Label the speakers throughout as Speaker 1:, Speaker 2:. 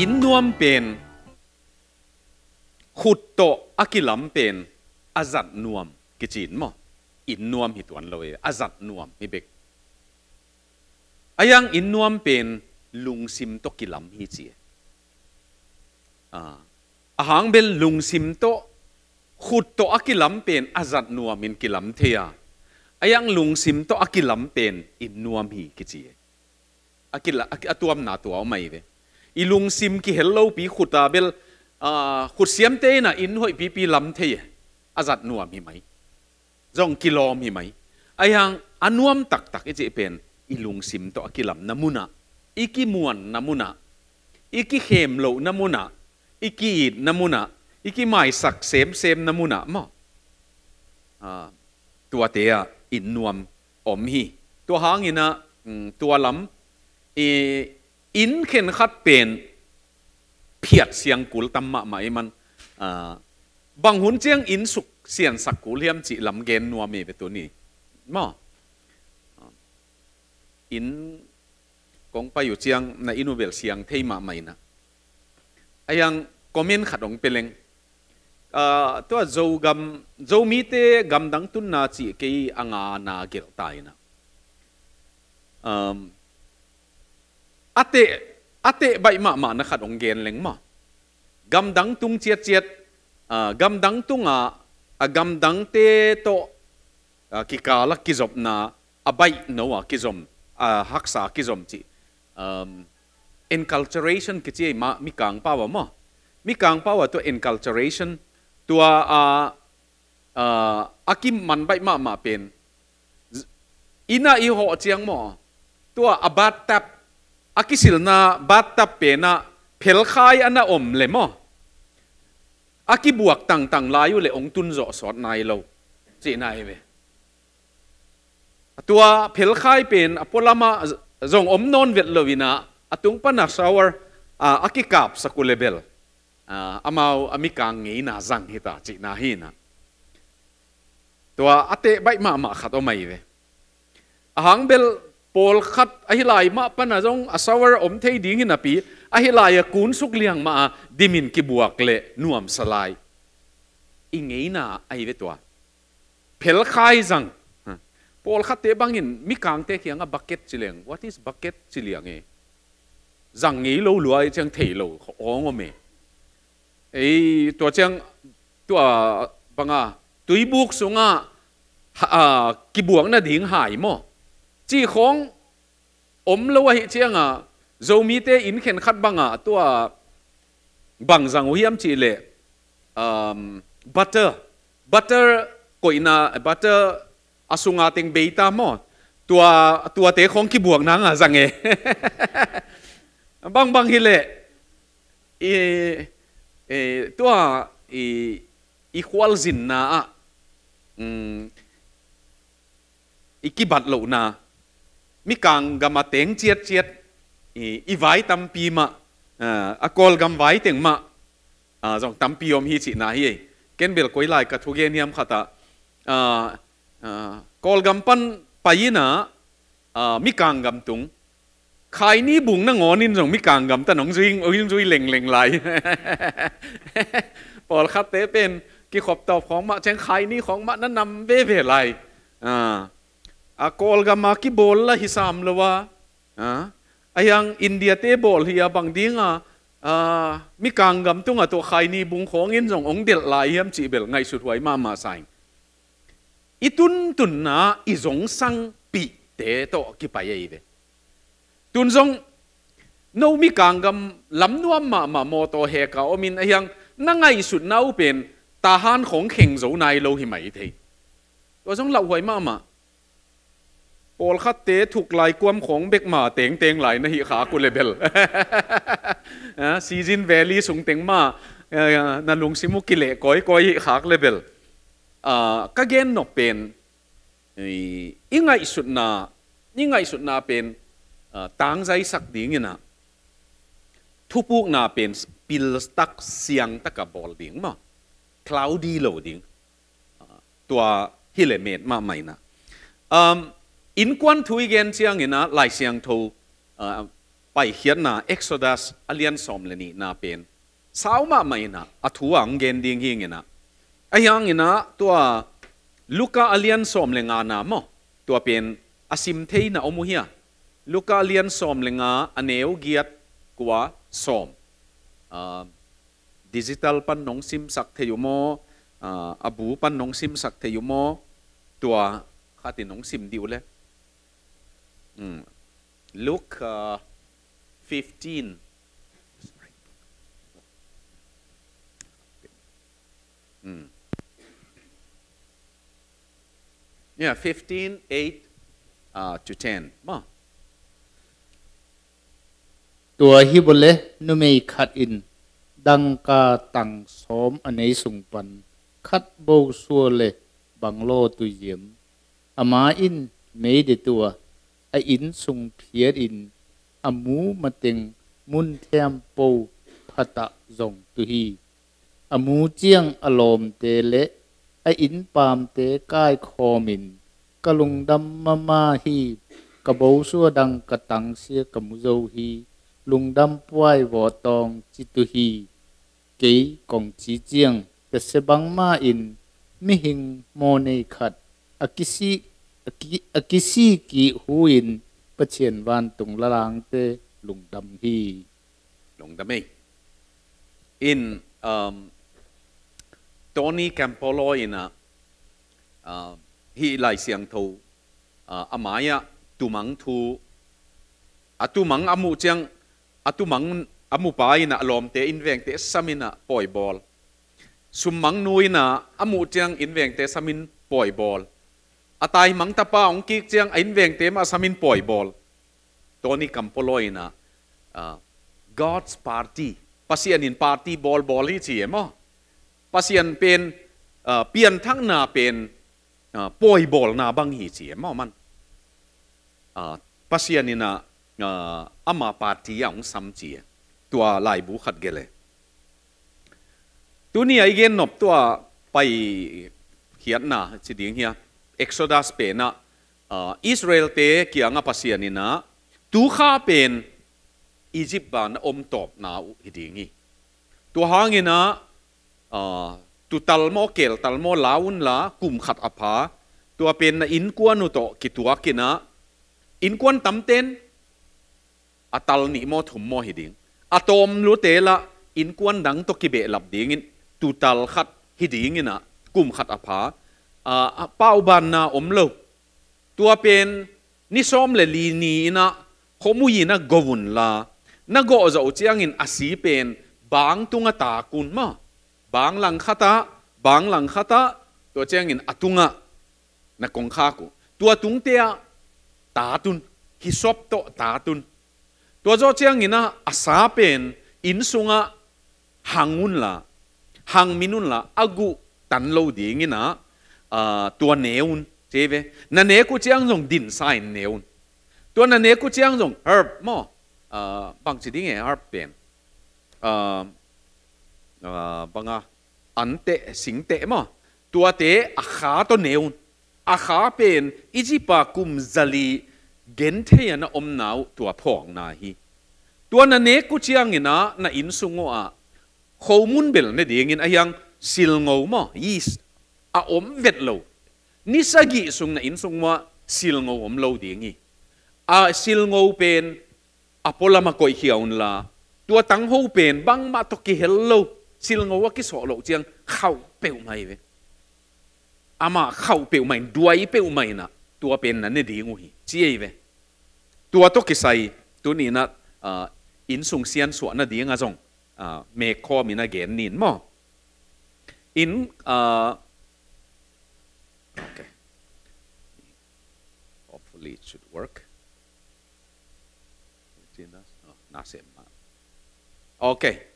Speaker 1: อินนวมเป็นขุดโตอากิลัมเป็นอาจัดนวมกิจินมออินนวมหิตวันเลยอาจัดนวมีิเบกอายังอินนวมเป็นลุงซิมโตกิลัมฮิจีอาหางเป็นลุงซิมโตขุดโตอากิลัมเป็นอาจัดนวมินกิลัมเทียอายังลุงซิมโตอากิลัมเป็นอินนวมฮิกิจีอากิละอาตัวมนาตัวไม่เวอีลุงซิมกิเห็นเลปีขุดตาเบลขุดเสียมเต้น่ะอินหอยปีปีลำเทียอาจัดนัวมีไหมจองกิโลมีไหมไอ้ยังอันนวมตักตักไอเจเป็นอีลุงซิมต่อกิลำน้ำมุนะอีกิมวนน้ำมุนะอีกิเข้มโลน้ำมุนะอีกิอีดน้ำมุนะอีกิไม้สักเสมเสมน้ำมุนะมั้งตัวเตะอินนวมอมฮีตัวหางอินะตัวลำอีอินเข็นขัดเป็นเพียดเสียงกุลตัมมะไหมมันบางหุ่นเจียงอินสุกเสียนสักกุเลียมจิลำเกนนัวเมไปตัวนี้มออินกงไปอยู่เจียงในอินูเวลเสียงเทมาไหมนะอายังคอมเมนต์ขัดองเปลงตัวโจกำโจมีเตกำดังตุนนาจิกีอ่างานาเกลตายนะอาเตอาเตใบมามานะขัดองเกนเล็งมากำดังตุงเจียดเจียดกำดังตุงอ่ะกำดังเตโตกิกาลกิจบนาอาใบโนวกิจมฮักษากิจมจี enculturation กิจมามีกางป่าวมั้มีกางป่าวตัว enculturation ตัวอ่าอ่าอากิมมันใบมามาเป็นอินาอีโหเจียงมอตัวอาบาตับอกิสิลนาบาตตาเปนาเพลคายอันนาอมเลมออากิบวกต่างๆลายุเลองตุนจอสอดนายเราจีนายเวตัวเพลคายเป็นอพลามาจงอมนอนเวทเลวินาอตุงปนัสาวร์อากิกาบสกุเลเบลอามาอามิกางงีนาจังฮิตาจีนาฮีนาตัวอเตใบมามาขัดอไม่เวอหังเบล Paul khát ahi lai ma pan azong asawar om thei ding na pi ahi lai a kun suk liang ma dimin ki buak le nuam salai ingeina ai ve to phel khai rằng Paul khát te bangin mi kang te khiang bucket chileng what is bucket chiliang e rằng nghĩ lâu lúa chẳng thể lâu khó ngô mẹ ấy tôi chẳng tôi bằng à túi buộc xuống à à cái buộc จีของอมลวะเชียงอ่ะ zoomi เตอินเข็นขัดบังอ่ะตัวบังสังหิยมจีเละบัตเตอร์บัตเตอร์ก็อินะบัตเตอร์อสุงอาติงเบยตามอ่ะตัวตัวเตของขี้บวกนังอ่ะสังเอบังบังฮิเละเอเอตัวอีอีควอลซินน่ะอืมอีกีบัตรลูกนะมิกังกามาเต็งเจียดเจียดอีไว้ตัมปีมาอากอลกำไว้เต็งมาอ่าจงตัมปีอมฮีจินาฮีเกนเบลก้ยไลกัทุเกนิยมขัตาอ่าอ่ากอลกมปันไปนะอ่ามิกังกมตุงใครนี่บุงนั่งองอนินส่งมิกังกำแต่น้องจุงโอ้ยจุยเล่งเล่งไหลพอขคัดเตเป็นกี่ขอบตอบของมะเชงใครนี่ของมะนั้นนำเบ่เบ่ไหลอ่า a kol ga ma ki bol la hisam lowa ayang india te bol hi abang dinga mi kang tunga to khai ni bung khong jong ong del lai hiam chi bel ngai su huai ma ma sai itun tun na i sang pi te to ki pa ye de tun jong no mi kang gam lam nuam ma ma mo to he ka omin ayang na ngai su nau pen ta han khong kheng zo nai lo hi mai the to jong lau huai ma ma โอลคัตเตถูกไหลกวมของเบกมาเตงเตงไหลนะฮิขากุเลเบลซีจินเวลีสุงเตงมานาลุงซิมุกิเลก้อยก้อยขากเลเบลก็เกนนกเป็นยิงไงสุดนายิงไงสุดนาเป็นต่างใจสักดิ่งนะทุบูกนาเป็นปิลสตักเสียงตะกับบอลดิ่งมาคลาวดีโหลดิ่งตัวฮิเลเมตมาใหม่นะอินควันทุยเกนเซียงนะลายเซียงทูไปเขียนนะเอ็กซ์โอดัสอเลียนซอมเลนีนาเป็นสาวมาไม่นะอัฐวังเกนดิ้งหิงินะไอ้ยังินะตัวลูกาอเลียนซอมเลงานามอตัวเป็นอาซิมเทยนะอมุฮิยาลูกาอเลียนซอมเลงาอเนวเกียตกว่าซอมดิจิตอลปันนงซิมสักเทยุโมอบูปันนงซิมสักเทยุโมตัวขาดินงซิมดิวเล Mm. Luke uh, 15. Mm. Yeah, 15, 8 uh, to 10. Ma.
Speaker 2: ตัวฮิบุเลนุเมขัดอินดังกาตังสมอเนยสุงปันคัดโบสัวเลบังโลตุเยียมอามาอินเมดตัวไออินสุงเพียรอินอามูมาเต็งมุนเทียมปูพตะจงตุฮีอามูเจียงอารม์เตเลไออินปามเตกายคอมินกะลุงดำมามาฮีกะโบสัวดังกะตังเสียกะมุโจฮี ลุงดำป่วยวอตองจิตุฮีเกยกองจีเจียงแต่เสบังมาอิน มิหิงโมเนขัดอกิสิอกิซี่กิหูอินประเชียนวันตุงละลางเต
Speaker 1: ลุงดำฮีลุงดำเอง in um, Tony Campolo in a uh, hi lai siang thu uh, amaya tu mang thu atu mang amu chang atu mang amu pai na lom te in veng te samina poi ball sum mang nui na amu chang in veng te samin poi ball อาตายมังตาป้าองคิกเจียงอินเวงเตมาสมินป่อยบอลตัวนี้กัมปลอยนะ God's party ปัสยันินปาร์ตี้บอลบอลที่เจียมอปัสยันเป็นเปลี่ยนทั้งนาเป็นป่อยบอลนาบังฮีเจียมอมันปัสยันินะอามาปาร์ตี้ของสัมเจียตัวลายบุคัดเกลตัวนี้ไอเกนนบตัวไปเขียนนะจีเดียงเฮีย Exodus pena uh, Israel te kianga pasianina tu kha pen Egypt ban om top na hidingi tu hangina uh, tu talmo kel talmo laun la kum khat apha tu pen na in kuanu to kitua kina in kuan tamten atal ni mo thum mo hiding atom lu te la in kuan dang to kibe lap dingin tu tal khat na kum khat apha เป้าบันนะอมลูกตัวเป็นนิสอมเลลีนีนะขมุยนะกวนละนักก็จะอุจยังอินอาศีเป็นบางตุงตากุนมาบางหลังคาตาบางหลังคาตาตัวเจียงอินอตุงะนักกงข้ากูตัวตุงเตียตาตุนฮิสอบโตตาตุนตัวเจ้าเจียงอินะอาสาเป็นอินสุงะหังุนละหังมินุนละอากุตันโลดีงินะตัวเนียนเจ๊เวนั่นเนี้ยกูเจียงส่งดินทรายเนียนตัวนั่นเนี้ยกูเจียงส่งเฮิร์บมอบางสิ่งเงี้ยเฮิร์เป็นบางอ่ะอันเตสิงเตมอตัวเตอาขาตัวเนียนอาขาเป็นอิจิปากุมซาลีเกนเทียนอมนาวตัวพองนาฮีตัวนั่นเนี้ยกูเจียงเงี้ยนะน่นอินสุงอ่ะเขามุนเบลเนี่ยเดียงเงี้ยยังซิลงอมอยีส์ a om vet lo ni sa gi sung na in sung wa sil ngo om lo ding i a à, sil ngo pen apola ma koi hiaun la tua tang ho pen bang ma to ki hello sil ngo wa ki so lo chiang khau peu mai ve ama khau peu mai duai peu mai na tua pen na ne ding hi chi ei ve tua to ki sai tu ni na in à, sung sian so na ding a à, jong me kho mi na gen nin mo in uh, Okay. Hopefully it should work. No, nasa Okay.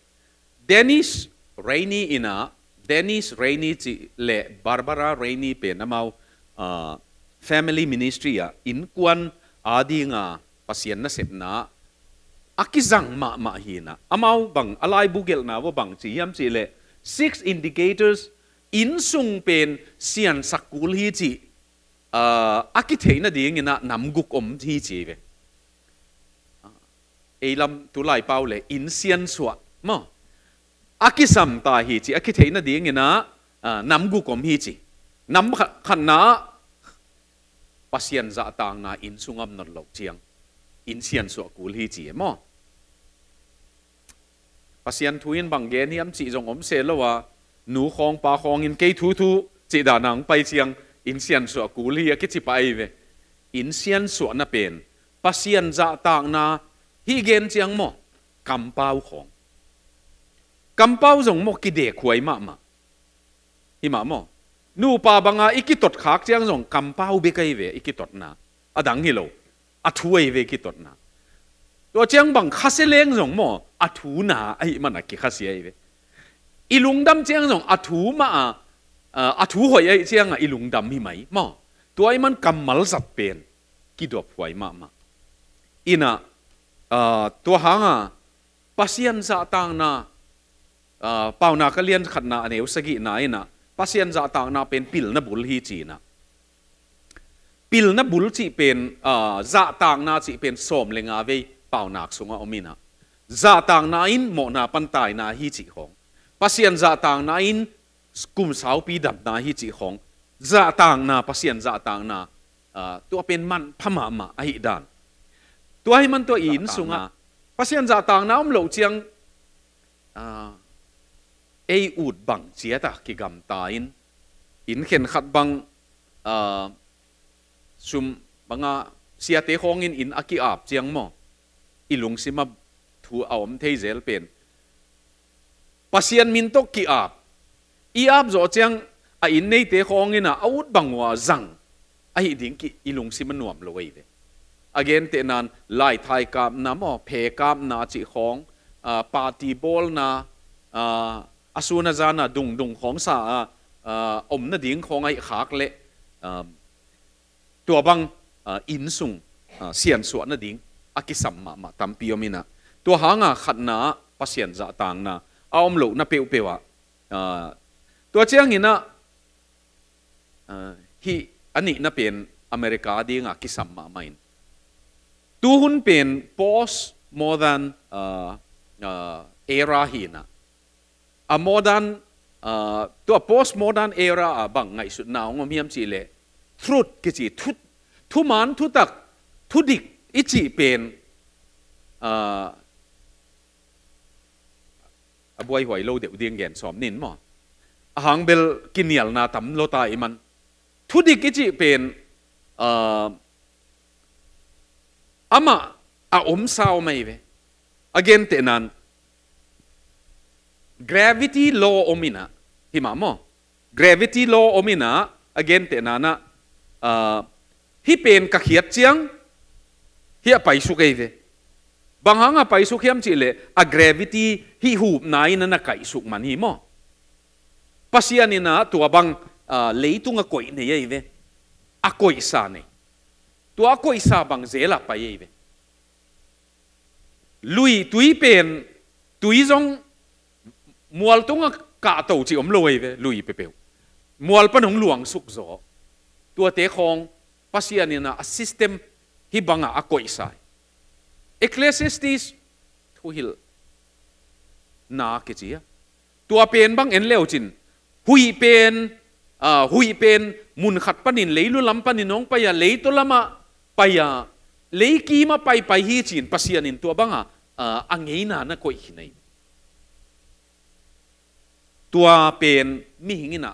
Speaker 1: Dennis Rainy ina, Dennis Rainy le Barbara Rainy pe namaw uh, family ministry ya inkuan adi nga pasien na sip na akizang ma hina Amau bang alai bugel na wo bang si le six indicators Ờ, ờ. ờ, dạ in sung pen sian sakul hi chi a ki theina ding ina namguk om thi chi ve eilam tu lai pau le in sian suwa mo aki sam ta hi chi aki theina ding ina namguk om hi chi nam khan na pasien za ta na in sungam nor lo chiang in sian suwa kul hi chi mo pasien thuin bang gen hiam chi jong om se lo wa à nu khong pa khong in ke thu thu chỉ đà nang bay chiang in sian sọ cú li cái chỉ bay về in sian sọ na pen pa sian dạ tạng na hi gen chiang mo cầm bao khong cầm bao giống mo kỳ đệ khuấy mà mà hi mà mo nu pa banga iki tot khak chiang giống cầm bao bê cây về iki tot na adang hi lo athuai về iki tot na ตัวเจียงบังข้าเสลงสงมออัทูนาไอ้มันอะกิข้าเสียไอ้อีลุงดำเจียงสองอถูมาอาถูหอยไอเจียงอีลุงดำมีไหมมอตัวไอ้มันกำมัลสัตเป็นกี่ดอกหวยมามาอินะตัวหางอ่ะปัสยันสะต่างนะเป่านากเลียนขัดนาเนวสกินาอินะปัสยันสะต่างนาเป็นปิลนบุลฮีจีนะปิลนบุลจีเป็นสะต่างนาจีเป็นสมเลงอาเวเป่านาสุงอมินะสะต่างนาอินหมอนาปันตายนาฮีจีของ pasian za tang na in kum sau pi dam na hi chi khong za tang na pasian za tang na tu pen man phama ma ai dan tu ai man to in sunga pasian za tang na om lo chiang ai ut bang chia ta ki gam ta in in khen khat bang sum banga sia te khong in in aki ap chiang mo ilung sima thu awm thei zel pen pasian min to ki ap i ap zo chang a in nei te khong ina out bangwa zang a hi ding ki ilung si manuam lo wei de again te nan lai thai kap na mo phe kap na chi khong a party ball na a asuna zana dung dung khong sa a om na ding khong ai khak le tua bang in sung sian suan na ding akisam ma ma tampio mina tua hanga khatna pasian za tang na อาอมลูกนะเปียวเปียวอ่ะตัวเชียงอินะฮีอันนี้นะเป็นอเมริกาดีงักิสัมมาไม่ตวหุนเป็น post modern era ฮีนะอ่ม modern ตัว post modern era อระบังไงสุดนาวงมีมจีเลทรุดกิจิทุทุมันทุตักทุดิกอิจิเป็น abuai huai lo de uding gen som nin mo ahang bel kinial na tam lo ta iman thudi kichi pen ama a om um sao mai ve again te nan gravity law omina hima mo gravity law omina again te nana hi pen ka khiat chiang hi a pai su kai ve Bang Banganga paisuk hiam chile a gravity hi hup nai na na kaisuk man hi mo. Pasian ina tua bang uh, leitung a koi ne yei ve. A koi sa Tu a koi sa bang zela pa yei ve. Lui tui pen tui zong mual tunga ka tau chi om loi ve lui pe peu. Mual pan hong luang suk zo. Tua te khong pasian ina a system hi banga a koi sai. เอกเคลซิสติสทุ่ยหิลนาเกจิยตัวเป็นบังเอ็นเลวจินหุยเป็นหุยเป็นมุนขัดปนินเลยลุลำปนินนงไปยาเลยตัวละมาไปยาเลยกีมาไปไปฮีจินปัสยานินตัวบังอ่ะอังเงินานะก็อีกนัยตัวเป็นมิหิงน่ะ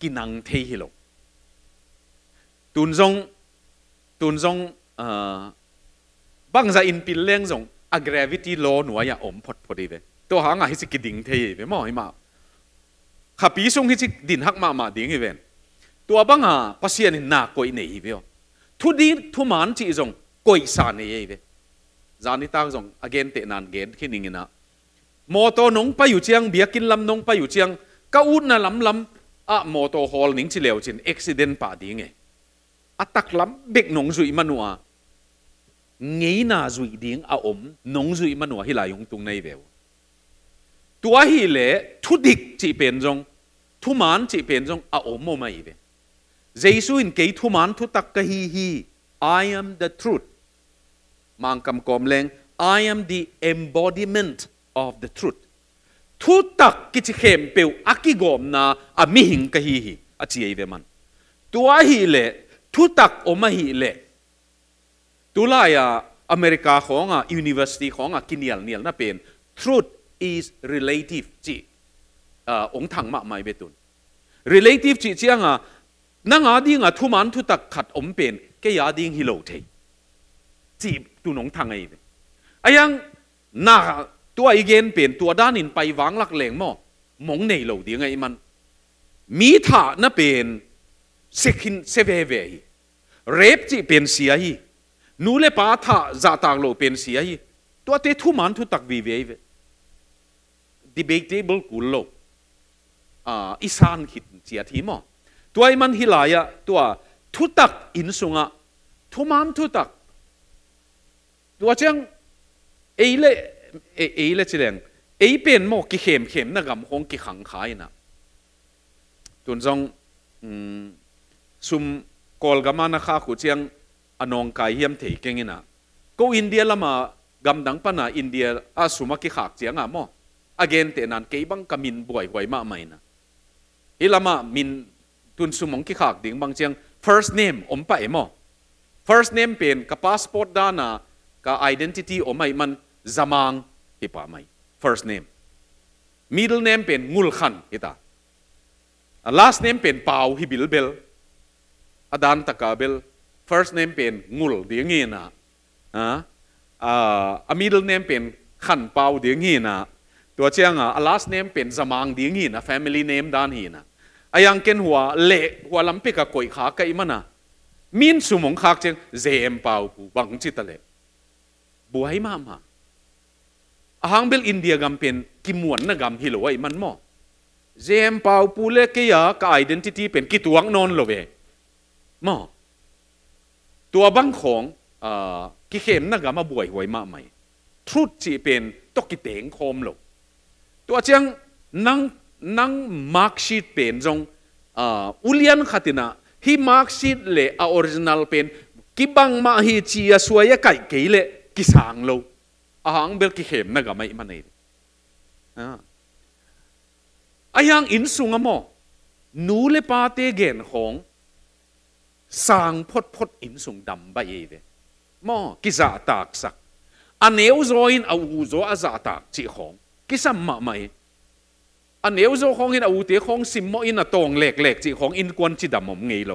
Speaker 1: กินังเทียฮิโลตุนซงตุนซง่าบางจะอินปินเลี้ยงส่งอะ gravity law หน่วอย่าอมพอดพอดีเลยตัวหางอ่ะฮิจิกิดิ่งเทียไปมอหิมาขับปีส่งฮิกิดิ่งหักมามาดิ่งอีเวนตัวบางอ่ะาษีนี่หนาโกยเนี่ยอีเวนทุดีทุมันจีส่งโกยสานเนี่ยอีเวนจานิตางส่ง again เตนันเกนขึ้นนิ่งนะมอโตนงไปอยู่เชียงเบียกินลำนงไปอยู่เชียงก็อุดน่ะลำลำอ่ะมอโตฮอลนิ่งี่เลวชินอุบัติเหตุป่าดิ่งไงอัตักลำเบกนงจุยมันัว ngay na zui ding a om nong zui manwa hi la yung tung nei veo tua hi le thu dik chi pen jong thu chỉ bền rong jong a om mo về. ve su in ke thu man thu tak ka hi hi i am the truth mang kam kom lên. i am the embodiment of the truth thu tak cái chi khem biểu aki à gom na a à mi hing ka hi hi a à chi ve man tua hi le thu tak o ma hi le ตุลายาอเมริกาของอ่ะ u n i ิ e r s ตี้ของอ่ะกินเนียลเนียลน่ะเป็น truth is relative จีอ่าองทังมาไม่เนตุน relative จีเจียงอ่ะนังอาดิงอ่ะทุมันทุตักขัดอมเป็นแกยาดิงฮิโลเทจีตุนองทังไอไอ้ยังน่าตัวอีเกนเป็นตัวด้านอินไปวางหลักแหลงมอมองในโลดีไงมัน มีถานะเป็นเซคินเซเวเวเรปจีเป็นเสียฮีนูเลปาถาจาตางโลเป็นเสียยตัวเตทุมันทุตักวีเวเว debatable กุลโลอ่าอีสานคิดเสียทีมอตัวไอ้มันฮิลายะตัวทุตักอินสุงะทุมันทุตักตัวเจ้งเอเลเอเอเล่จริงเอเป็นมอกิเข้มเข้มนะกำหงกิขังขายนะตุนจงซุมกอลกามานะคะขุเจียง anong kai hiam thei keng ina ko india lama ah, gamdang pana india asuma ah, ki khak chiang mo again te nan ke bang kamin buai huai ma mai na ilama ah, min tun sumong ki khak ding bang chiang first name om pa emo first name pen ka passport dana ka identity o mai man zamang hipa mai first name middle name pen ngul khan ita last name pen pau hibilbel bel adan takabel first name เป็นงูลเดียงงีนะอ่า middle name เป็นขันเปาเดียงงีนะตัวเชียงอ่ะ last name เป็นสมังเดียงงีนะ family name ด้านหีนะอายังเกณฑ์หัวเละหัวลำปิกะกอยขาเก่มันนะมีนสุมงคากเชียงเจมเปาปูบังจิตะเลกบัวให้มามาอาหางเบลอินเดียกำเป็นกิมวนนะกำฮิโลไอมันมอเจมเปาปูเลกี่ยากับ identity เป็นกิตวงนนโลเวมอตัวบังของกิเขมนักมาบวยหวยมาใหม่ทรุดจีเป็นตกิเตงคมหลกตัวเจียงนังนังมาร์กชีตเป็นจงอุลียนขัดินะฮีมาร์กชีตเละออริจินัลเป็นกิบังมาฮีจีอสวยไก่เกลกิสางโลอาหางเบลกิเขมนักไม่มันเองอ่ะอย่างอินสุงมนูเลปาเตเกนของสร้างพดพดอินสุงดำใบเอเวมอ กิจาตากสักอันเนวโซอินอาูโซอาจาตากจีหองกิสัมมาไม่อันเนวโซของอินอาูเตียของสิมโมอินอตองเล็กๆจีหองอินกวนจีดำมมงงี้โล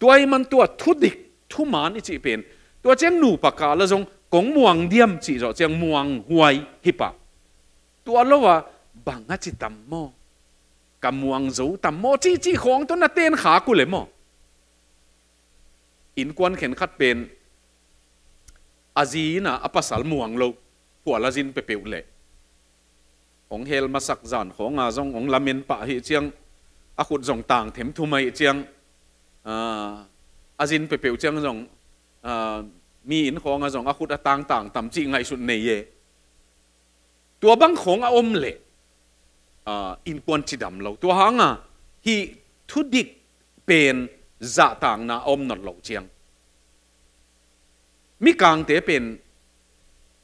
Speaker 1: ตัวมันตัวทุดิกทุมานอิจีเป็นตัวเจ้งหนูปากกาละทรงกงมวงเดียมจีจอดเจ้งมวงหวยฮิปะตัวละว่าบางอาจิตัมโมกำมวงโซตัมโมจีจีหองตัวนนาเต้นขากุเลยโมอินกวนเข็นขัดเป็นอาจีน่ะอภัสลม่วงเราหัวละจินเปเปิวเละของเฮลมาสักจานของอาจงของลาเมนปะฮิเจียงอาขุดจงต่างเถมทุไมเจียงอาจินเปเปิวเจียงจงมีอินของอาจงอาขุดต่างต่างตำจีไงสุดเนยตัวบังของอาอมเละอินกวนจิดำเราตัวหางอ่ะฮีทุดิกเป็นจะต่างนาอมนัดหลเชียงมีกางเตเป็น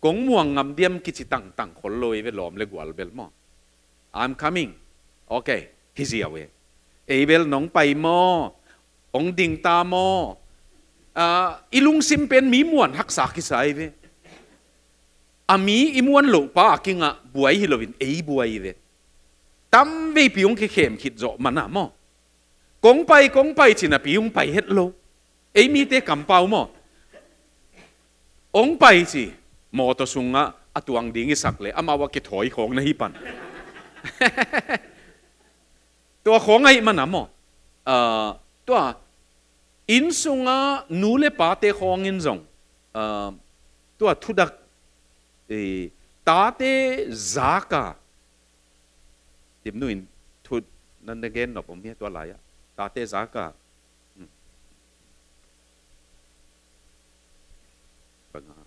Speaker 1: กงม่วงงำเดียมกิจตังตังคนลอยเวลอมเลกวลเบลมอ I'm coming โอเคฮิเซียเวเอเบลน้องไปมอองดิงตามออีลุงซิมเป็นมีมวนหักษากิสายเวอามีอีมวนหลป้ากิงะบวยฮิโลวินเอบวยเวตั้มเวปิยงเขเขมคิดจอมันอะมอกงไปกงไปจินะปียงไปเฮ็ดโลเอมีเตกัมปาวมอองไปสิมอตสุงะอตวงดิงิสักเลยอามาวกิถอยของนะฮิปันตัวของไอ้มันนะมอตัวอินสุงะนูเลปาเตของอินจง่ตัวทุดักตาเตจากาเดี๋ยวนู่นทุดนั่นเดเกนหนอผมเนี่ยตัวไรลอะ打底 giá cả. Ừ. Vâng ạ.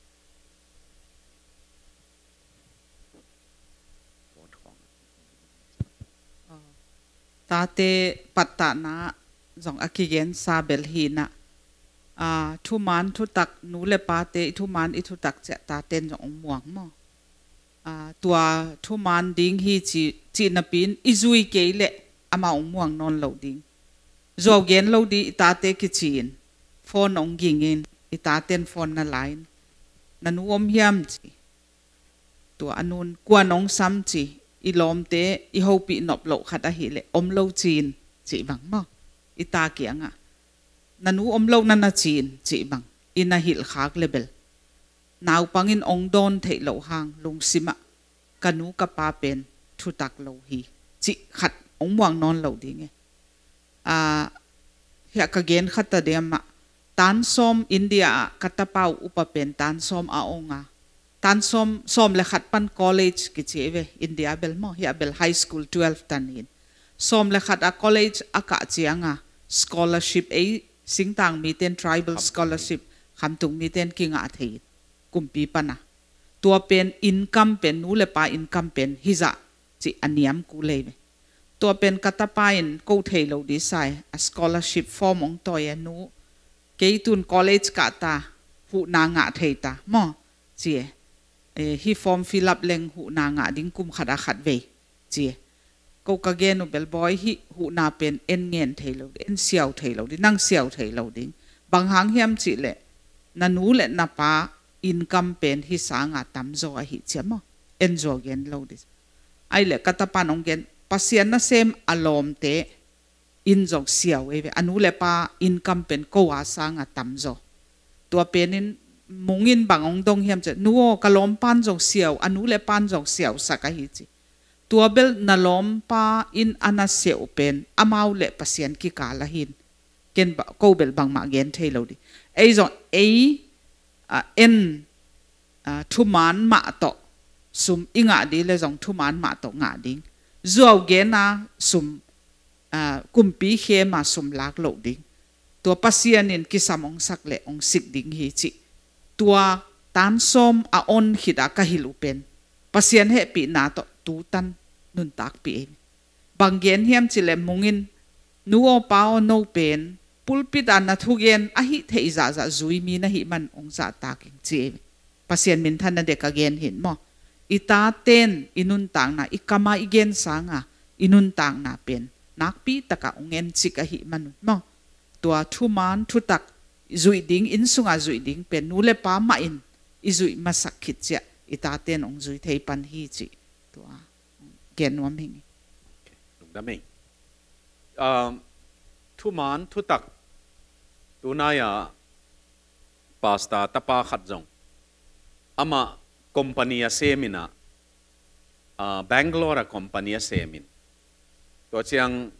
Speaker 2: Ờ.
Speaker 3: ta te patta na zong akigen sa bel hi na a à, thu man thu tak nu le pa te thu man i thu tak che ta ten zong muang mo a tua thu man ding hi chi chi na pin i zui ke le ama à ong muang non lo ding จวเกนเราดีอิตาเตกิจีนฟอนองกิงินอิตาเตนฟอนนไลน์นันอมยมจีตัวอนุนกวนองซ้ำจีอิลอมเตอีฮอปีนบโลขัดอหิเลอมโลจีนจีบังมากอิตาเกียงอ่ะนันอมโลนันจีนจีบังอินาหิลขากเลเบลนาวปังอินองดอนเทโลหางลุงสิมะกันูกับปาเป็นทุตักโลฮีจีขัดองวังนอนเหลาดีไงเฮกเกนขัดเดียมตันสมอินเดียกัตเป้าอุปเป็นตันสมอาองะตันสมสมเลขัดปันคอลเลจกิจเวอินเดียเบลโมอเฮเบลไฮสคูล12ตันนินสมเลขัดอะคอลเลจอากาจียงะส c อล l a r s h i p ไอสิงต่างมีเต้น tribal s c h o l a r ชิพ p คำตุงมีเต้นกิงอาเทียกุมปีปนะตัวเป็นอิน o ัมเป็นนู้เลปาอิน o ัมเป็นฮิจะจีอันยามกูเลยตัวเป็นกัตปายินกูเทลดีไซ scholarship form ของตัวเองนู้เกี่ยตุน college กัตตาหูนางะเทตามอเจียเอฮีฟอร์มฟิลับเลงหูนางะดิ้งกุมขัดขัดเวเจียกูกะเกนุเบลบอยฮีหูนาเป็นเอ็นเงินเทลเอ็นเซียวเทลดินั่งเซียวเทลดิบางหางเฮียมจิเละนันูเละนับปา income เป็นฮีสางะตำโซอหิเจียมอเอ็นโซเกนโลดิไอเละกัตปานองเกน pasian na sem alom te in jok siaw ewe anu lepa income pen ko wa sanga tamzo tua penin mungin bangong dong hiam che nuo kalom pan jok siaw anu le pan jok siaw saka hi chi tua bel nalom pa in ana siaw pen amau le pasian ki kala hin ken ba ko bel bang ma gen thei lo di ei zo ei en thuman ma to sum inga di le zong thuman ma to nga ding zaw ge na sum kumpi he ma sum lak lo ding tua pasian in kisam ong sak le ong sik ding hi chi tua tan som a on hida ka hilupen pasian he pi na to tu tan nun tak pi in banggen hiam chile mungin nuo pao no pen pulpit an na thugen a hi thei za za zui mi na hi man ong za taking chi pasian min than na dek again hin mo ita ten inun tang na ikama igen sanga inun tang na pen nakpi taka ungen chika hi manut mo tua thu man thu tak zui ding in sunga zui ding pen nu pa ma in izui masak khit cha ita ten ong zui thei pan hi chi tua gen wam hing
Speaker 1: đúng đó mình um, thu man thu tak tu na pasta tapa khat jong ama kompania semina uh, Bangalore kompania semin to chiang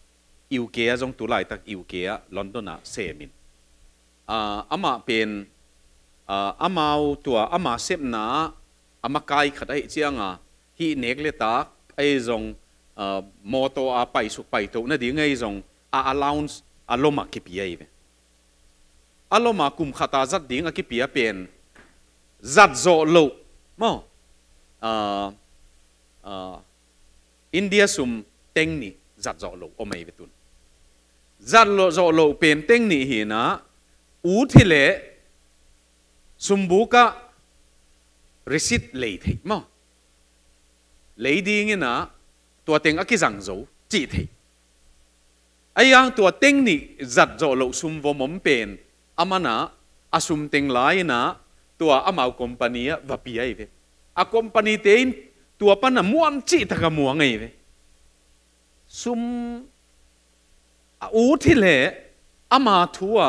Speaker 1: UK jong tu lai tak UK London a semin uh, ama pen uh, amau tua ama sepna ama kai khatai chianga hi nek le tak ai jong uh, moto a pai su pai to na ding ai jong a allowance a loma ki pi ai ve a loma kum khata zat ding a ki pi a pen zat zo lo Bom, uh, uh, India sum teng ni giặt rõ lộ ôm ấy về tuần. Giặt lộ rõ lộ bên teng ni hi na u thì lệ sum bu ka receipt lấy thấy mà lấy đi nghe na tua teng aki rằng dấu chỉ thấy ai ang tua teng ni giặt rõ lộ sum vô mắm bên amana asum teng lai na ตัวอามาคอมพานีวับปีไอเวอะคอมพานีเตินตัวปนมวนจีตักมวงไอเวซุมอูที่เละอามาทัว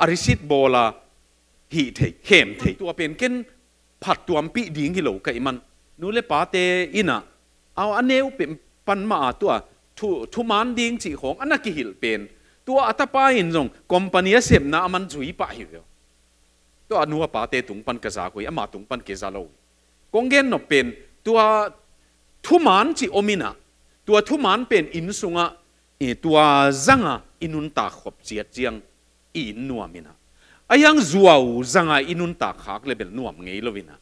Speaker 1: อาริสิตโบลาฮีเทเข้มเทตัวเป็นกินผัดตัวปีดิ่งกิโลกันมันนูเลปาเตอินะเอาอันเนวเป็นปันมาตัวทุทุมันดิ่งจีของอันนักกิหิลเป็น ตัวอัตปาอินจงคอมพานีเสพนามันจุยปะหิวตัวนัวปาเตตุงปันกษาคุยอมาตุงปันเกษาโลกงเกนนเป็นตัวทุมานจีโอมินะตัวทุมานเป็นอินสุงะตัวจังะอินุนตาขบเจียเจียงอินนัวมินะไอยังจัวจังะอินุนตาขากเลยเป็นนัวมไงลวินะ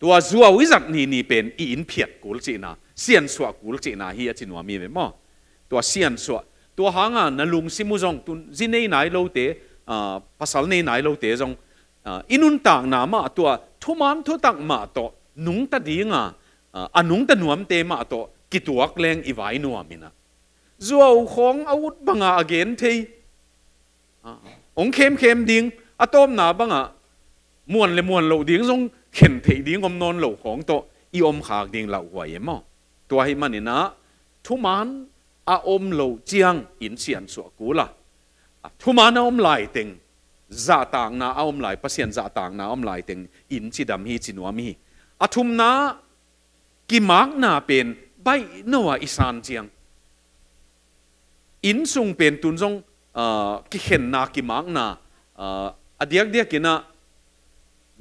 Speaker 1: ตัวจัววิจักนี่นี่เป็นอินเพียดกุลจีนะเสียนสวกุลจีนะเฮียจินัวมีไหมมั้ตัวเสียนสวตัวหางานนลุงซิมุจงตุนจินในไหนโลเตอ่าภาษาเนไหนโลเตจง Ờ, inun tak na ma tua thuman thu tak ma to nung ta dinga ờ, anung ta nuam te ma to kituak leng iwai nuamina zuaw khong awut banga again thei ờ, ong khem khem ding atom na banga muan le muan lo ding zong khen thei ding om non lo khong to i om khak ding lau huai emo tua hi manina thuman a om lo chiang in sian so kula thuman om lai ting za tang na aom lai pasien za tang na aom lai teng in chi dam hi chi nuam hi athum na ki mak na pen bai nowa isan chiang in sung pen tun jong ki khen na ki mak na adiak dia kina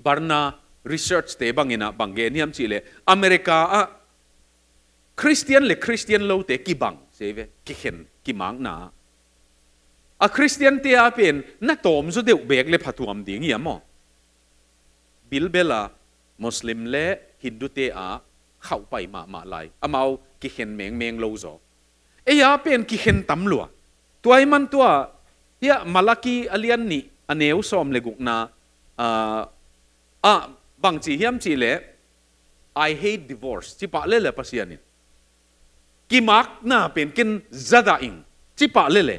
Speaker 1: barna research te bangina bangge niam chi le america a christian le christian lo te ki bang seve ki khen ki mak na a christian te pen na tom zo deuh bek le phatuam ding ya mo bilbela muslim le hindu te a khau pai ma ma lai amau ki hen meng meng lo zo e ya pen ki hen tam lua tuai man tua ya malaki alian ni aneu som le guk na a a bang chi hiam chi le i hate divorce chi pa le le pasianin ki mak na pen kin zada ing chi le le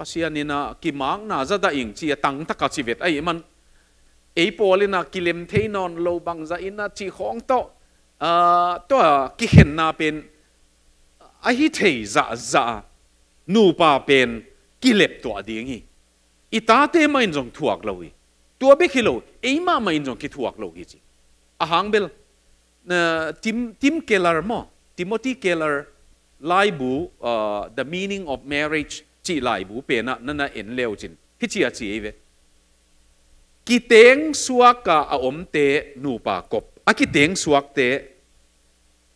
Speaker 1: พราะเชียนินะกิมังน่าจะได้ยิงเชียตั้งทักชีวิตไอ้มันไอปอลินะกิเลมเทนอนโลบังจะอินะชีของโตตัวกิเห็นนาเป็นไอ้ที่จะจะนูป้าเป็นกิเลบตัวเดียงี้อิตาเตมันจงถูกเลยตัวเบคิโลเอมามาอินจงกิถูกเลยจีอาหางเบลเนะทิมทิมเคลาร์มอทิมอตีเคลาร์ไลบูเอ่อ the meaning of marriage chỉ lại bố bè à nên nà ấn leo chín hi chi à chi về ki teng suak ka a om te nu pa kop a ki teng suak te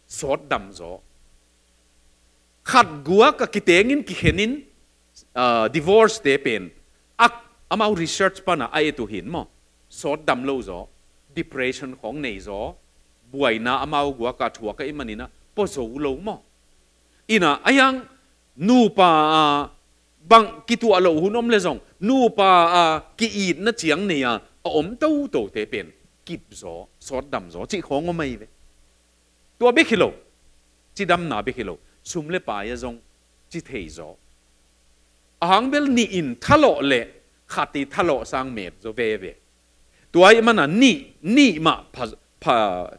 Speaker 1: sot dam zo khat gua ka ki teng in ki henin divorce te pen à amau research pana ai tu hin mò, sot đầm lâu gió, depression khong nei zo buai na amau gua ka thua ka imani na po lâu mò, ina ayang nu pa บังกิตัวเราหุนอมเลส่งนูปาอากิอีดนัดเชียงเนี่ยอมเต้าโตเตเป็นกิบโอสอดดำโอจีของไม่เวตัวเบกิโลจีดำหนาเบกิโลซุมเลปายส่งจีเทยโออาหางเบลนี่อินทะเลาะเละขัดตีทะเลาะสังเมบจเวเวตัวไอ้มันน่ะนี่นี่มาพะพะ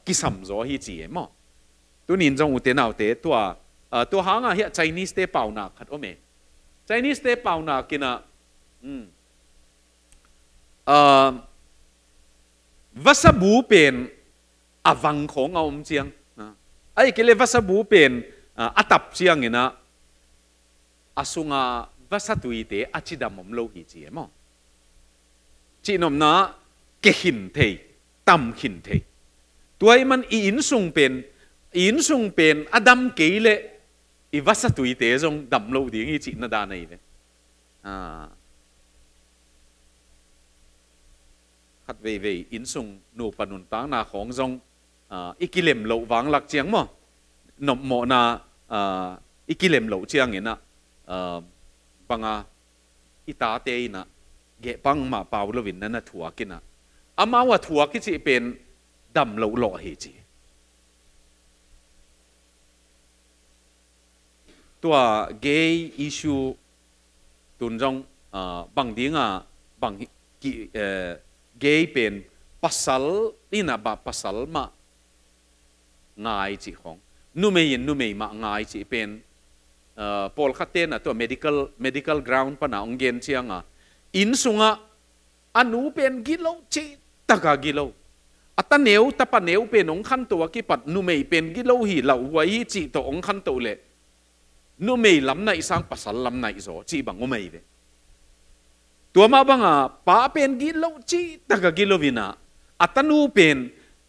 Speaker 1: กิสัมโอฮีจีเอมอตัวนี้จงอุเตนเอาเตตัวตัวหางอ่ะเฮียไชนีสเตเป่าหนักขัดโอเม Chinese te pau na kina um vasa vasabu pen avang à, khong om chiang ai ờ. kile vasabu pen uh, à, atap à, chiang ina asunga vasatui te achidamom lo hi chi emo chi nom na ke hin thei tam hin thei tuai man i in sung pen in sung pen adam keile i vasa tui te zong dam lo ding i chi na da nei le à khát về về in sung nô panun tang na khong zong à ikilem lo wang lak chiang mo nom mo na à ikilem lo chiang ina à banga ita à, te ina ge pang ma pau lo vin na na thua kina ama à, wa thua ki chi pen dam lo lo he chi ตัวเกย์อิชูตุนจงอ่าบางดีง่ะบางกีเอ่อกย์เป็นพัสดลนี่นะบาพัสดลมาง่ายจีของนุ่มเยินนุ่มเย่มาง่ายจีเป็นเอ่อพอลขัดเตนะตัว medical medical ground ปะนะองเกนเชียงอ่ะอินสุงอ่ะอันนู้เป็นกิโลจีตะกากิโลอัตเนียวตะปะเนียวเป็นองคันตัวกี่ปัดนุ่มเย่เป็นกิโลหีเหล่าัวีจีตัวองคันตัวเลย nu mei lam nai sang pasal lam nai zo chi bang o mei ve tuama banga pa pen gi lo chi taka gi lo vina atanu pen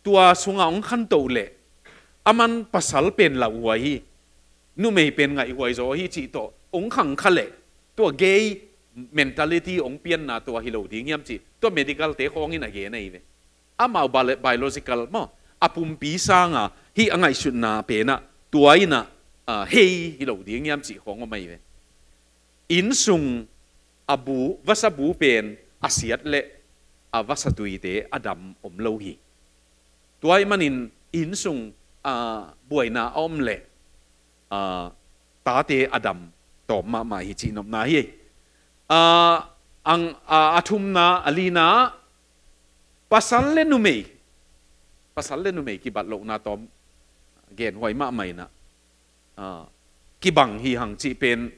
Speaker 1: tua sunga ong khan to le aman à, pasal pen la wa hi nu mei pen ngai wa zo hi chi to ông khang kha le tua gay mentality ông pian na tua hi lo ding yam chi tua medical te khong in age nei ve amau biological mo apum pi à, hi angai sut na pe na tuaina เฮลดี啊黑一路า样子讲我咪ง因送阿布วัสบูเป็นอาเซียดเละอาวัสตุยเตอดัมอมโลฮีตัวไอ้มันอินอินสุงอาบวยนาอมเละอาตาเตอดัมตอบมามาฮิจีนอมนาฮีอาอังอาทุมนาอลีนาปัสสันเลนุเมย์ปัสสันเลนุเมย์กิบัตโลกนาตอมเกณฑ์ไว้มาใหม่นะ Ờ. ki hi hang chi pen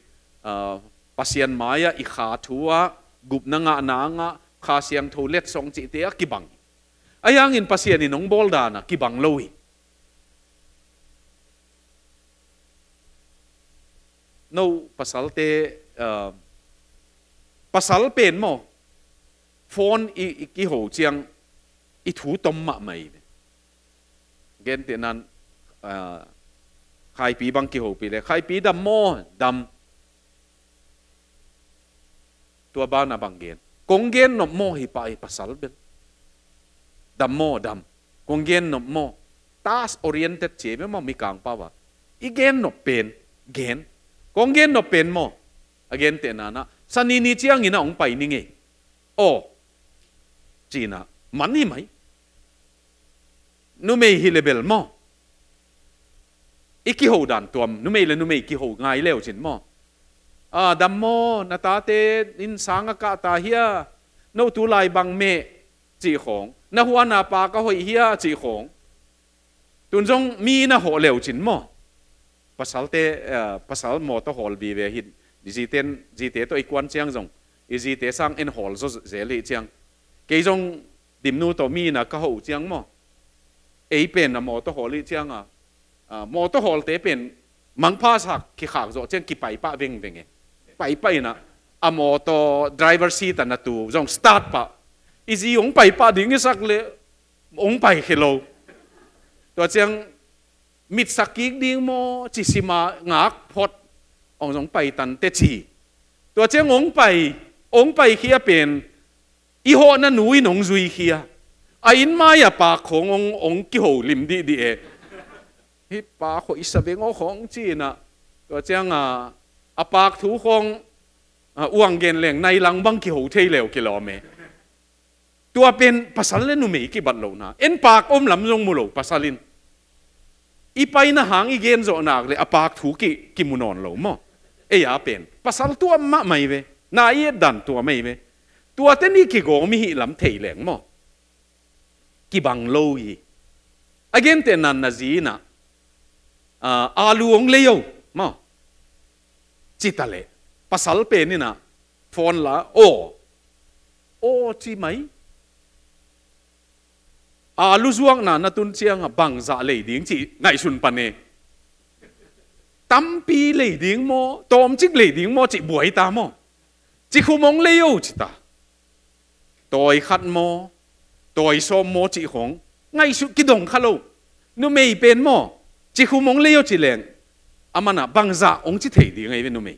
Speaker 1: ờ, pasian maya i kha thua gup na nga na nga kha siang tho let song chi te ki bang ayang in pasian in ong bol dana ki bang loi no pasal te ờ, pasal pen mo phone i ki ho chiang i thu tom ma mai gen te nan ไข่ปีบังกิโหปีเลยไข่ปีดำโมดำตัวบ้านบังเกนกงเกนนบโมหิปาอปัสสลเบลดำโมดำกงเกนนบโมตาสออรีเนเต็ดเจไม่มามีกางป่าวะอีเกนนบเป็นเกนกงเกนนบเป็นโมอเกนเตนานะสันนีนี่เจีังอินะองไปนี่ไงโอจีนะมันนี่ไหมนูเมฮิเลเบลโมอีกิหูดันตัวมนุไม่เลยนุไม่กิหูง่ายเร็วจินมออ่าดัมโมนาตาเตอินสังกะตาเฮียนูตูไลบังเมจีขงนาหัวนาปาก็หอยเฮียจีขงตุนจงมีนาหัวเร็วจินมอภาษาเตเอ่อภาษาหมอตหอลบีเวหินดิจิเตนจีเตตัวอีกวันเชียงจงอีจีเตสังเอ็นหอลซเสลีเชียงเกยจงดิมนูตัวมีนะก็หูเชียงมอเอเป็นนะหมอตหอลีเชียงอ่ะมอเตอร์ฮอลเตเป็นมังพาสักขี่ขากจ่อเจ้ากี่ไปปะเวงเวงเงไปไปนะอะมอเตอร์ดรเวอร์ซีตันนัตูจงสตาร์ทปะอีจีองไปปะดิ้งสักเลยองไปเฮโลตัวเจ้ามิดสักกี้ดิ้งโมจิสิมางักพอดองจงไปตันเตจีตัวเจ้าองไปองไปเฮียเป็นอีโหนั่นหนุ่ยหนงจุยเฮียอินมาอย่าปากของององกิโหลิมดีดีเอฮิปาขอิสเบงอของจีนอะตัวเจ้างอ่ะอปากถูคงอ้วงเกนเหลงในหลังบังกิหูเทเลวกิโลเมตัวเป็นภาษาเลนุเมกิบัตโลนะเอ็นปากอมลำจงมุโลภาษาลินอีไปนะหางอีเกนโจนักเลยอปากถูกิกิมุนอนโลมอเอ้ยเป็นภาษาตัวมะไม่เวนายดันตัวไม่เวตัวเตนี่กิโกมีลำเทเลงมอกิบังโลยีเกนเต te นันนา z ีนะ alu ong le yo ma chi à, à, dạ ta le pasal pe na phone la o o chi mai alu zuang na na tun chiang bang za le ding chi ngai sun pan tam pi le ding mo tom chik le ding mo chi buai ta mo chi khu mong le yo ta tôi khát mò tôi so mò chị hong ngay sự kí đồng khát lâu mày bên mò จิหูมงเลี้ยวจีเลนอามันอ่ะบังจาาองจีเทียดีไงเว็นนุ่ม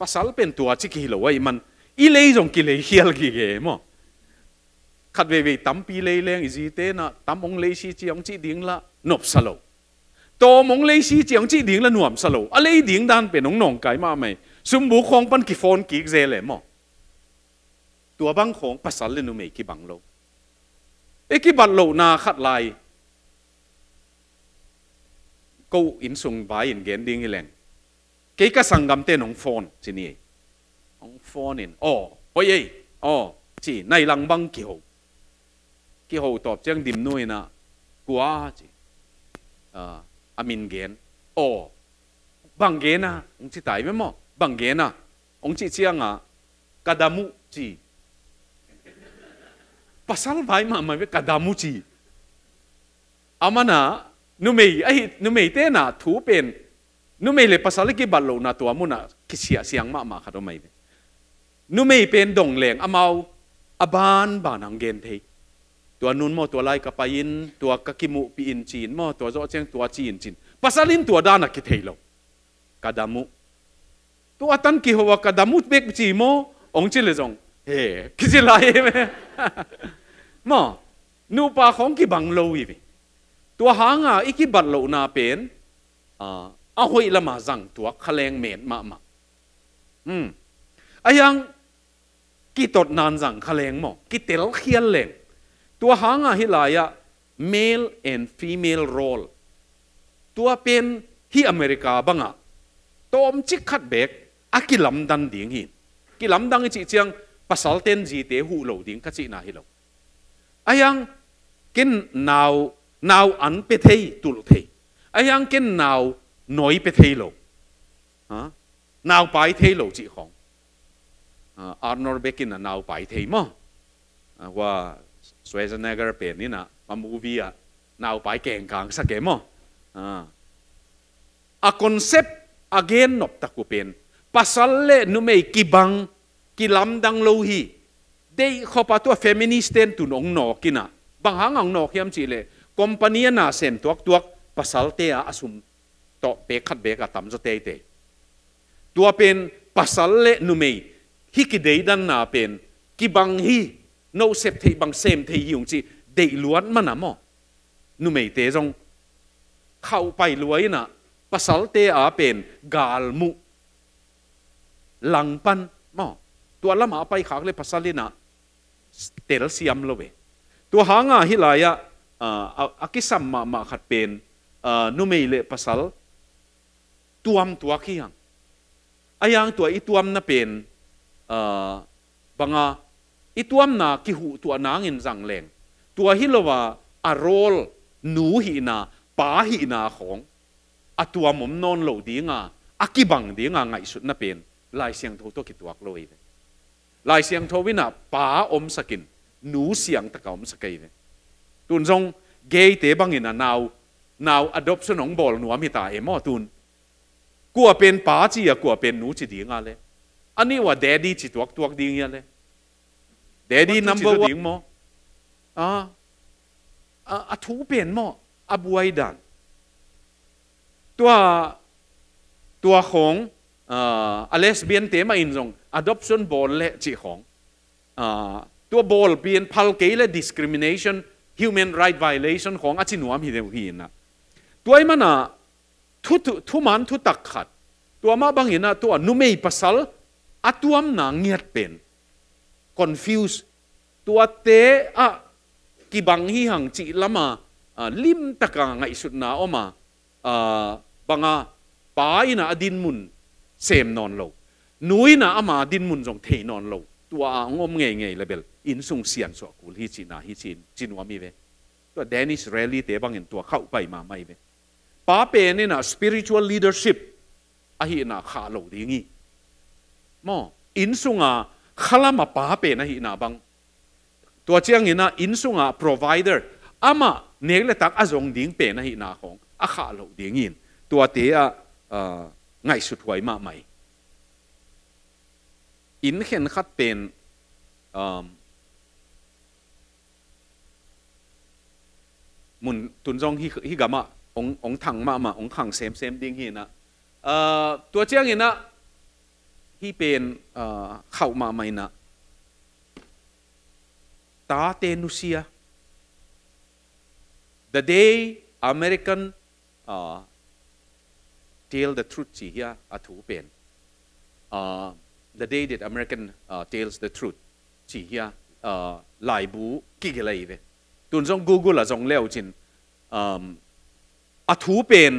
Speaker 1: ภาษาเป็นตัวจีกฮิโลวยมันอีเลี้ยงกิเลี้ยเฮียลกิ่เกมอขัดเวเวตั้มปีเลี้ยงอีจีเตนะตั้มองเลี้ยชีจีองจีดิ้งละนบสโลตมอมงเลี้ยชีจีองจีดิ้งละหนวมสโลอะไรดิ้งด้านเป็นน้องน้องไก่มาไหมสมบูคงปันกิฟอนกิเจเลมอตัวบางของภาษาเลนุ่มกี่บังโลเอกิบัตโลนาขัดลาย câu in sung bài in gen ding leng cái cái sang gam tên ông phone chỉ nè ông phone in oh ôi ấy oh chỉ này lăng băng kiểu kiểu hậu tọp chẳng điểm nuôi na quá chỉ à amin gen oh bang gen à ông chỉ tại với mò bang gen à ông chỉ chiang à kadamu chỉ pasal vai mà mà với kadamu chỉ amana nu mei ai nu mei te na thu pen nu mei le pasal ki balo na to amuna ki sia siang ma ma kharo mai nu mei pen dong leng amau aban banang gen thei tua nun mo tua lai ka pain tua ka kimu pi in chin mo tua zo cheng tua chin chin pasalin tua dana ki thei lo kadamu tu atan ki hoa kadamu bek chi mo ong chi le zong he ki chi lai me mo nu pa khong ki bang lo wi ตัวหางอ่ะอีกบัดโลนาเป็นอ่าอาหอยละมาจังตัวขลังเมนมามาอืมอายังกิตดนานจังขลังมอกิเตลเขียนเลงตัวหางอ่ะฮิลายะ male and female role ตัวเป็นฮีอเมริกาบังอ่ะตอมจิกขัดเบกอากิลำดันดิ่งหินกิลำดังจิเจียงภาษาเต้นจีเตหูโหลดิ่งขจินาฮิโลอายังกินนาวนาวอันเปเทยตุลเทยไอ้ยังเกินนาวน้อยเปเทยโลฮะนาวไปเทยโลจีของอาร์นอร์เบกินนาวไปเทยมั้งว่าสวีเดนเกอร์เป็นนี่นะมามูวีอะนาวไปแก่งกลางสักเกมั้งอะคอนเซปต์อ g a i n นบตะกุเป็น pasal le numei kibang kilamdang lohi dei khopa tu feminist ten tu nong no kina bang hang ang n จีเล company na sem tuak tuak pasal te a asum to pe khat be ka tam zo te te tua pen pasal le nu mei hi ki dei dan na pen ki bang hi no sep thei bang sem thei yung chi dei luan man mo nu mei te jong khau pai luai na pasal te a pen gal mu lang pan mo tua lama pai khak le pasal na tel siam lo ve tua hanga hilaya uh, ah, akisam ma ma khat pen uh, numeile pasal tuam tua kiyang ayang tua ituam na pen uh, banga ituam na kihu tua nangin zang leng tua hilowa arol nu hi na pa hi na khong atua mom non lo di nga akibang di nga ngai sut na pen lai siang tho to kituak loi lai siang tho wina pa om sakin nu siang ta ka om sakai ุนซงเกย์เตบังอินนาวนาวอดอ p สนองบอลหนวมีตาเอมอตุนกัวเป็นป้าจีกัวเป็นนูจีดีงาเลยอันนี้ว่าเดดดี้จีตัวตัวดีงาเลยเดดดี้นัมเบอร์วันมออ่าอ่ทูเป็นมออับวยดันตัวตัวของอาเลสเบียนเตมาอินซง adoption บอลเละจีของตัวบอลเปลี่ยนพัลเกย์และ discrimination human right violation ของอาชินวมีเดวีนะตัวไอ้มันนะทุทุทุมันทุตักขัดตัวมาบางอย่างนะตัวนุ่มไม่พัสลอาตัวมันนาเงียบเป็น confuse ตัวเตอะกีบังฮีหังจิละมาลิมตะกังไงสุดนาออมาบังอาป้ายนะอดินมุนเซมนอนโลนุยนะอามาดินมุนจงเทนอนโลตัวอ่างอมเงยเงยเลเบลอินสุงเสียนสวกุลฮิจินาฮิจินจินวามีเวตัวเดนิสเรลลี่เตบังเินตัวเข้าไปมาไม่เวป้าเปนี่นะ spiritual leadership อะฮีนะขาโลดีงี้มออินสุงอ่ะขลามาป้าเปนะฮีนาบังตัวเจียงเห็นนะอินสุงอ่ะ provider อามาเนยเลตักอาจงดิ้งเปนะฮีนาของอาขาโลดีงีนตัวเตะไงสุดหวยมาใหม่อินเห็นขัดเป็นมุนตุนจงฮิฮิกามะององทังมามาองขังเซมเซมดิ้งฮีนะเอ่อตัวเจ้าเหีนยนะฮิเป็นเอ่อข้ามาไม่นะตาเตนุเซีย the day American เอ่อ tell the truth ี่เฮียอัถูเป็น the day that American tells the truth. ี h เ hiya l a บ b กิเกลัยเว้ตุนซง Google ละจงเลวจินอัฐูเป็น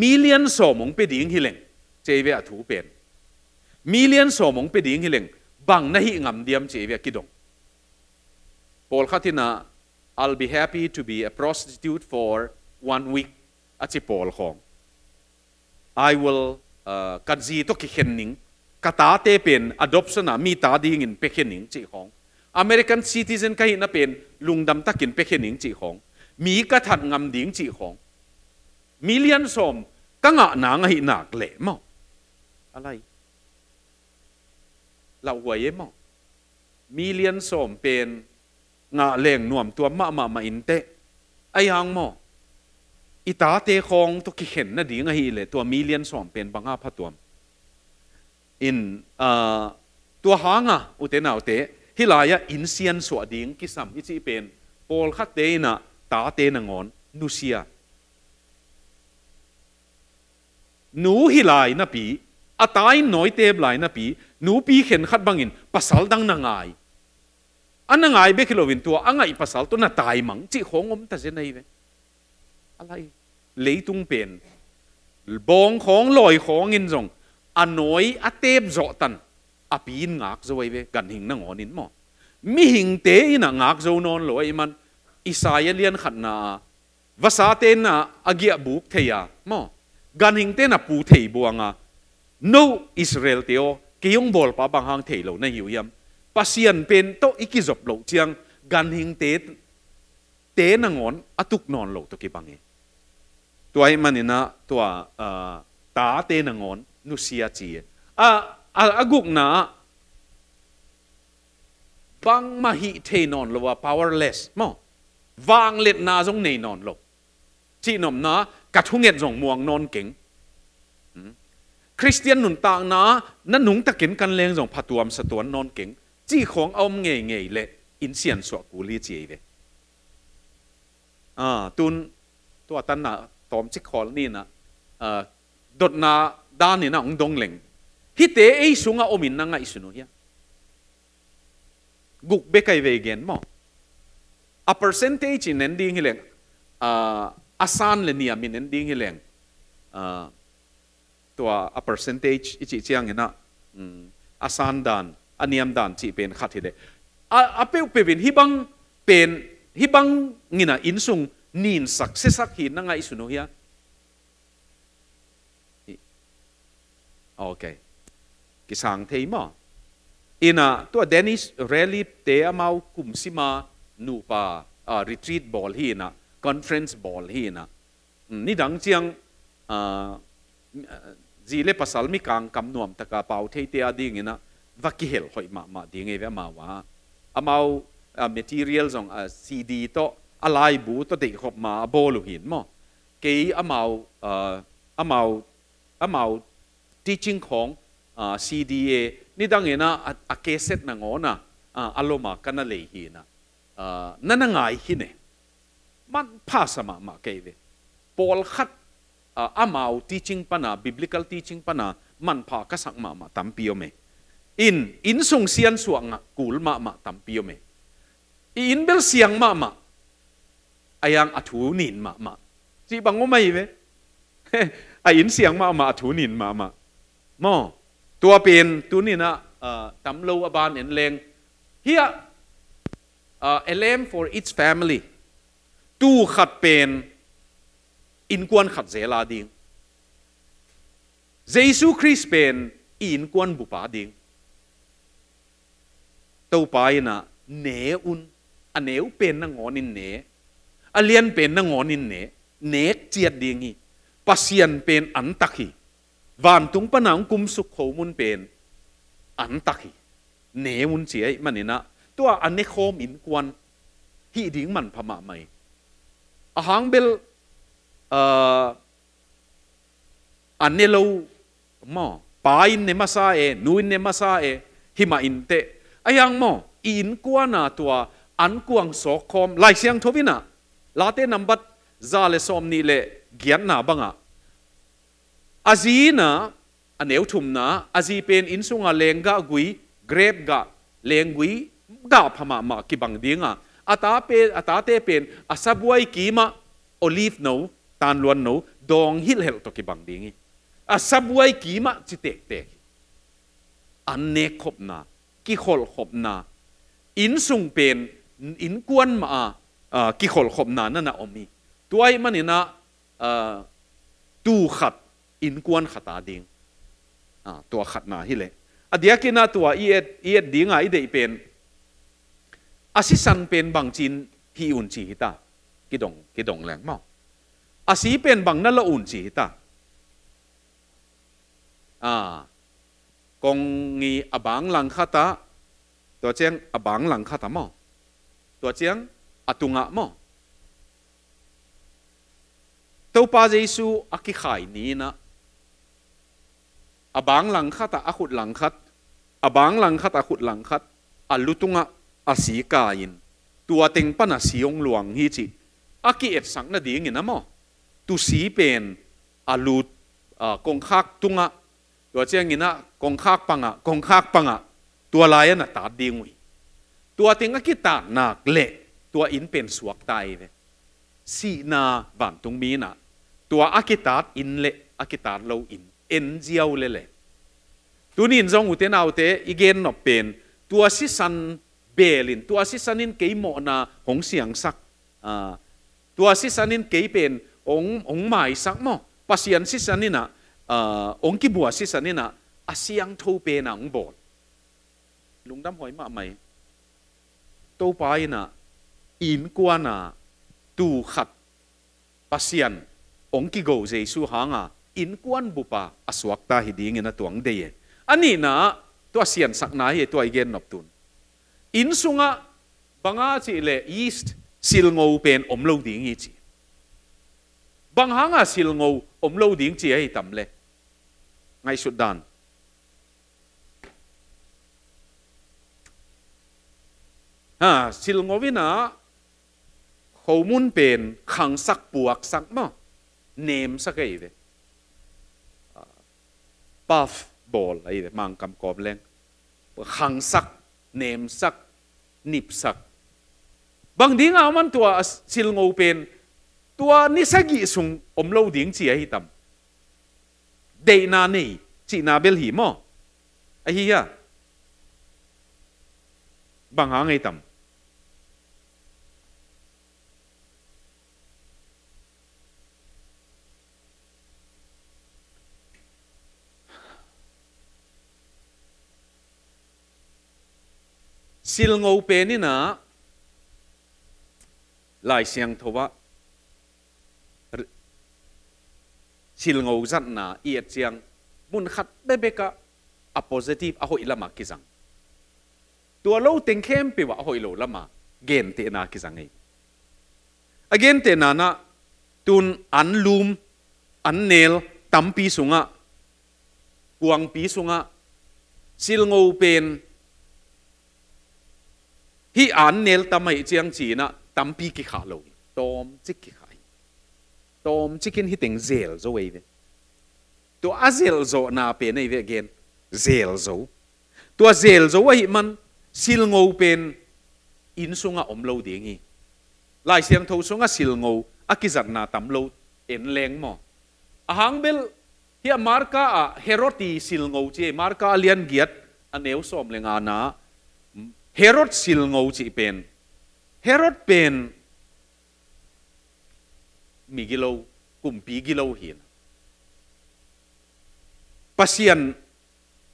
Speaker 1: มิเลียนสอมงเปดิ้งฮิเลงเจเวอัฐูเป็นมิเลียนสอมงเปดิ้งฮิเลงบังนะฮิงมเดียมเจเวกิดงพอลคัตินะ I'll be happy to be a prostitute for one week อาจิพอลคอง I will กัดจีตุกิเค็นนิงกตาเตเป็น adoption มีตาดิ่งอินเปเข็นนิงจีของอเมริกันซิติเซนก็เห็นนะเป็นลุงดำตะกินเป็กเห็นหญิงจีของมีกระถัดงำดิงจีของมิเลียนสมก็งะนังหินักเละมั่งอะไรเราหวยมั่งมิเลียนสมเป็นงะเลงงน่วมตัวมะมะมาอินเตะไอยังมั่งอิตาเตคงตุกิเห็นนะดิ่งหิเลยตัวมิเลียนสมเป็นบังอาพัตัวอินตัวหางอ่ะอุเตนเอาเตะฮิลายะอินเซียนสวดิงกิสัมอิจิเป็นโอลคัตเตนะตาเตนงอนนูเซียนูฮิลายนะปีอาตายน้อยเตบลายนะปีนูปีเข็นขัดบังอินภาสาดังนางไยอันนางไยเบคิโลวินตัวอังไงัาสาตัวน่ะตายมังจิหงอมตาเจนไอเวอะไรเลยตุงเป็นบองของลอยของอินจงอันน้อยอาเตบจอตัน a pi in ngak zo ve gan hing na ngon in mo mi hing te in ngak zo non lo ai man isaya lian khat na vasa te na agia buk ya mo gan hing te na pu thei buanga no israel te o kiyong bol pa bang hang thei lo na hiu yam pasian pen to ikizop lo chiang gan hing te te na ngon atuk non lo to ki bangi e. tuai manina tua à, ta te na ngon nu chi a e. à, อาอากุกนะบางมาหิเทนอนลว่า powerless มั้งวางเล็ดนาจงเนนอนลบที่นมนะกระทุงเงินจงม่วงนอนเก่งคริสเตียนหนุนต่างนะนั่นหนุงตะเก็นกันเลงจงผตัวมสตวนนอนเก่งจี้ของเอาเงยเงยเลยอินเสียนสวกูลีเจเยอ่าตุนตัวตันนะตอมจิคอลนี่นะเอ่อดดนาด้านนี่นะองดงเล็ง hi te ei sunga omin nanga isunu hiya guk be kai ve gen mo a percentage in ending hileng uh, asan le niam in ending hileng uh, to a, a percentage ichi chiang ina um, mm, asan dan aniam dan chi pen khat hide a apeu pevin hibang pen hibang ngina insung nin success sak hi nanga isunu hiya okay ิสังเทียมาอินะตัวเดนิสเรลิปเตียมาคุมสิมานูปาอ่ารีทรีตบอลฮีนะคอนเฟรนซ์บอลฮีนะนี่ดังเชียงอ่าจีเลปัสสัลมิกังคำนวมตะกาเปาเทียเตียดิ่งนะวักกิเฮลคอยมามาดิ่งิอเวมาวาอามาอ่าเมทีเรียลส่งอ่าซีดีต่ออะไรบูโตเด็กขบมาบอลูหินมั้งเกี่ยอามาอ่าอามาอามา t e a c ิ i n g ของ CDA ni dangena at akeset na ngona uh, aloma kana lehi na uh, nanangai hine man pasama ma keve pol khat uh, amau teaching pana biblical teaching pana man pa kasak ma ma tampio me in in sung sian suanga kul ma ma tampio me in bel siang ma ma ayang athu nin ma ma si bangomai ve ai in siang ma ma athu nin ma ma mo ตัวเป็นตัวนี่นะตำรวอบานเอ็นเลงฮียเอลเลม for its family ตู้ขัดเป็นอินกวนขัดเจลาดิงเยซูคริสเป็นอินกวนบุปาดิงตัวไปนะเนอุนอันเนวเป็นนงอนินเนอเลียนเป็นนงอนินเนเนเจียดดิงฮีปัสเซียนเป็นอันตักฮีวานตุงปนังกุมสุขโขมุนเป็นอันตักเนมุนเสียมันนี่นะตัวอันนี้โคมอินควันที่ดิ้งมันพม่าไม่อาหางเบลอันนี้เราหม้อปาอินเนมาซาเอนูอินเนมาซาเอหิมาอินเตอไอยังหม้ออินกวนาตัว อันกวงสกคมไลเสียงทวินะลาเตนัมบัดซาเลซอมนี่เลเกียนนาบังอ่ะอาจีนะอันเอวทุมนะอาจีเป็นอินสุงาเลงกากุยเกรบกะเลงกุยกาพมามากิบังดีงาอาตาเป็นอาตาเตเป็นอาซาบวยกีมาโอลิฟโนตานลวนโนดองฮิลเฮลตกิบังดีงีอาซาบวยกีมาจิเตกเตกอันเนคบนากิอลขบนาอินสุงเป็นอินกวนมากิอลขบนานั่นนะอมีตัวไอ้มันนี่นะตูขัด in kuan khata ding à tua khát na hi le adia à, kina tua i et i et dinga i dei pen asi à, san pen bang chin hi un chi hi ta ki dong ki dong lang ma asi à, pen bang na la un chi hi à kong ngi abang lang khata tua chiang abang lang khata ma tua cheng atunga ma tau pa jesu aki khai ni na อบางหลังคัตอาขุดหลังคัดอบางหลังคัตอาขุดหลังคัดอัลลุตุงะอาศีกายินตัวเต็งปนัสยงหลวงฮิจิอากิเอ็สังนาดีงินนะมอตุสีเป็นอัลลุกงคักตุงะตัวเจียงินะกงคักปังะกงคักปังะตัวลายน่ะตาดีงุยตัวเต็งอากิตานาเละตัวอินเป็นสวกตายเลยสีนาบานตรงมีนะตัวอากิตาอินเละอากิตาเราอินเอ็นเจียวเลยเลยตัวนี้จงอุเทนเอาเตอีเกนนอเป็นตัวสิสันเบลินตัวสิสันนินเกี่ยหมอนาหงเสียงสักอ่าตัวสิสันนินเกี่ยเป็นององหมายสักมอปัสยันสิสันนินะอ่าองกิบัวสิสันนินะอาเสียงทูเป็นหนังบดลุงดำหอยมาไหมตัวไปนะอินกวานะตูขัดปัสยันองกิโกเจสุหางอ่ะ in kuan bupa aswak ta hiding ina tuang deye ani na to asian sak na he to igen nop tun in sunga banga chi le yeast sil ngou pen om lo ding hi chi bang hanga sil ngou om lo ding chi hei tam le ngay su dan ha sil ngovina khomun pen khang sak puak sak ma nem sak ei ve puff ball ไอ้มังกำกอบแรงขังสักเนมสักนิบสักบางดีงเอามันตัวสิลงูเป็นตัวนิสักิสุงอมเลวดิ่งเจียหิตำเดนานี่จีนาเบลหิมอไอ้เฮียบางหางไอ้ตำ sil ngô bê ni na lại siang thô ba sil ngô dân na yết siang mun khát bê bê ka a positive a hoi lama kizang tua lâu tình khem bê wa a hoi lâu lama gen tê na kizang ấy again tê na na tun an lum an nel tam pi sunga quang pi sunga sil ngô bên hi an nel tamai chiang chi na tampi ki kha lo tom chik ki khai tom chicken hi teng zel zo wei to azel zo na pe nei ve again zel zo to zel zo wei man sil ngô pen in sunga om lo ding hi lai siang tho sunga sil ngô akizat na tam lo en leng mo ahang bel hi marka a heroti sil ngô che marka alian giat aneu som lenga na Herod sil ngô chỉ bền Herod bền mi gilo cùng pi gilo hiền pasien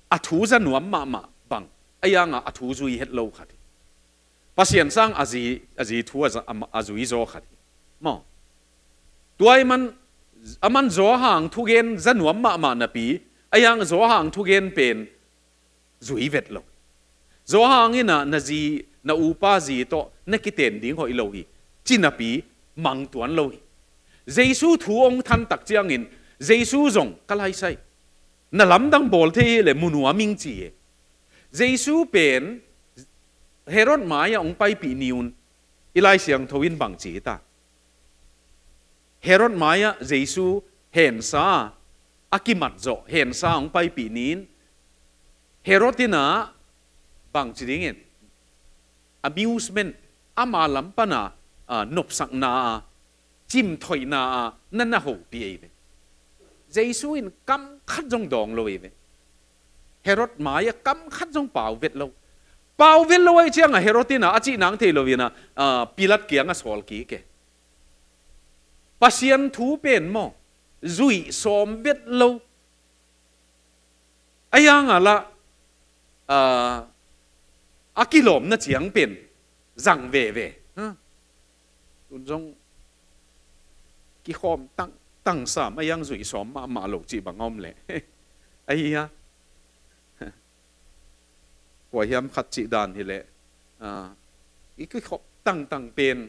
Speaker 1: a thu ra nuam ma ma bang ayang a thu hết lâu khát. khati pasien sang a zi a zi thu a a zui zo khati mo tuai man aman zo hang thu gen za nuam ma ma na pi ayang zo hàng thu ghen pen zui vet lâu zo hangi na na ji na upa ji to na kiten ding hoi lo hi china pi mang tuan lo hi jesu thu ong than tak chiang in jesu zong kalai sai na lam dang bol the le munua ming chi e. jesu pen herod maya ong pai pi niun ilai siang thoin bang chi ta herod maya jesu hen sa akimat zo hen sa ong pai pi nin herodina bằng chỉ đến amusement ama lắm pa na à nộp sạc na chim thoi na nên na hậu bia về Jesus in cam khát trong đòn lâu về Herod mãi cam khát trong bảo vệ lâu bảo vệ lâu ấy chẳng à Herod tin à chỉ nàng thấy về na Pilat kia ngang sol kĩ kệ pasien thú bền mò duy xóm biết lâu ai à là à kí lộm nó chiang biển rằng về về tuần trong kí khom tăng tăng sàm ai yang rủi xóm mà mà lộ chỉ bằng ông lệ ai ya quả hiểm khát chỉ đàn thì lệ à cái khom tăng tăng biển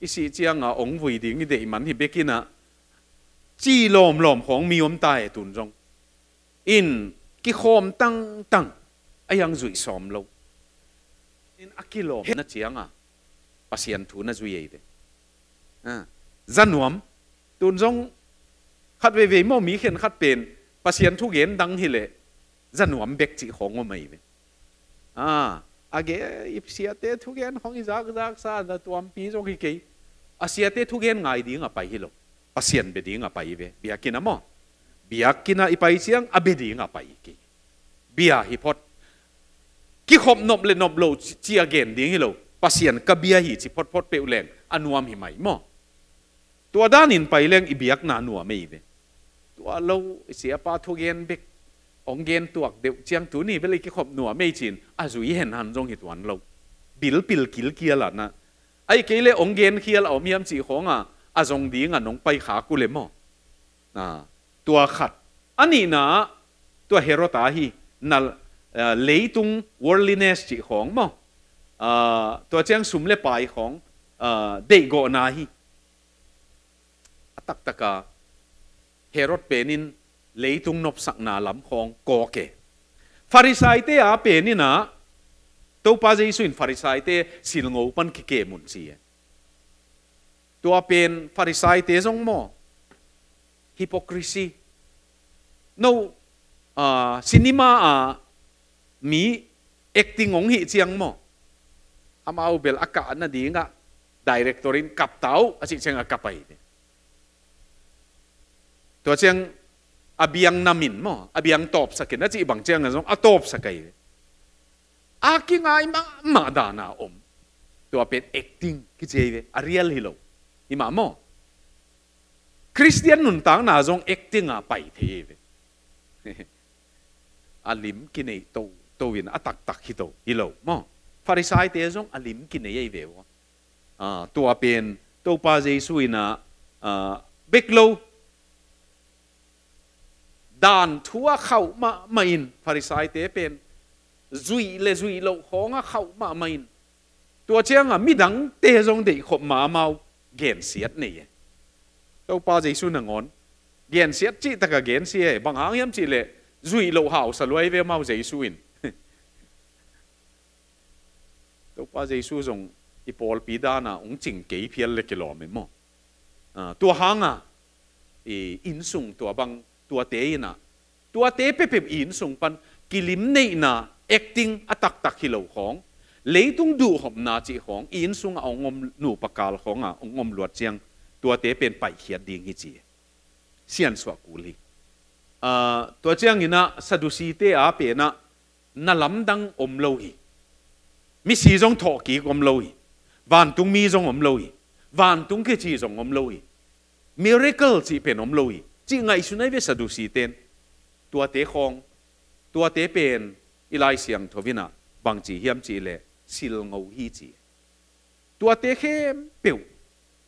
Speaker 1: ý sĩ chiang à ông vui đi cái đệ mắn thì biết kia nè chỉ lòm lòm ของมีอมตายตุนจงอินกิโคมตั้งตั้งไอยังจุยสอมลง in akilo na chianga pasian thu na zui de à zanuam tun jong khát về về mò mi khen khát pen pasian thu gen dang hi le zanuam bek chi khong mai ve à age ipsiate thu gen hong izak zak sa da tuam pi jong hi ke asiate thu gen ngai ding a pai hi lo pasian be ding a pai ve biakina mo biakina ipai chiang abedi nga pai ki bia hi phot กิขบนบเลนบโลจีอเกนดีงี้โลปัสยันกบียหิจิพดพดเปอุ่ลงอนุวมหิไมมอตัวด้านินไปเลงอิบยกนานัวไม่เวตัวเราเสียปาทุเกนเบกองเกนตัวเดียวเจียงตัวนี้เป็นเลยก่ขบนัวไม่จินอาจุยเห็นหันจงหิตวันเราบิลปิลกิลเกียละนะไอ้เกล่ยองเกนเคียลเอามียมจีของอ่ะอาจงดีงอ่นงไปขากุเลมอ่ตัวขัดอันนี้นะตัวเฮโรตาฮีนั่น Ờ, lấy tung worldliness chỉ hóng mà tôi chẳng sum lệ bài hóng ờ, để gọi na hi tắc tắc à Herod penin lấy tung nộp sắc na lắm hóng có kệ Pharisai te à penin à tôi pa dây suin Pharisai te xin ngô pan kề kê mùn xì tôi pen Pharisai te giống mò hypocrisy no uh, cinema à uh, mi acting ong hi chiang mo amau bel aka na dinga directorin kap tau asi chiang akapai de to chiang abiang namin mo abiang top sakin na chi bang chiang na a top sakai aki nga ima ma dana om to apet acting ki chei a real hilo ima mo Christian nun tang na zong acting a pai the ve alim kinei to towin atak tak hi to ilo mo farisai te zong alim à, ki nei ei vewa à, a to apen to pa jesu ina a à, beklo dan thua khau ma main farisai te pen zui le zui lo khonga khau ma main to chiang a midang te zong dei khop ma mau gen siat nei to pa jesu na ngon gen siat chi taka gen sia bang hang yam chi le zui lo hau sa loi ve mau jesu in พระเยซูทรงอีปอลปีดานะองจิงกี่เพียนเล็กิโลเมตรมั้งตัวหางอ่ะอีอินสุงตัวบางตัวเตยนะตัวเตยเป็นอินสุงปันกิลิมเนนะ acting อตักตักฮิโลของเลยตุงดูหอมนาจีของอินสุงเอางมหนูปากาลของอ่ะงมหลวดเจียงตัวเตยเป็นไปเขียดดีงี้จีเสียนสวกุลิตัวเจียงอ่นะสะดุซีเตอาเปนะน่นลำดังอมโลหีมีสีจงถอกีกอมลอยวันตุงมีจงอมลอยวันตุงคือจีจงอมลอยมีเรเกิลสีเป็นอมลอยจีไงสุนัยเวสดุสีเต็นตัวเตคงตัวเตเป็นอีไลเสียงทวินาบางจีเฮียมจีเล่สิลงูอฮีจีตัวเตเข้มเปียว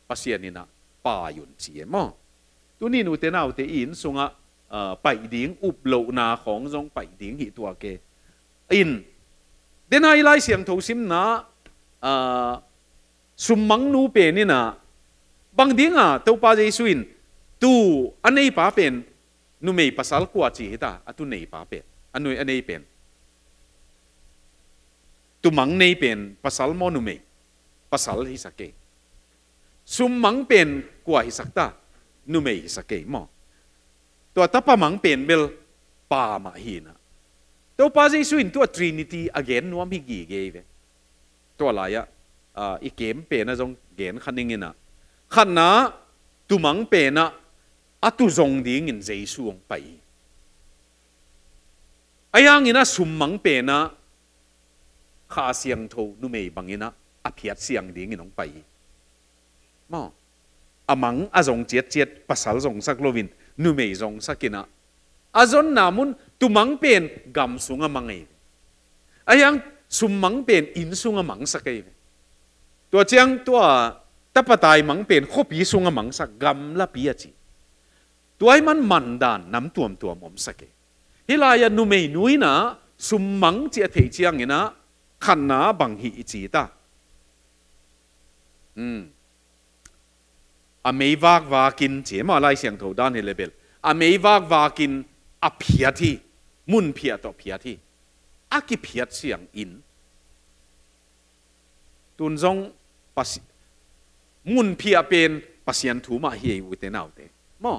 Speaker 1: ภาษาเนนี่นะป่ายุนจีมอตัวนี้นูเตน่าเตอินสุงะไปดิ้งอุบโลนาของจงไปดิ้งหิตัวเกอิน đến ai lai xiêm thâu sim na à sum măng nu pe ni na bang ding à tàu pa dây suin tu anh ấy pa pen nu mei pasal qua chi ta atu nei pa pen anu anh pen tu mang nei pen pasal mo nu mei pasal hi sake sum măng pen qua hi sakta nu mei hi sake mo na to pa jesu in to trinity again nuam hi gi ge ve to la ya a i kem pe na jong gen khaning ina khan na tu mang pe na atu zong ding in jesu ong pai ayang ina sum mang pe na kha siang tho nu mei bang ina a phiat siang ding in ong pai mo amang azong chiet chiet pasal zong sak lovin nu mei zong sakina azon namun ตุมังเป็นกำสุงมังเไงไอ้ยังสุมังเป็นอินสุงมังสักเองตัวเจียงตัวตะปตายมังเป็นขบีสุงมังสักกำละปีอจีตัวไอ้มันมันดานน้ำตัวมตัวมอมสักเองฮิลายานุเมนุยนะสุมมังเจียเทเจียงเนะขันนาบังฮีจีตาอืมอเมวากวากินเจียมาไล่เสียงโถด้านเฮเลเบลอเมวากวากินอภิยที่มุนเพียต่อเพียที่อากิเพียเสียงอินตุนจงปัสมุนเพียเป็นปัสยันถูมาเฮียวุเตนเอาเตมอ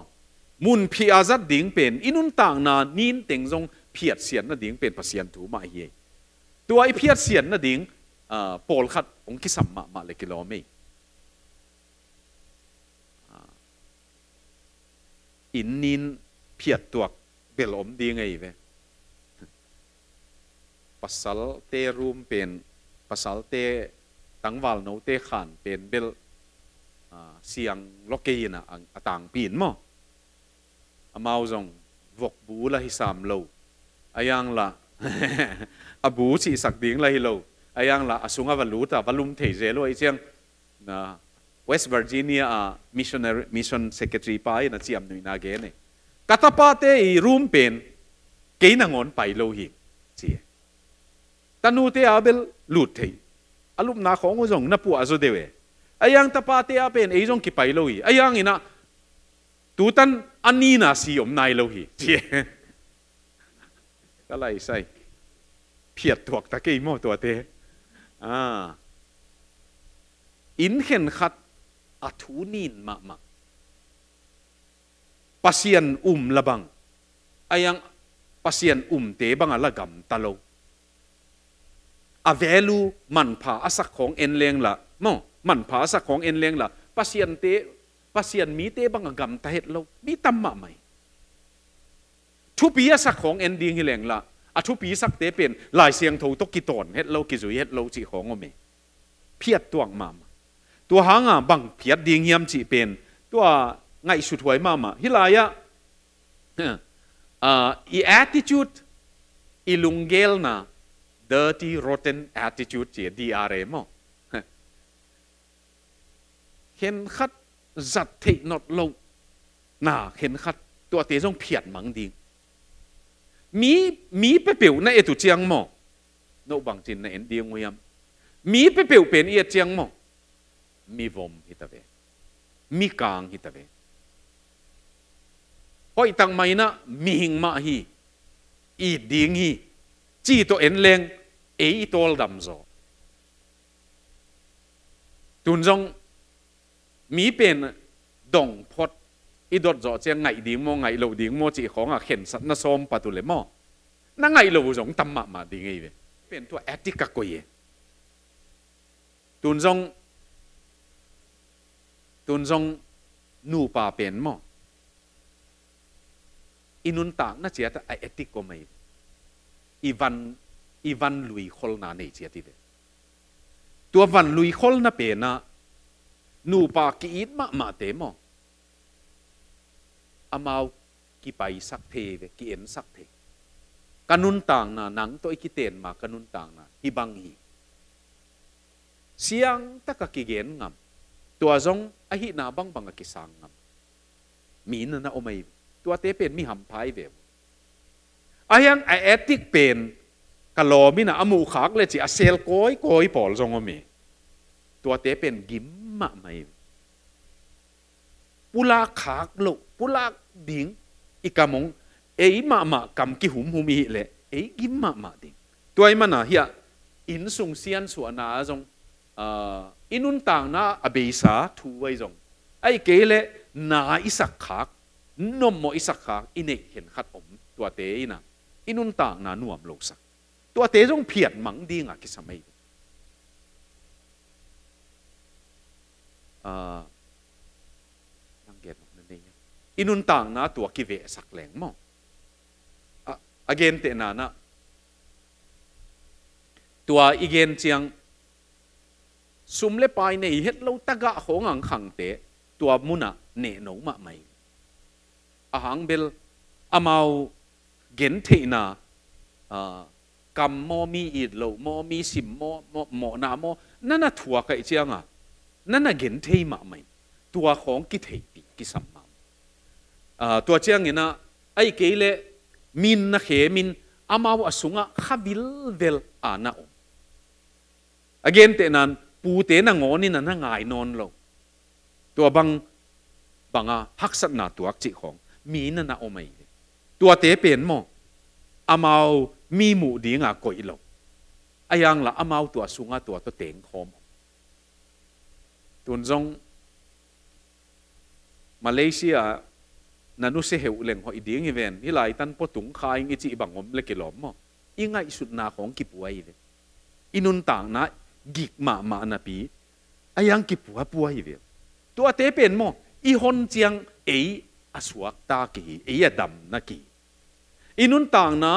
Speaker 1: มุนเพียจัดดิ่งเป็นอินุนต่างนานินเต็งจงเพียเสียนนัดดิ่งเป็นปัสยันถูมาเฮียตัวไอเพียเสียนน่ดดิ่งปอลขัดองคิสัมมามาเลกิโลเมอินนินเพียตัวเบลอมดีไงเว้ pasal te room pen pasal te tangwal no te khan pen bel ah, siang lokeina ang atang pin mo amao zong vok bu la hi sam lo ayang la abu chi sak ding la hi lo ayang la asunga valuta valum thei je lo ichang na West Virginia a ah, missionary mission secretary pa na chiam nui na ge ne katapa te i room pen keinangon pailo hi chi tanu te abel lut thei alum na khong jong na pu azo dewe ayang tapa te apen ei jong ki pai loi ayang ina tu tan ani na si om nai lo hi ti ka lai sai phiat thuak ta ke mo to te à in khen khat a thu nin ma ma pasien um labang ayang pasien um te bang ala gam talo อาเวลูมันผาอสักของเอ็นเลงละมอมันผาสักของเอ็นเลงละปัสยันเตปัสยันมีเตบังกัมทะเหตุเรามีตัมมะไหม ทุปีสักของเอ็นดีงฮิเลงละอาทุปีสักเตเป็นหลายเสียงทูตกิตอนเหตดเรากิจุเฮตเราจีของไหมเพียดตัวงมามตัวหางอะบังเพียดดีงเฮยมจีเป็นตัวไงสุดหวยมามาฮิลายะอีแอติจูดอีลุงเกลนะ dirty rotten attitude เสีย DRA มังเห็นขัดจัดเทนอดลงน่ะเห็นขัดตัวเตี้ยงเพียนมังดิมีมีไปเปียวในเอตุเจียงมั่งนบังจินในเอ็นดีงวยมมีไปเปียวเป็นเอเจียงมังมีวมฮิตาเว มีกางฮิตาเวพออีตังไม่นะมีหิงมาฮีอีดิงฮีจีตัวเอ็นเลง ei tol dam zo tun jong mi pen dong phot i dot zo che ngai ding mo ngai lo ding mo chi khong a khen sat na som patule mo na ngai lo jong mạ ma ma ding ei ve pen tu atika ko ye tun jong tun jong nu pa pen mo inun tak na chia ta ai etik ko mai ivan อีวันลุยคอลนาเนเจียติเดตัววันลุยคอลนเปนะนูปากีดมามาเตมออามากี่ไปสักเทเวกี่เอ็นสักเทกันุนต่างนาหนังตัวอีกิเตนมากันุนต่างนาฮิบังฮีเสียงตะกะกิเกนงำตัวจงอหินาบังบังกิสังงำมีนนะโอไม่ตัวเตเป็นมีหำพายเวอายังไอเอติกเป็นกะโลมินะอมูขากเลยจีอาเซลโกยโกยปอลทรงอมีตัวเตเป็นกิมมะไม่ปุลาขากลุปุลาดิงอีกามงเอ้มามากำกิหุมหุมีเลยเอ้กิมมะมาดิงตัวไอ้มันนะเฮียอินสุงเซียนสวนาทรงอินุนต่างนะอเบสาทูไว้ทรงไอ้เกเลนาอิสักขากนมโมอิสักขากอินเอกเห็นขัดอมตัวเตนะอินุนต่างนะนวมโลกสักตัวเตจงเพียนมังดีงะกิสมัยนังเกตนั่นเองอินุนต่างนะตัวกิเวสักแหลงมองอเกนเตนานะตัวอีเกนเจียงซุมเลปายในเฮ็ดเราตะกะของอังขังเตตัวมุนะเนโนมะไม่อาหังเบลอามาวเกนเทนาอ่ากำโมมีอิดโลโมมีสิมโมโมโมนาโมนั่นน่ะถั่วกับเจียงอ่ะนั่นน่ะเห็นเที่ยมาไหมตัวของกิเทปิ กิสัมมาตัวเจียงเน่ะไอ้เกลมินนะเขมินอามาวอสุงะขบิลเวลอาณาอ again เตนันปูเตนังอนี่นั่นง่ายนอนโล ตัวบังบังอ่ะพักสักนาตัวจิของมีนั่นน่ะโอไม่ตัวเตเป็นมออามาว mi mu ding a koi lo ayang la amau tua sunga tua to teng khom tun jong malaysia nanu se heu leng ho iding even ni lai tan po tung khai ngi chi bangom le kilom mo ingai sut na khong ki puai le inun tang na gik ma ma na pi ayang ki puwa puai ve tua te pen mo i hon chiang ei asuak ta ki ei adam na ki inun tang na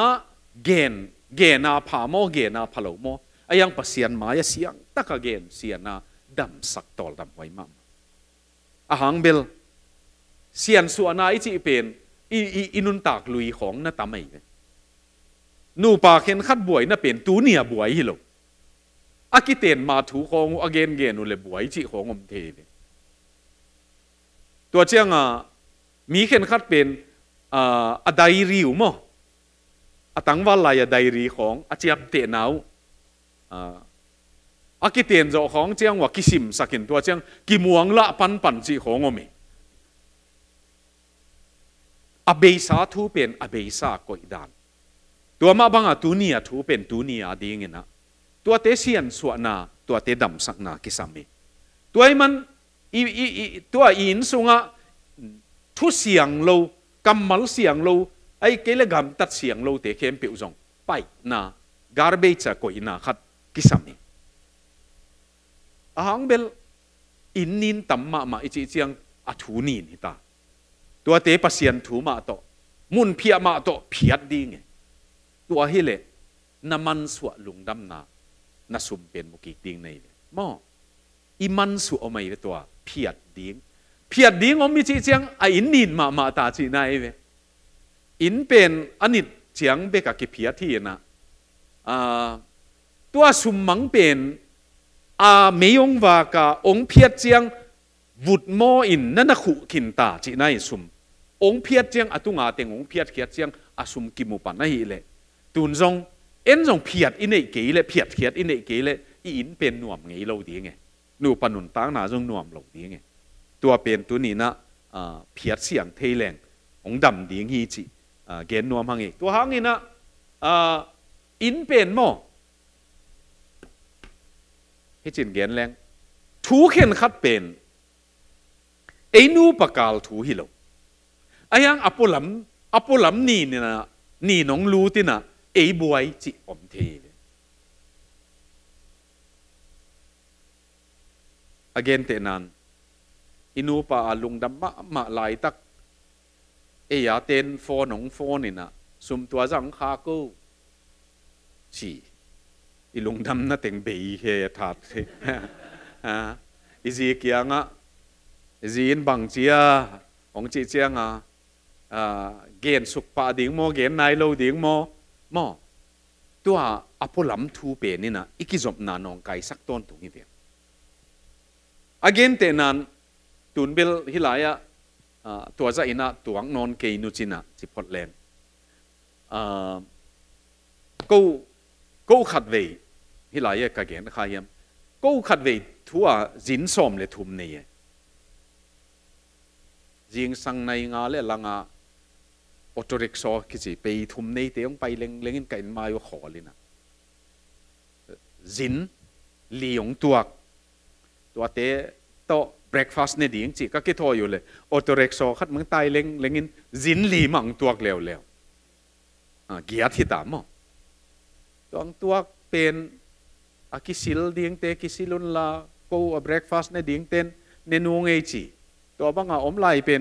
Speaker 1: gen gen na pha mo gen na phalo mo ayang pasian ma ya siang taka gen sian na dam sak tol dam wai mam ahang bel sian su ana ichi pen i i inun tak lui khong na tamai nu pa khen khat buai na pen tu nia buai hi lo akiten ma thu khong again gen u le buai chi khong om the ni ตัวเจ้าอ่ะมีเข็นขัดเป็นอ่าอดายริวมั้อตังวัลลายไดรีของอาเจรย์เตนเอาอากิเตยนจอของเจียงว่ากิสิมสักินตัวเจียงกิมวงละปันปันจีของอมีอเบสาทูเป็นอเบสาก็อิดานตัวมาบังอาตุนียทูเป็นตุนียดีเงินะตัวเตเซียนสวนาตัวเตดัมสักนากิสามีตัวไอ้มันอีอีตัวอินสุงะทุเสียงโลกำมัลเสียงโลไอ้เกลกรรมตัดเสียงโลเตเข้มเปียวจงไปนะกาเบจะก็อินาขัดกิสามีอาังเบลอินนินตัมมามาอิจิเจียงอัฐูนินี่ตาตัวเตปเสียนถูมาตโตมุนเพียมาโตเพียดดีไงตัวฮิเลน้มันสวลุงดำนานาสุมเป็นมุกิดิงในมออิมันสุอไม่ตัวเพียดดีงเพียดดีงอมิจิเจียงอินนินมามาตาจีนายเว in pen anit chiang beka ki phia thi na à tua sum mang pen à meyong wa ka ong phia chiang vut mo in na na khu khin ta chi nai sum ong phia chiang atunga teng ong phia khia chiang asum ki mu pa na hi le tun zong en zong phiat in ei ke le phiat khiat in ei ke le in pen nuam ngei lo di nge nu panun tang na zong nuam lo di nge tua pen tu ni na à phiat siang thei leng ong dam ding hi chi เกณฑ์นวมหังอีกตัวหังอีนะอินเป็นมอให้จินเกณฑ์แรง ถูเข็นขัดเป็นไอ้นูปากาลถูฮิโลไอ้ยังอปุลัมอปุลัมนี่เนี่ยนะนี่น้องรู้ที่นะไอ้บวยจิอมเทเลย again te nan inu pa a าล n งดั m มะ m า lai t a ấy à tên phone ông phone nè sum tua rằng khá cô chỉ i lung đâm na tiếng bì hè thật à i gì kia ngã gì in bằng chia ông chị chia ngã à gen suk pa tiếng mo gen nai lâu tiếng mo mo tua apo à lắm thu bề nè na ikizop na nong cái sắc tôn tụng như vậy again à, tenan tunbil hilaya ตัวจะอินะตัวงนนเกนุจินะสิพดเลนกูกูขัดเวฮิลายกะเกนขายมกูขัดเวทัวจินสมเลทุมเนี่ยิงสังในงาเลลังอาออโตริกซอกิจิไปทุมเนี่เตียงไปเล็งเล็งกันมาอยู่ขอเลยนะจินลียงตัวตัวเตโตเบรกฟาสตนในดิ่งจีก็คิโทอยู่เลยออโตเร็กโซคัดมึงไตเล็งเล็งินจินลีมังตัวเลวเเกียรติตามองตังตัวเป็นอากิสิลดิ่งเตกิสิลุนลากูเบร k ฟาส t นในดิ่งเต้นในนูงเอจีตัวบังอาอมไลเป็น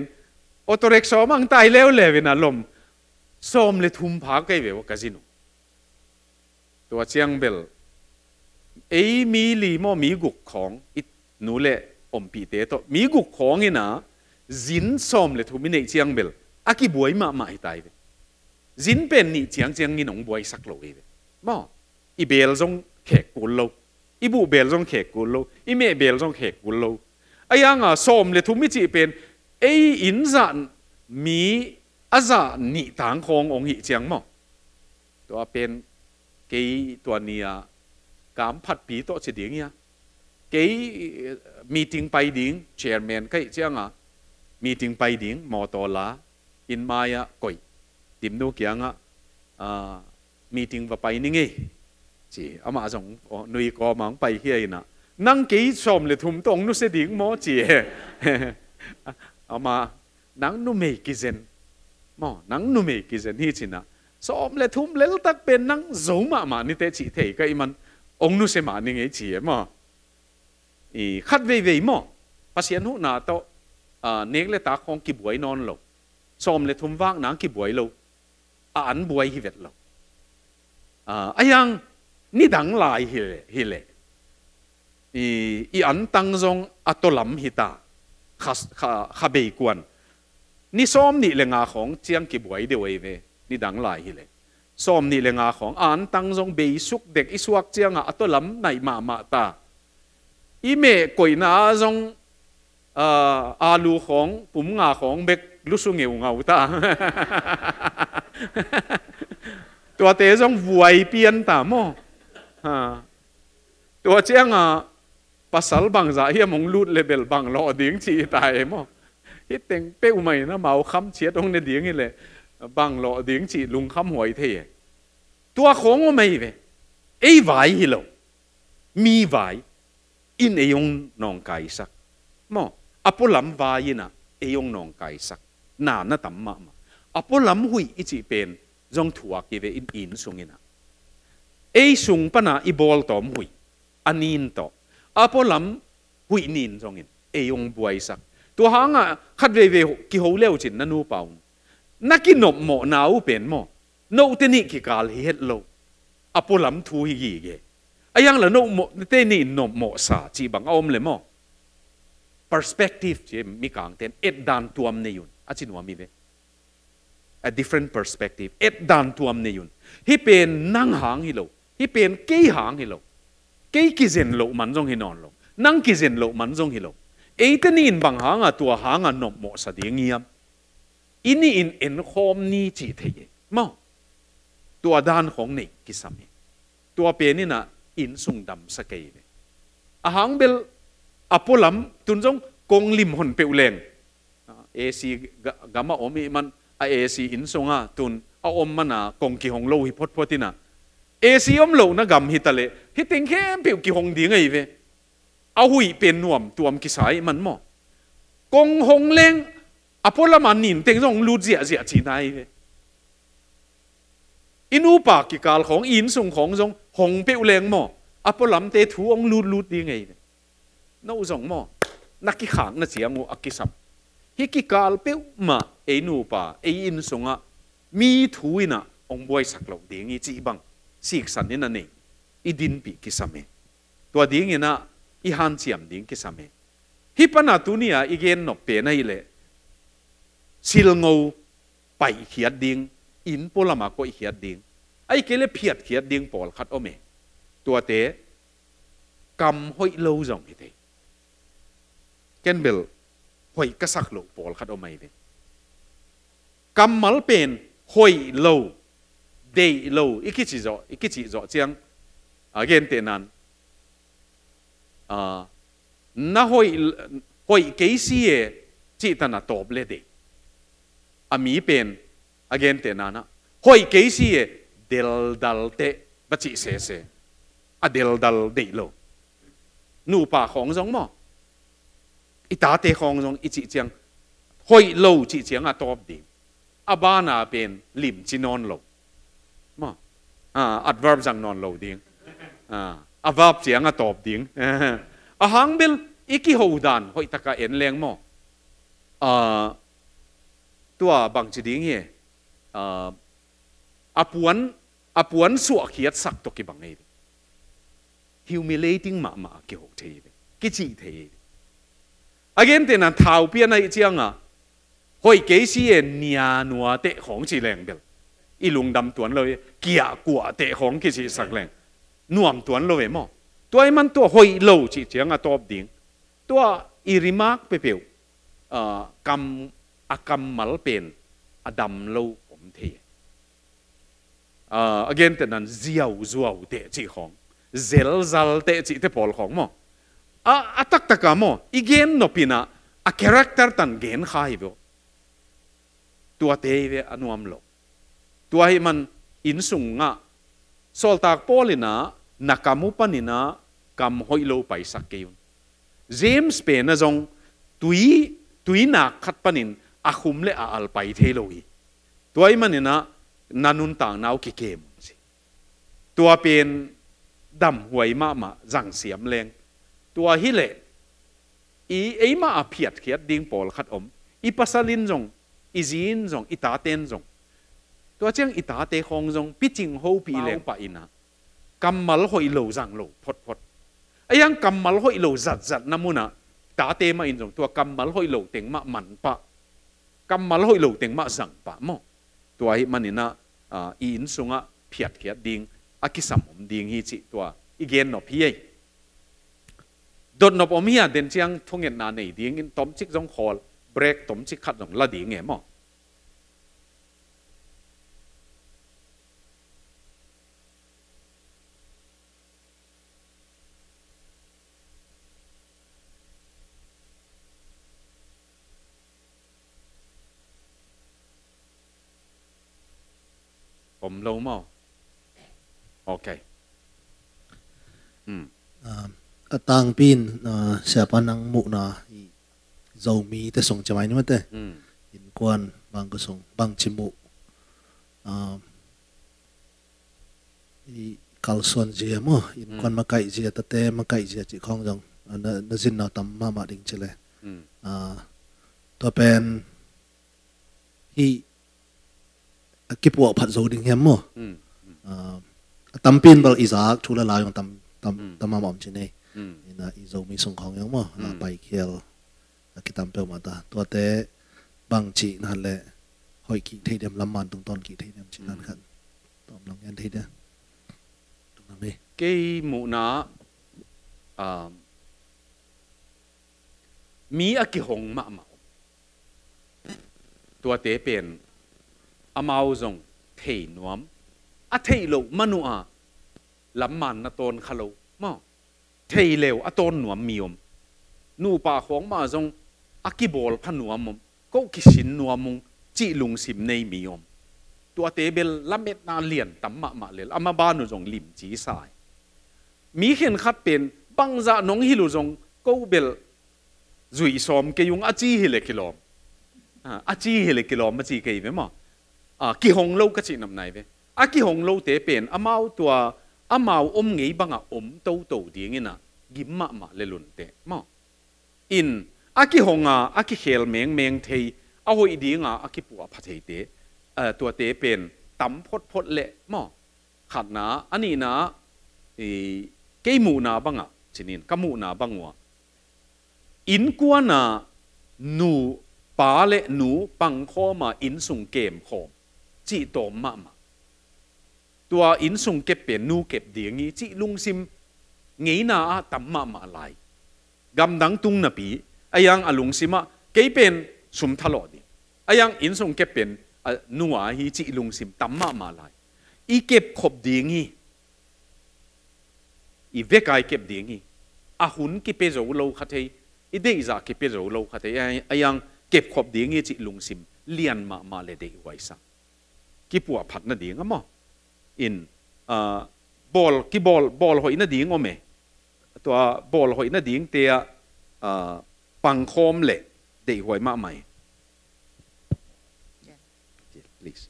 Speaker 1: ออโตเร็กโซมังไตเลวเร็วนะลมส้มเลทุ่มพากไกเววกาซิโนตัวเชียงเบลเอมีลีมอมีกุกของอินูเล om pi te to mi gu khong ina zin som le thu mi nei chiang bel aki buai ma ma hitai ve zin pen ni chiang chiang ni nong buai sak lo ve mo i bel zong khe kul lo i bu bel zong khe kul lo i me bel zong khe kul lo ayanga som le thu mi chi pen ei in zan mi aza ni tang khong ong hi chiang mo to pen cái tuần nia cảm phát bí to chỉ tiếng nha cái ờ, meeting bay điện chairman cái chẳng à meeting bay điện mò to lá in mai à coi tìm đâu kia ngã à meeting và bay níng chỉ âm à giống ờ, nuôi có mang bay kia nè năng kỹ xóm là thùng tông nó sẽ điện à mò chỉ âm à năng nó mày kia zen mò năng nó mày kia zen hi chỉ nè xóm là thùng lấy tắc bên nang giống mà mà như thế chỉ thấy cái mình ông nó sẽ mà níng ấy chỉ mà อคัดเว่ยเว่ยมอภาษีนุนาโตเนกเลตาของกิบวยนอนโลซอมเลทุมว่างนางกิบวยโลอันบวยฮิเวตโลอายังนี่ดังลายฮิเลฮิเลอีอีอันตังซงอัตลัมฮิตาขัขับเบกวนนี่ซ้อมนี่เลงาของเจียงกิบวยเดียวเวนี่ดังลายฮิเลซ้อมนี่เลงาของอันตังซงเบยสุกเด็กอิสวกเจียงอัตลัมในมามาตาอีเมก่อยน่าจงอาลูของปุ่มงาของเบกลุสุเงียวเงาตาตัวเตจงวยเปียนตามอตัวเจียงอ่ะภาษาบางจาเฮียมงลูดเลเบลบางลอดิ้งชีตายมอฮิตเต็งเป้อุไม่นะเมาคำเชียตรงในดิ้งนี่เลยบางลอดิ้งชีลุงคำหวยเทตัวของอุไม่เว้ยไอ้ไหวฮิโลมีไหว in e yong nong kai sak mo apo lam va yin a e yong nong kai na na tam ma ma apo lam hui i chi pen jong thua ki in in sung ina e sung pa na i bol tom hui anin to apo lam hui nin jong in e yong buai sak tu ha nga khat ve ve ki ho leo chin na nu paung na ki nop mo na u pen mo no te ni ki kal hi het lo apo lam thu hi gi ge ayang la no mo te ni no mo sa chi bang om le mo perspective che mi kang ten et dan tuam ne yun achi nuam mi ve a different perspective et dan tuam ne yun hi pen nang hang hi hi pen ke hang hi lo ke ki zen lo man jong hi non lo nang ki zen lo man jong hi lo eiten in bang hanga tua hanga no mo sa ding yam ini in en khom ni chi the ye mo tua dan khong nei ki sam ตัวเป็นนี่นะ in sung dam sa kei ne a hang bel apolam tun jong kong lim hon pe uleng ac gama omi man a ac in sunga tun a om mana kong ki hong lo hi phot photina ac om lo na gam hi tale hi pe ki hong ding ei ve a hui pen nuam tuam ki sai man mo kong hong leng apolam an nin teng jong lu zia zia chi nai ve อินูปากิกาลของอินสุงของทรงหงเปียวเลงหมออัปลำเตถูองลูดลูดดีไงนี่สงหมอนักกิขางนักเสียงูอักกิสับฮิกิกาลเปียวมาเอนูปาเออินสงอะมีถูอินะองบวยสักหล่าดีงี้จีบังสิกสันนี่นั่นเองอีดินปีกิสัมเอตัวดีงี้นะอีฮันเสียมดีงกิสัมเอฮิปนาตุนียอีเกนนกเปนไยเลยสิลงูไปเขียดดิง in polama ko hiat ding ai kele phiat hiat ding pol khat ome tua te kam hoi lâu dòng hi thế ken bel hoi ka sak lo pol khat omai de kam mal pen hoi lâu day lâu iki chi zo iki chi zo chiang again te nan à na hoi hoi ke si e chi ta na top le de ami pen again te nana hoi ke si e del dal te ba chi se se a del dal de lo nu pa khong jong mo i ta te khong jong i chi chiang hoi lo chi chiang a top di a ba na pen lim chi non lo ma à adverb jang non lo ding à a verb chiang a top ding a hang bel iki ho dan hoi taka en leng mo à tua bang chi ding ye อาปวนอาปวนสวขียดสักตกิบังเอง humiliating มามาเกี่ยวกับเธอกิจิเธอ a g a i เดี๋ยวนั้นท้าวเปียนอะไรเจียงอ่ะหอยเกษียเนียนัวเตะของจีแรงเบลอีลุงดำตวนเลยเกียกัวเตะของกิจิสักแรงนวมตวนเลยมั้งตัวไอ้มันตัวหอยโลจีเจียงอ่ะตัวดิ่งตัวอิริมารเปเปียวอ่ากำอากำมัลเป็นอดำมโล uh, again tên nan ziau zuau te chi khong zel zal te chi te pol khong mo a atak taka mo igen no pina a character tan gen khai bo tua te ve anuam à, lo tua hi man in sung nga sol tak polina nakamu panina kam hoi lo pai sak ke yun james pe na jong tui tui na khat panin ahum à le a à al pai the lo hi tuai manina นันุนต่างนาวกิเกมสิตัวเป็นดำหวยมามาจังเสียมเลง ตัวฮิเลอีไอมาเพียดเขียดดิ่งปอลขัดอม อีปัสลินจงอีจีนจงอีตาเตนจงตัวเจียงอีตาเตหงจงปิจิงโฮปีเลงปะอินะกำมัลหอยโลจังโลพดพดไอยังกำมัลหอยโลจัดจัดน้ำมุนะตาเตมาอินจงตัวกำมัลหอยโลเต็งมะมันปะกำมัลหอยโลเต็งมะสังปะมอตัวฮิมันนี่นะ Ờ, à in sunga phiat khiat ding akisam om ding hi chi tua igen no phi dot no omia den chiang thongen na nei ding in tom chik jong khol break tom chik khat jong la ding emo Om Lomo. Okay. Hmm.
Speaker 4: Atang pin siapa nang mukna zomi te song cemai ni mate. Hmm. In kuan bang kesong bang cimu. I kalson jia mo in kuan makai jia tate makai jia ci kong jong. Na na zin na tam mama ding cile. Hmm. ตัวเป็นที่ kipua phat zo ding hem mo hmm, hmm. uh, tampin bal là thula la yong tam tam hmm. tamam om chine ina uh, izo mi sung khong yong mo na pai khial kitam pe mà ta to te bang chi na lệ hoi ki thei dem lam man tung ton ki thei dem chin nan khan tom long yan thei da
Speaker 1: tung na me ke mu na à mi a mạ hong ma ma ตัวเตเป็นอามาซงเทนวมอเทโลมนุอาลำมันนตนขลุมอเทเลวอตนนวมมีอมนูป่าของมาซงอากิบอลพนวมมก็คิสินนวมงจีลุงสิมในมีอมตัวเตเบลลำเม็ดนาเลียนตัมมะมะเลลอามาบานุจงลิมจีสายมีเห็นขัดเป็นบังจะนงฮิลุจงก็เบลจุยสอมเกยุงอาจีฮิเลกิลอมอาจีฮิเลกิลอมมาจีเกยไหมมอกิหงโลก็จินำนหนเวอากิหงโลเตเป็นอามาตัวอามาอมงี้บังอ่ะอมโตโตดีงี้นะกิมมะมาเลลุนเตมาอินอากิหงอ่ะอากิเฮลเมงเมงเทยอาหอยดีงอ่ะอากิปัวพัทเตเอ่อตัวเตเป็นตั้มพดพดเละมาขัดนะอันนี้นะไอ้เกีมูนาบังอ่ะชนินกมูนาบังวะอินกัวนาหนูปาเลหนูปังข้อมาอินสุงเกมขอม chỉ tổ mà mà tua in sung kẹp biển nu kẹp đĩa nghĩ chỉ lung sim nghĩ na tắm mà mà lại gam đắng tung na bị ayang alung à sima kẹp bên sum thalo đi ayang in sung kẹp biển à, nu à hi chỉ lung sim tắm mà mà lại i kẹp khop đĩa nghĩ i vek ai kẹp đĩa nghĩ à hun cái pe zô lâu khát thấy i đây ra cái pe zô lâu khát thấy ayang kẹp khop đĩa nghĩ chỉ lung sim liền mà mà lệ để hoài sang ก่ปัวผัดนาดีงั่ะมั้งอินบอลก่บอลบอลหอยนาดีงอ้นไหมตัวบอลหอยนาดีงเตียปังคอมเละเดี๋ยวหอยมาใหม่ please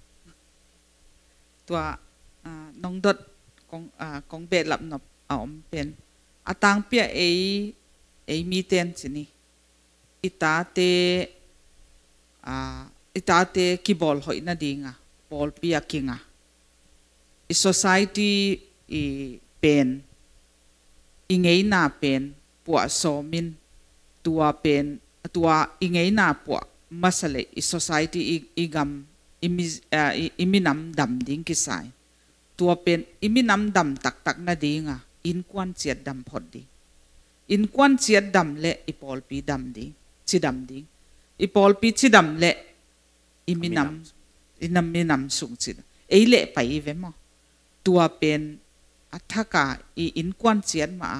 Speaker 3: ตัวน้องดดของของเบดหลับนบเอาเป็นอาตังเปียเอเอมีเตนสินี่อิตาเตอิตาเตกีบอลหอยนาดีงั่ะ Paul Piakinga. I society i pen, i ngay na pen, po so min, tua pen, tua i ngay na po, masale i society i gam, i minam dam ding kisay. Tua pen, i minam dam tak tak na di nga, in kwan siya dam pot di. In kwan siya dam le, i Paul Pi dam di, si dam di. I Paul Pi si dam le, i minam อินำมีนำสูงจิตเอเละไปเวมอตัวเป็นอัฐกาอีอินกวนเจียนมา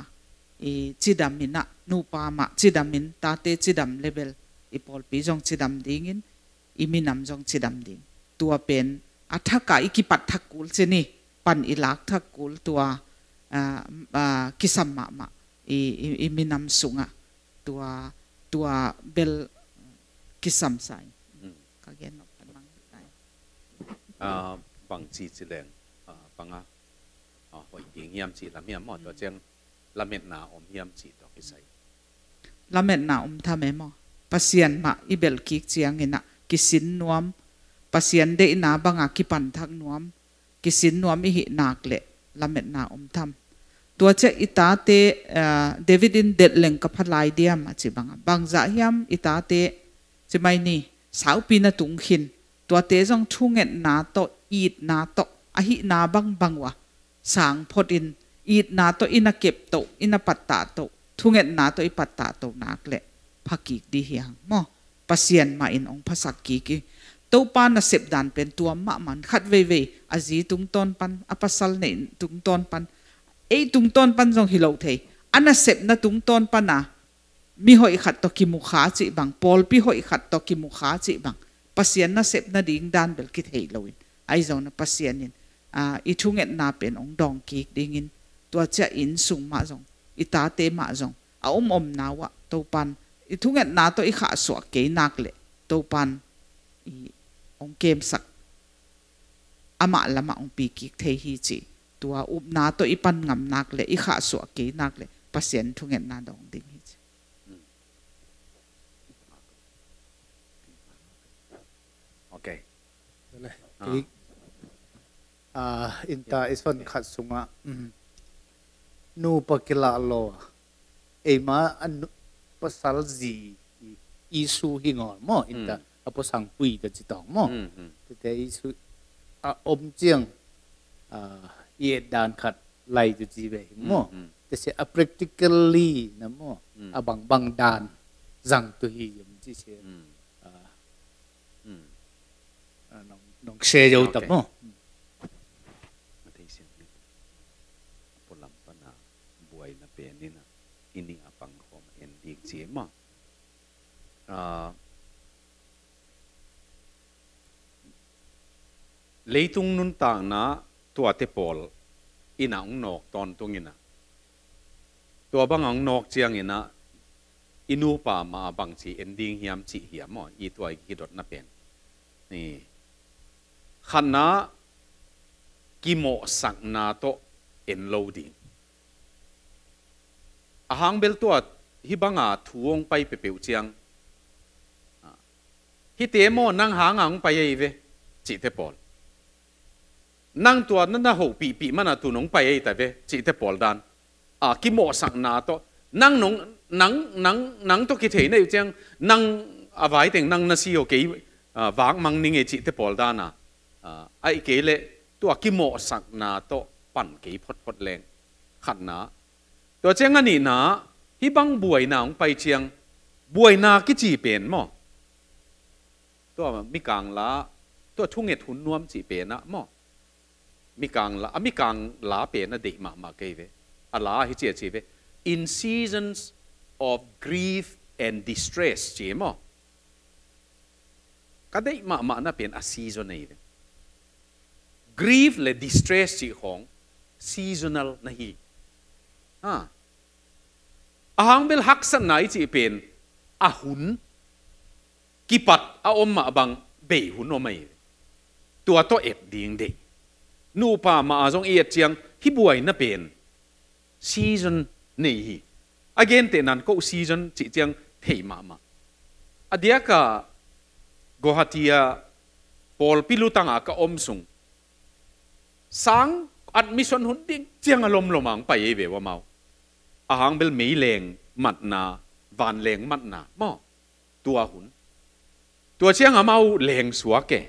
Speaker 3: อีจิดามินะนูปามาจิดามินตาเตจิดามเลเบลอีปอลปีจงจิดามดิ่งินอีมีนำจงจิดามดิ่งตัวเป็นอัฐกาอีกิปัตทักกูลเจนี่ปันอีลักทักกูลตัวกิสัมมะมะอีอีมีนำสูงอ่ะตัวตัวเบลกิสัมไซก็เกนอ
Speaker 1: 啊，防治一类啊，帮啊，哦，或营养治，那面么就将那面拿我们养治都可以使。
Speaker 3: 那面拿我们他们么，不先嘛，一边去讲的那，去新暖，不先的那帮啊去办汤暖，去新暖一起拿来，那面拿我们他们。ตัวเจ้าอิตาเตเดวิดินเด็ดเล่งกับพลายเดียมจิบังบังจะเฮียมอิตาเตจะไม่นี่สาวปีนตุงขินตัวเตจงทุ่งเงินนาโตอีดนาโตอ่ะฮินาบังบังวะสังพดินอีดนาโตอินาเก็บโตอินาปัตตาโตทุ่งเงินนาโตอิปัตตาโตนักเละพักกิกดีเฮียงม่อปัสยันมาอินองภาษากีกีตัวปานนัเสพดันเป็นตัวมะมันขัดเว่ยเว่ยอาจีตุงต้นปันอภัสลเนตุงต้นปันเอตุงต้นปันจงฮิโลเทอันนัเสพนะตุงต้นปันนะมีหอยขัดตอกิมุขาจิบังปอลพี่หอยขัดตอกิมุขาจิบัง pasian na sep na ding dan bel kit thei loin ai zo na pasian in a i thungen na pen ong dong ki ding in tua cha in sung ma zong i ta te ma zong a om om na wa to pan i thungen na to i kha so ke nak le to pan i ong kem sak ama lama ong pi ki thei hi chi tua up na to i pan ngam nak le i kha so ke nak le pasian thungen na dong ding
Speaker 2: ee ah inta is von katsung ma nu pa kila lo e ma an no pasal zi isu hi normo inta aposang kwit dat si tok mo te isu ob jieng ye dan khat lai
Speaker 1: Donc c'est au tapon. buhay na peni na iniapang ko ending si ma. Uh, ah, leitung nun tang na tua te pol ina nok ton tung ina. Tua bang ang nok siyang ina inupa maabang si ending hiyam si hiyam mo ito ay kidot na pen. Ni ขณะกิโมสักนาโตเอ็นโลดิงอาหางเบลตัวฮิบังอาทวงไปเปเปียวเจียงฮิเตโมนั่งหางอังไปเอเวจิเทปอลนั่งตัวนั่นน่ะหูปีปีมันอาทตนองไปเอตเวจิเทปอลดันอากิโมสักนาโตนั่งนงนังนังนังตัวกิเทนเอเจียงนั่งอาไว้แต่งนั่งนาซีโอเกวางมังนิงเอจิเทปอลดานะไอ้เกเลตัวกิโมสักนาโตปั่นเก๋พดพดแรงขัดนาตัวเจ้างันนี่หนาที่บังบวยนาองไปเชียงบวยนากิจีเป็นมั้ตัวมีกลางละตัวทุ่งเง็ดหุนนวมจีเป็นนะมั้มีกลางละมีกลางลาเป็นนะเด็กมามาเกยเวอะลาฮิเจียจีเว in seasons of grief and distress จีมั้งก็เด็กมามาน่ะเป็นอ s ซีซ o นนี่ grief le distress chi hong seasonal na hi ha ahang bel hak san nai chi pen a hun ki pat a om ma bang be hun o mai tua to ep ding de nu pa ma azong e chiang hi buai na pen season nei hi again te nan ko season chi chiang thei ma ma adia ka gohatia pol pilutanga ka om sung sáng admission hun ding chiang alom lo mang pa ye wa mau a hang bel mi leng mat na van leng mat na mo tua hun tua chiang a mau leng suwa ke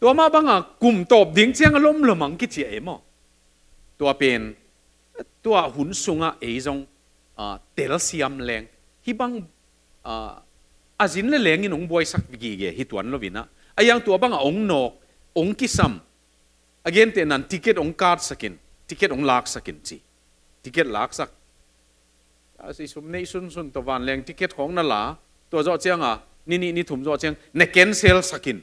Speaker 1: tua ma banga kum top ding chiang alom lo mang ki chi e mo tua pen tua hun sunga e jong a tel siam leng hi bang a azin le leng in ong boy sak bigi ge hi tuan lo vina ayang tua banga ong nok ong kisam again te nan ticket ong card sakin ticket ong lak sakin chi ticket lak sak as à, is sum nei sun sun to van leng ticket khong na la to zo chang a à, ni ni ni thum zo chang ne cancel sakin à,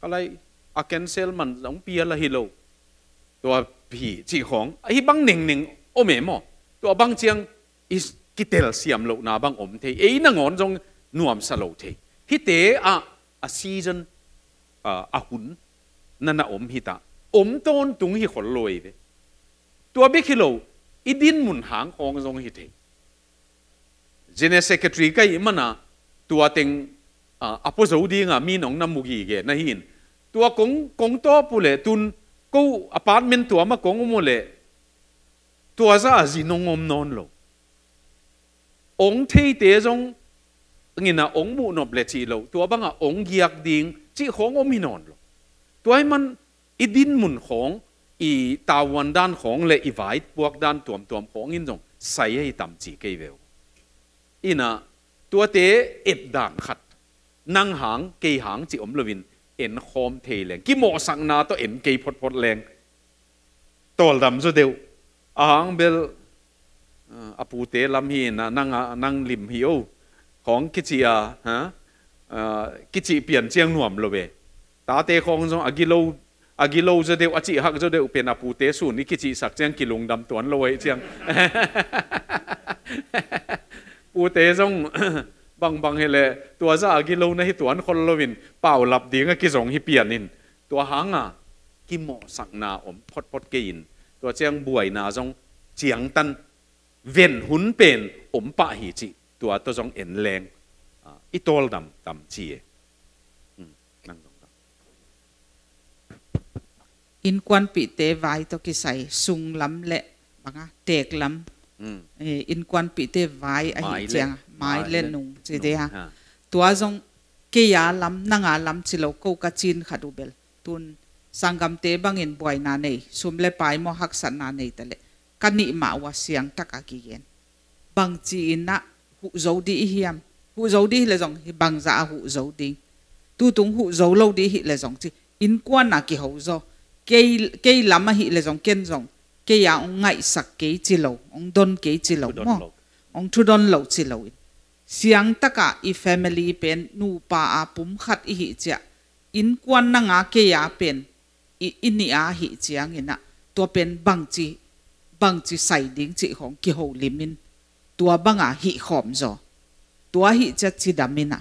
Speaker 1: kalai a cancel man ong pia la hi lo to a phi chi khong a hi bang ning ning o me mo to a bang chiang is kitel siam lo na bang om the e na ngon jong nuam sa lo the hi te a a season a a hun นั่นน่ะอมหิตาอมต้นตุงหิขนลอยเวตัวเบคิโลอีดินมุนหางองทรงหิตเอง general secretary ก็ยิ่งมันนะตัวเต็งอ่าอพยพดีงามีน้องน้ำมุกีเกนะฮินตัวกงกงโตปุเลตุนกูอพาร์ตเมนต์ตัวมากงอุโมเลตัวซาจีนงอมนอนโลองเทเตจงงี้นะองบุนบเลจีโลตัวบังอ่ะองเกียกดิงจีของอมหินอนโลตัวมันอีดินมุนของอีตาวันด้านของเลยอีไว้พวกด้านตัวมตัวมของอินจงใส่ให้ต่ำจีเกยเวลอินะตัวเตเอ็ดด่างขัดนังหางเกยหางจีอมลวินเอ็นคอมเทแรงกิโมสังนาตัวเอ็นเกยพดพดแรงตัวดำสุดเดียวอ่างเบลอปูเตลำฮีนะนั่งนั่งริมฮิโอของกิจิอาฮะกิจิเปลี่ยนเจียงหน่วมเลย ta te khong zo agilo agilo zo de achi hak zo de upen apu te su ni kichi sak chang kilung dam tuan loi chang u te zong bang bang hele tua za agilo na hi tuan khol lovin pau lap dinga ki zong hi pian in tua hanga ki mo sak na om phot phot ke in tua chang buai na zong chiang tan ven hun pen om pa hi chi tua to zong en leng itol dam dam chi e.
Speaker 3: in quan bị tế vai to cái sai sung lắm lệ bằng tẹt lắm mm. e, in quan bị tế vai anh chị chàng mai lên nung chị thế ha tua dòng kia ya lắm năng lắm chỉ lâu câu cá chín khát đủ bel tuôn sanggam tế bằng in bồi na này sum lệ bài mo hắc sẵn na này tele cái nị mạo wa siang tắc à kia bằng chỉ in na hụ dấu đi hiam hụ dấu đi là dòng bằng giả hụ dấu đi tu tung hụ dấu lâu đi là dòng chứ in quan là kí hậu dấu cái cái lắm mà hị là dòng kiến dòng cái nhà ông ngại sạc kế chỉ lầu ông đôn kế chỉ lầu mà ông chú đôn lầu chỉ lầu siang tất cả i family bên nu ba à pum khát i hiện chia in quan năng á cái nhà bên, i in ni á hị chia nghe nà tua pen bằng chi bằng chi sai chỉ chị hong kỳ hậu limin tua bằng à hị khom rồi tua hị chia chi đam mina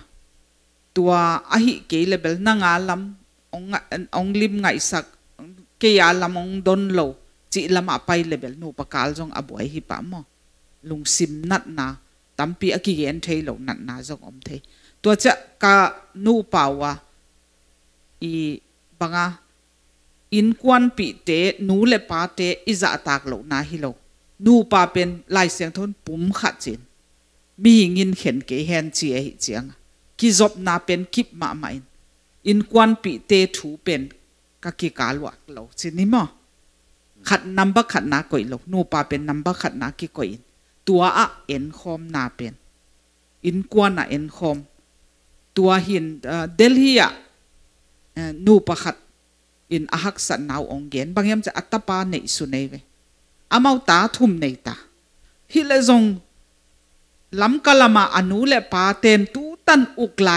Speaker 3: tua a hị kế level năng á lắm ông ông lim ngại sạc ke ya lamong don lo chi lama pai level no pakal jong abuai hi pa mà lung sim nát na tampi aki gen thei lâu nát na jong om thei to cha ka nu pawa i à in quan pi te nu le pa te iza tak lo na hi lo nu pa bên lại seng thôn pum khát chin mi nhìn khen ke hen chi e hi chiang kí zop na bên kip ma ma in quan kwan pi te thu bên ก็กีกาลวกเราสินี่มั้งขัดนัมบะขัดนาก่อยเรานูปาเป็นนัมบะขัดนากีก่อยตัวอะเอ็นคอมนาเป็นอินกวนะเอ็นคอมตัวหินเดลฮีอะนูปะขัดอินอาหักสันนาวองเกนบางยามจะอัตปาในสุนัเวอามาตาทุ่มในตาฮิเลซงลำกะละมาอนุเลปาเต็มตูตันอุกไล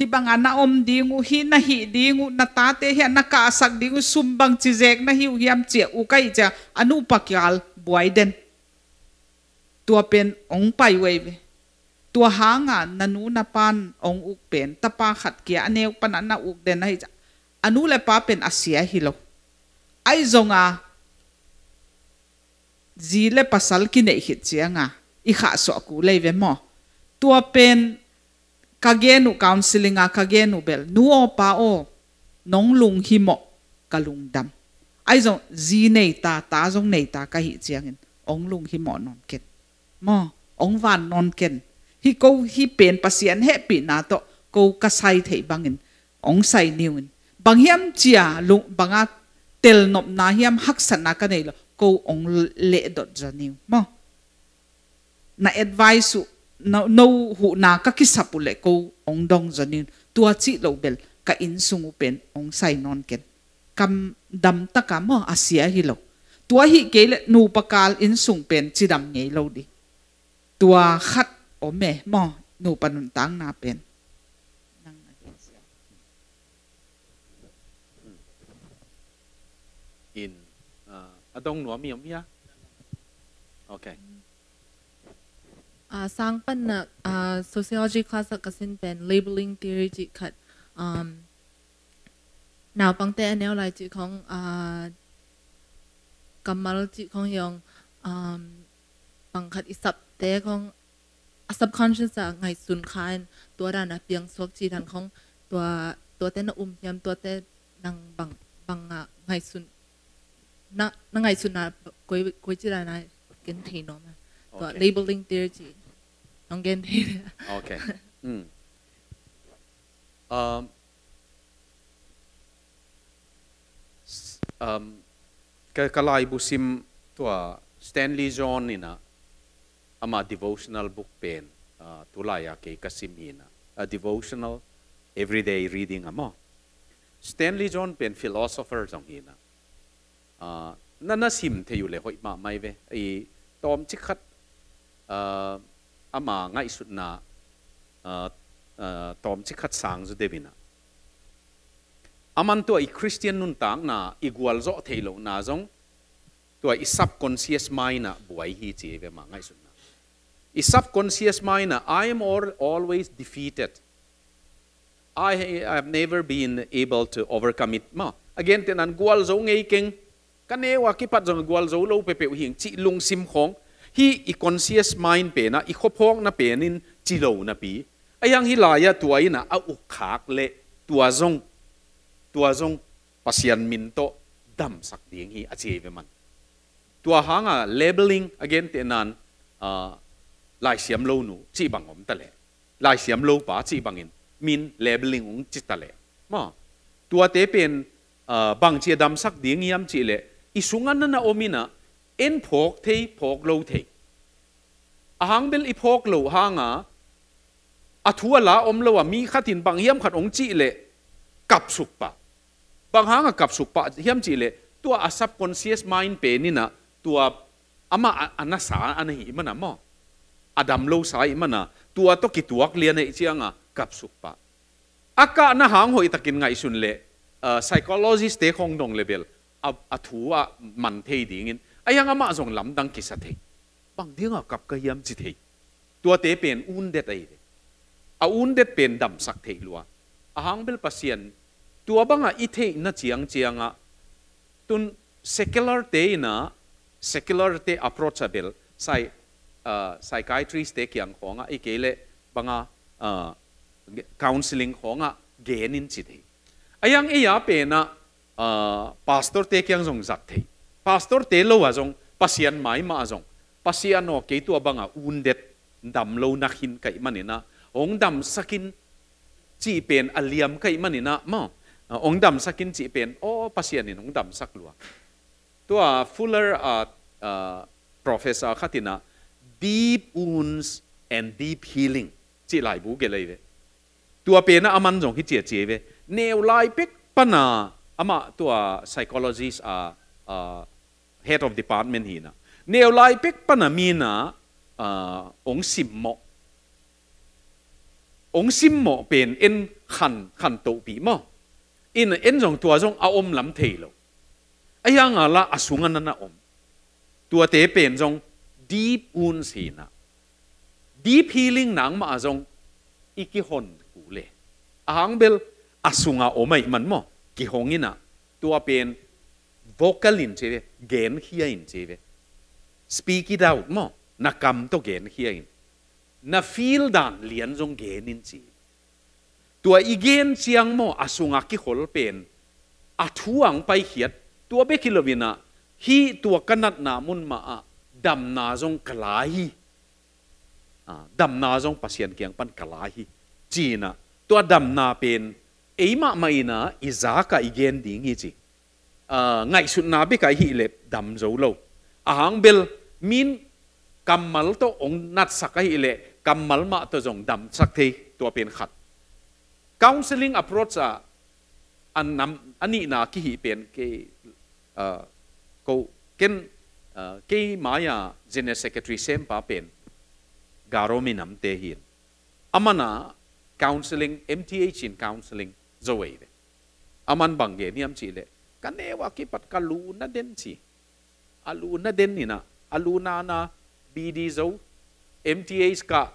Speaker 3: hi banga na om dingu hi na hi dingu na ta te hi na ka sak dingu sumbang chi jek na hi u yam che u kai cha anu pakyal buaiden tua pen ong pai wei tua hanga nanu na pan ong uk pen tapa khat kia aneu pan na uk den hi anu le pa pen asia hi lo ai zonga Zile le pasal ki nei hi chianga i kha so ku le ve mo tua pen kagenu counseling a kagenu bel nu o pa o nong lung hi mo kalung dam ai zo zi nei ta ta zong nei ta ka hi chiangin ong lung hi mo non ken mo ong van non ken hi ko hi pen pasien he pi na to ko ka sai thei bangin ong sai niwin bang hiam chia lung banga tel nop na hiam hak san na ka nei lo ko ong le dot janiu mo na advice no hu na ka ki sapule ko ong dong zanin tua chi lo bel ka in sung pen ong sai non ken kam dam ta ka mo asia hi lo tua hi ke le nu pakal in sung pen chi dam ngei lo di tua khat o me mo nu panun tang na pen
Speaker 1: in uh, adong nuam yam ya okay
Speaker 3: uh, sang pan na uh, sociology class ka sinh viên labeling theory chỉ khat um nào bằng anh anel lại chỉ không uh, cầm mal chỉ không yong um bằng khát isap te không subconscious à ngày sun khai tua đàn na piang
Speaker 4: suak chi thằng không tua tua tên na um hiam tua tên đang bằng bằng à ngày sun na na ngày sun là quấy quấy chỉ là na kiến thị nó mà
Speaker 1: tua labeling
Speaker 3: theory Ang gender.
Speaker 1: okay. Mm. Um, um, kalai busim tua Stanley John ina ama devotional book pen uh, ah, tulaya kay kasim ina a devotional everyday reading amo Stanley John pen philosopher jong ina uh, ah, na nasim theyule hoi ma mai ve i tom chikhat uh, ama ngai sut na ờ, ờ, tom chi khat sang zu devina aman to i christian nun tang na igual zo theilo na zong to i subconscious mind na buai hi chi ve ma ngai sut na i subconscious mind na i am or always defeated i have never been able to overcome it ma again ten an gwal zo ngei keng kanewa ki pat zong gwal zo lo pe pe hing chi lung sim khong hi i conscious mind pe na i khopok na pe nin chilo na pi ayang hi laya tuai na a u khak le tua zong tua zong pasian min to dam sak ding hi achi ve man tua hanga labeling again te nan a lai siam lo nu chi bang om ta le lai siam lo pa chi bang in min labeling ung chi ta le ma tua te pen bang chi dam sak ding yam chi le isungan na na omina อินพกที่พกโลทิอาหางเบลอิพกโลหางาอทัวลาอมโลวมีขัดินบางเยี่ยมขัดองจีเลกับสุกปะบางหางกับสุกปะเยี่ยมจีเลตัวอาสับคอนเซียสมายน์เป็นนี่นะตัวอามาอันนาสาอันนี้มันอะมออดัมโลสายมันอะตัวตัวกิตัวกเลียนไอเจียงอะกับสุกปะอากาศนะหางหอยตะกินไงสุนเลอ่าไซคลอจิสเด็กของดงเลเบลอัทัวมันเทียดีงิน哎呀，阿媽仲諗等其實係 bằng tiếng học gặp cái yếm chỉ thì tua tế biển un đét ấy à un đét biển đầm sắc thì luôn à hàng bên pasien tua bằng à ít thế na chiang chiang à tun secular tế na secular tế approachable sai uh, psychiatrist tế kiang à ít cái lệ bằng à counseling khong à gain in chỉ thì ayang ấy à bên à pastor tế kiang dùng giặc thì pastor te lo azong pasian mai ma azong pasian no ke tu abanga undet dam lo na hin kai manina ong dam sakin chi pen aliam kai manina ma ong dam sakin chi pen o pasian in ong dam sak lua tu a fuller a professor khatina deep wounds and deep healing chi lai bu ge leive tu a pena aman jong hi che che ve neu lai pek pana ama tu a psychologist a uh, head of department hi na neo lai pek panamina uh, ờ, ong simmo ong simmo pen En khan khan to pi mo in en jong tua jong a om lam thei lo ayang ala asungan na om tua te pen jong deep wounds hi na deep healing nang ma jong iki hon ku le ahang bel asunga omai man mo ki hongina tua pen vocal in cheve gen hia in cheve speak it out mo na kam to gen hia in na feel dan lian jong gen in chế, tua igen siang mo asunga ki hol pen a thuang pai hiat tua be kilovina hi tua kanat na mun ma a dam na zong kalahi, hi à đầm na zong pasien kiang pan kalahi china tua dam na pen ema mà mày na izaka igen dingi chi Ờ, ngay sụt na bị cái hi lệ đầm dấu lâu à hàng bel min cầm mal to ông nát sắc cái hi lệ cầm mal mà to dòng đầm sắc thì tua bên khát counseling approach à anh nam anh nị na cái hi pen cái câu ken cái maya general secretary xem pa pen, garo mi nam te hi, amana à, counseling mth in counseling rồi aman bằng ghế niêm chỉ lệ kanewa kipat kaluna den si. Aluna den nina. Aluna na BDs o MTAs ka.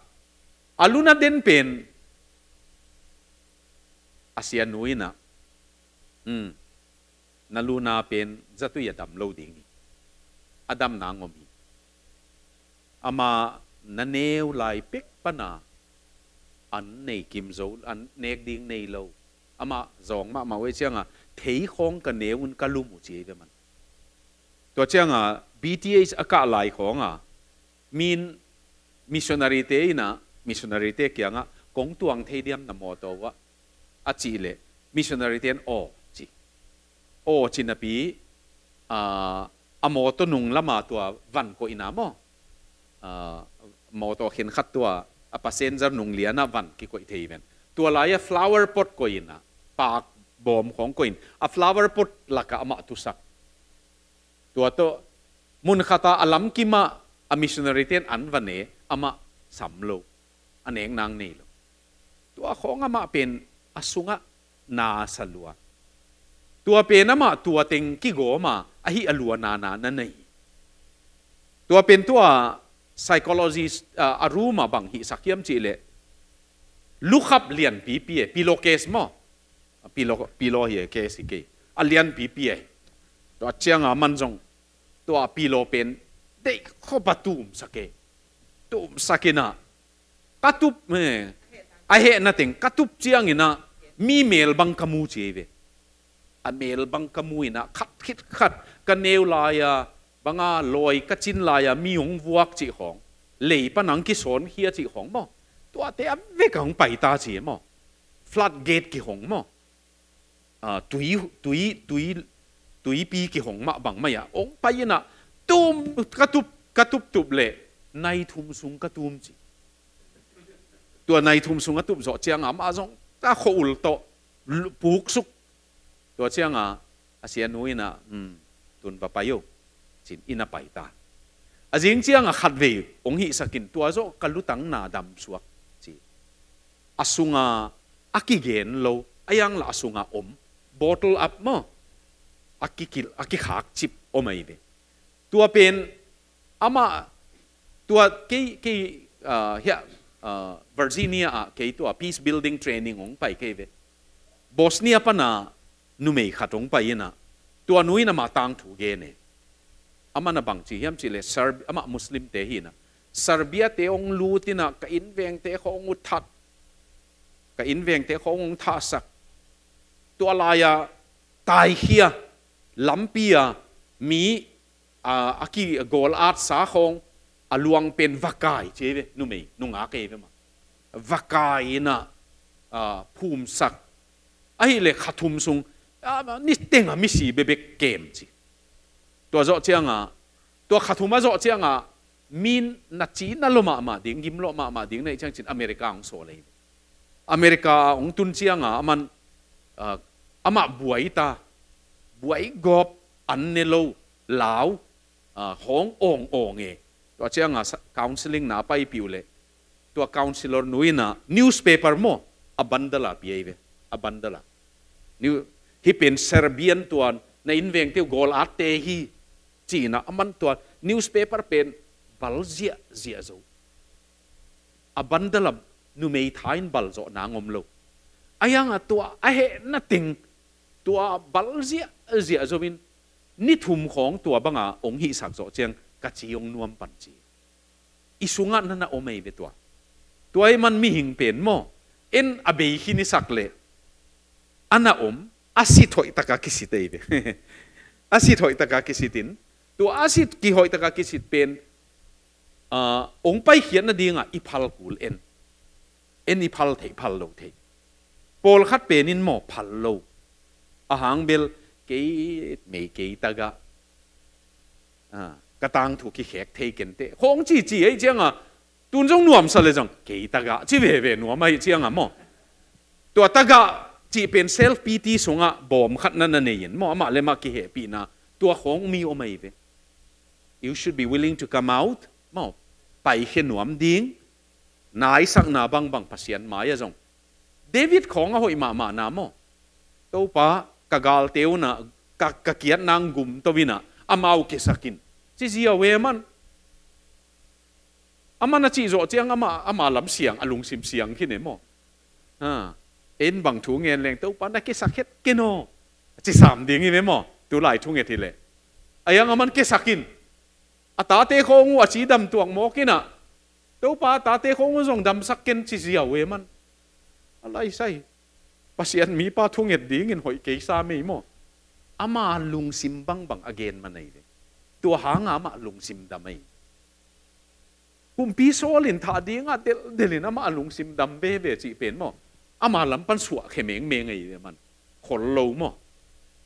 Speaker 1: Aluna den pen. Asyanuin na. Mm. Naluna pen. Zato yadam loading. Adam na ngomi. Ama nanew lai pek pa na an nei kim zo an nek ding nei lo ama zong ma ma we chiang t h ấ งกั ô n นว ả nếu un cả lùm chỉ về mình ตัวเจ้าอ่ะ BTS อากาศไหลของอ่ะมีนมิชชันนารีเตยนะมิชชันนารีเตกี่ยงอ่ะกงตัวงเทียมนโมตัววะอาจีเลมิชชันนารีเตนโอจีโอจีนปีอ่าอโมตัวนุ่งละมาตัววันก็อินามออ่าโมตัวเห็นขัดตัวอปเซนจ์นุ่งเลียนะวันกี่ก็อิเทียมตัวลายฟลาวเ o อร์พอ t ก็อินะปากบอมของกินอะฟลาวเวอร์พุทลักอมาตุสักตัวโตมุนคาตาอัลัมกิมาอามิชนาริเตียนอันวันเนอามาสำโลอันเองนางนี่ลตัวของอามาเป็นอสุงะนาสลัวตัวเป็นอามาตัวเต็งกิโกมาอหิอลัวนานานั่นเอตัวเป็นตัว psychology อารูมาบังฮิสักยมจีเลลุขับเลียนปีเปียปีโลเกสมอปีโลปีโลเฮเคสิกีอเลียนพีพีเอตัวเชียงอามันจง ตัวปีโลเป็นเด็กขบตุมสักเกตุมสักเกนะกัตุบเมยไอเหนนั่งกัตุบเชียงนะมีเมลบังคมูเจเวอเมลบังคมูนะ ขัดขิดขัดกันเนวลายะบังอาลอยกัจินลายะมีหงวกจีของเลยปนังกิสอนเฮียจีของมอตัวเตะเวกของไปตาเจมอฟลัดเกตกิของมอ à tuổi tuổi tuổi tuổi cái hồng mạ bằng mày à ông bây giờ à? tôm cái tụp cái tụp tụp lệ nay thum sung cái tụm gì tua nay thum sung cái tụm rõ chiang ám à giống ta khổ to buộc súc tua chiang à à, à na tuần bà bây ina à bài ta à chiang à khát về ông hi sakin tua rõ cái lũ tăng na đam suak gì à sung à la sung om bottle up mo. Akikil, akikak chip o may de. Tua pen, ama, tua ke, ke, uh, ya, uh, Virginia a, ke tua peace building training ong pai ke de. Bosnia pa na, numay katong pa yun na, tua nui na matang tu gene. Ama na bang chi, yam chile, Serb, ama Muslim te hi na, Serbia te ong lutin na, kainveng te ko ong utat, kainveng te ko ong tasak, ตัวลายตายเฮียลัมปียมีอากีกอลอาร์ตสาคงอลวงเป็นวักไก่เจ๊เวนุ่มเองนุ่งอาเกเวมาวักไก่น่ะภูมิศักไอ้เล็กขัดทุมซุงนี่เต็งอะมิสีเบเบเกมจีตัวเจาะเจียงอ่ะตัวขัดทุมมาเจาะเจียงอ่ะมีนนัดจีนนั่นลมามาดิ้งยิมลมามาดิ้งในเชียงจีนอเมริกาองโซเลยอเมริกาองตุนเจียงอ่ะมันอามาบวยตาบวยกอบอันเน้ลลาวหองอองอองเอตัวเชียงอ่ะ counseling น่าไปพิวเลยตัว c o u n s e l o อนุยน่ะ newspaper มั้งอาบันดลาพี่เว้อบันดลานิวฮิปเป็นเซอร์เบียนตัวในอินเวงเที่ยวกอลอาเตฮีจีน่ะอมันตัวน newspaper เป็นบัลเซียเซียโซอาบันดลานุเมย์ทายน์บัลโซนางอมโลอยังตัวไอเหนัติงตัวบาลเซียเซียจวินนิทุมของตัวบังอาองค์ฮิสักโจเจียงกัจยงนวมปันจีอิสุงันนั่นอมัยเวตัวตัวไอมันมีหิงเป็นมอเอ็นอเบยฮินิสักเลอันนาอมอาศิถอยตะกักิสิตเอเอาศิถอยตะกักิสิตินตัวอาศิกิหอยตะกักิสิตเป็นองไปเขียนนดีงอิพัลกูลเอ็นเอ็นอิพัลเทพัลโลเทปอลขัดเปนินหมอพัลโลอาหางเบลเกตเมกกตากะกระตังถูกขี้แขกเทกันเตะของจีจีไอเจียงอ่ะตุนจงนวมสเลยจังเกตากะจีเวเวนวมไอ้เจ้าอ่ะมอตัวตากะจีเป็นเซลฟ์พีทีสงอ่ะบอมขัดนั่นนั่นเองมอมาเลมาขี้แขกปีนาตัวของมีโอไม่เว you should be willing to come out มอไปเห็นหนวมดิ้งนายสักนาบังบังพัศยันมาเยะจง David khong a à hoi ma ma na mo to pa kagal teu na ka ka kiat nang gum to bina amau à ke sakin chi à zia we man ama na chi zo chiang ama ama lam siang alung sim siang khi ne mo ha en bang thu ngen leng to pa na ke sakhet ke no chi sam ding ni mo tu lai thu nge thi le ayang aman ke sakin ata te khong wa chi dam tuang mo kina to pa ta te khong zong dam sak ken chi zia we man อะไรใช่ภาษาอันมีป้าทุ่งเอ็ดดิ้งเงินหอยเกยซาไม่หมดอามาลุงซิมบังบังอเกนมาไหนเลยตัวหางอามาลุงซิมดำไม่กุมปีโซลินทาดิ้งอ่ะเดลเดลินอามาลุงซิมดำเบ้เบ้จีเป็นหมดอามาลำปันสวกเขมงเมงไงเนี่ยมันขนโลหมด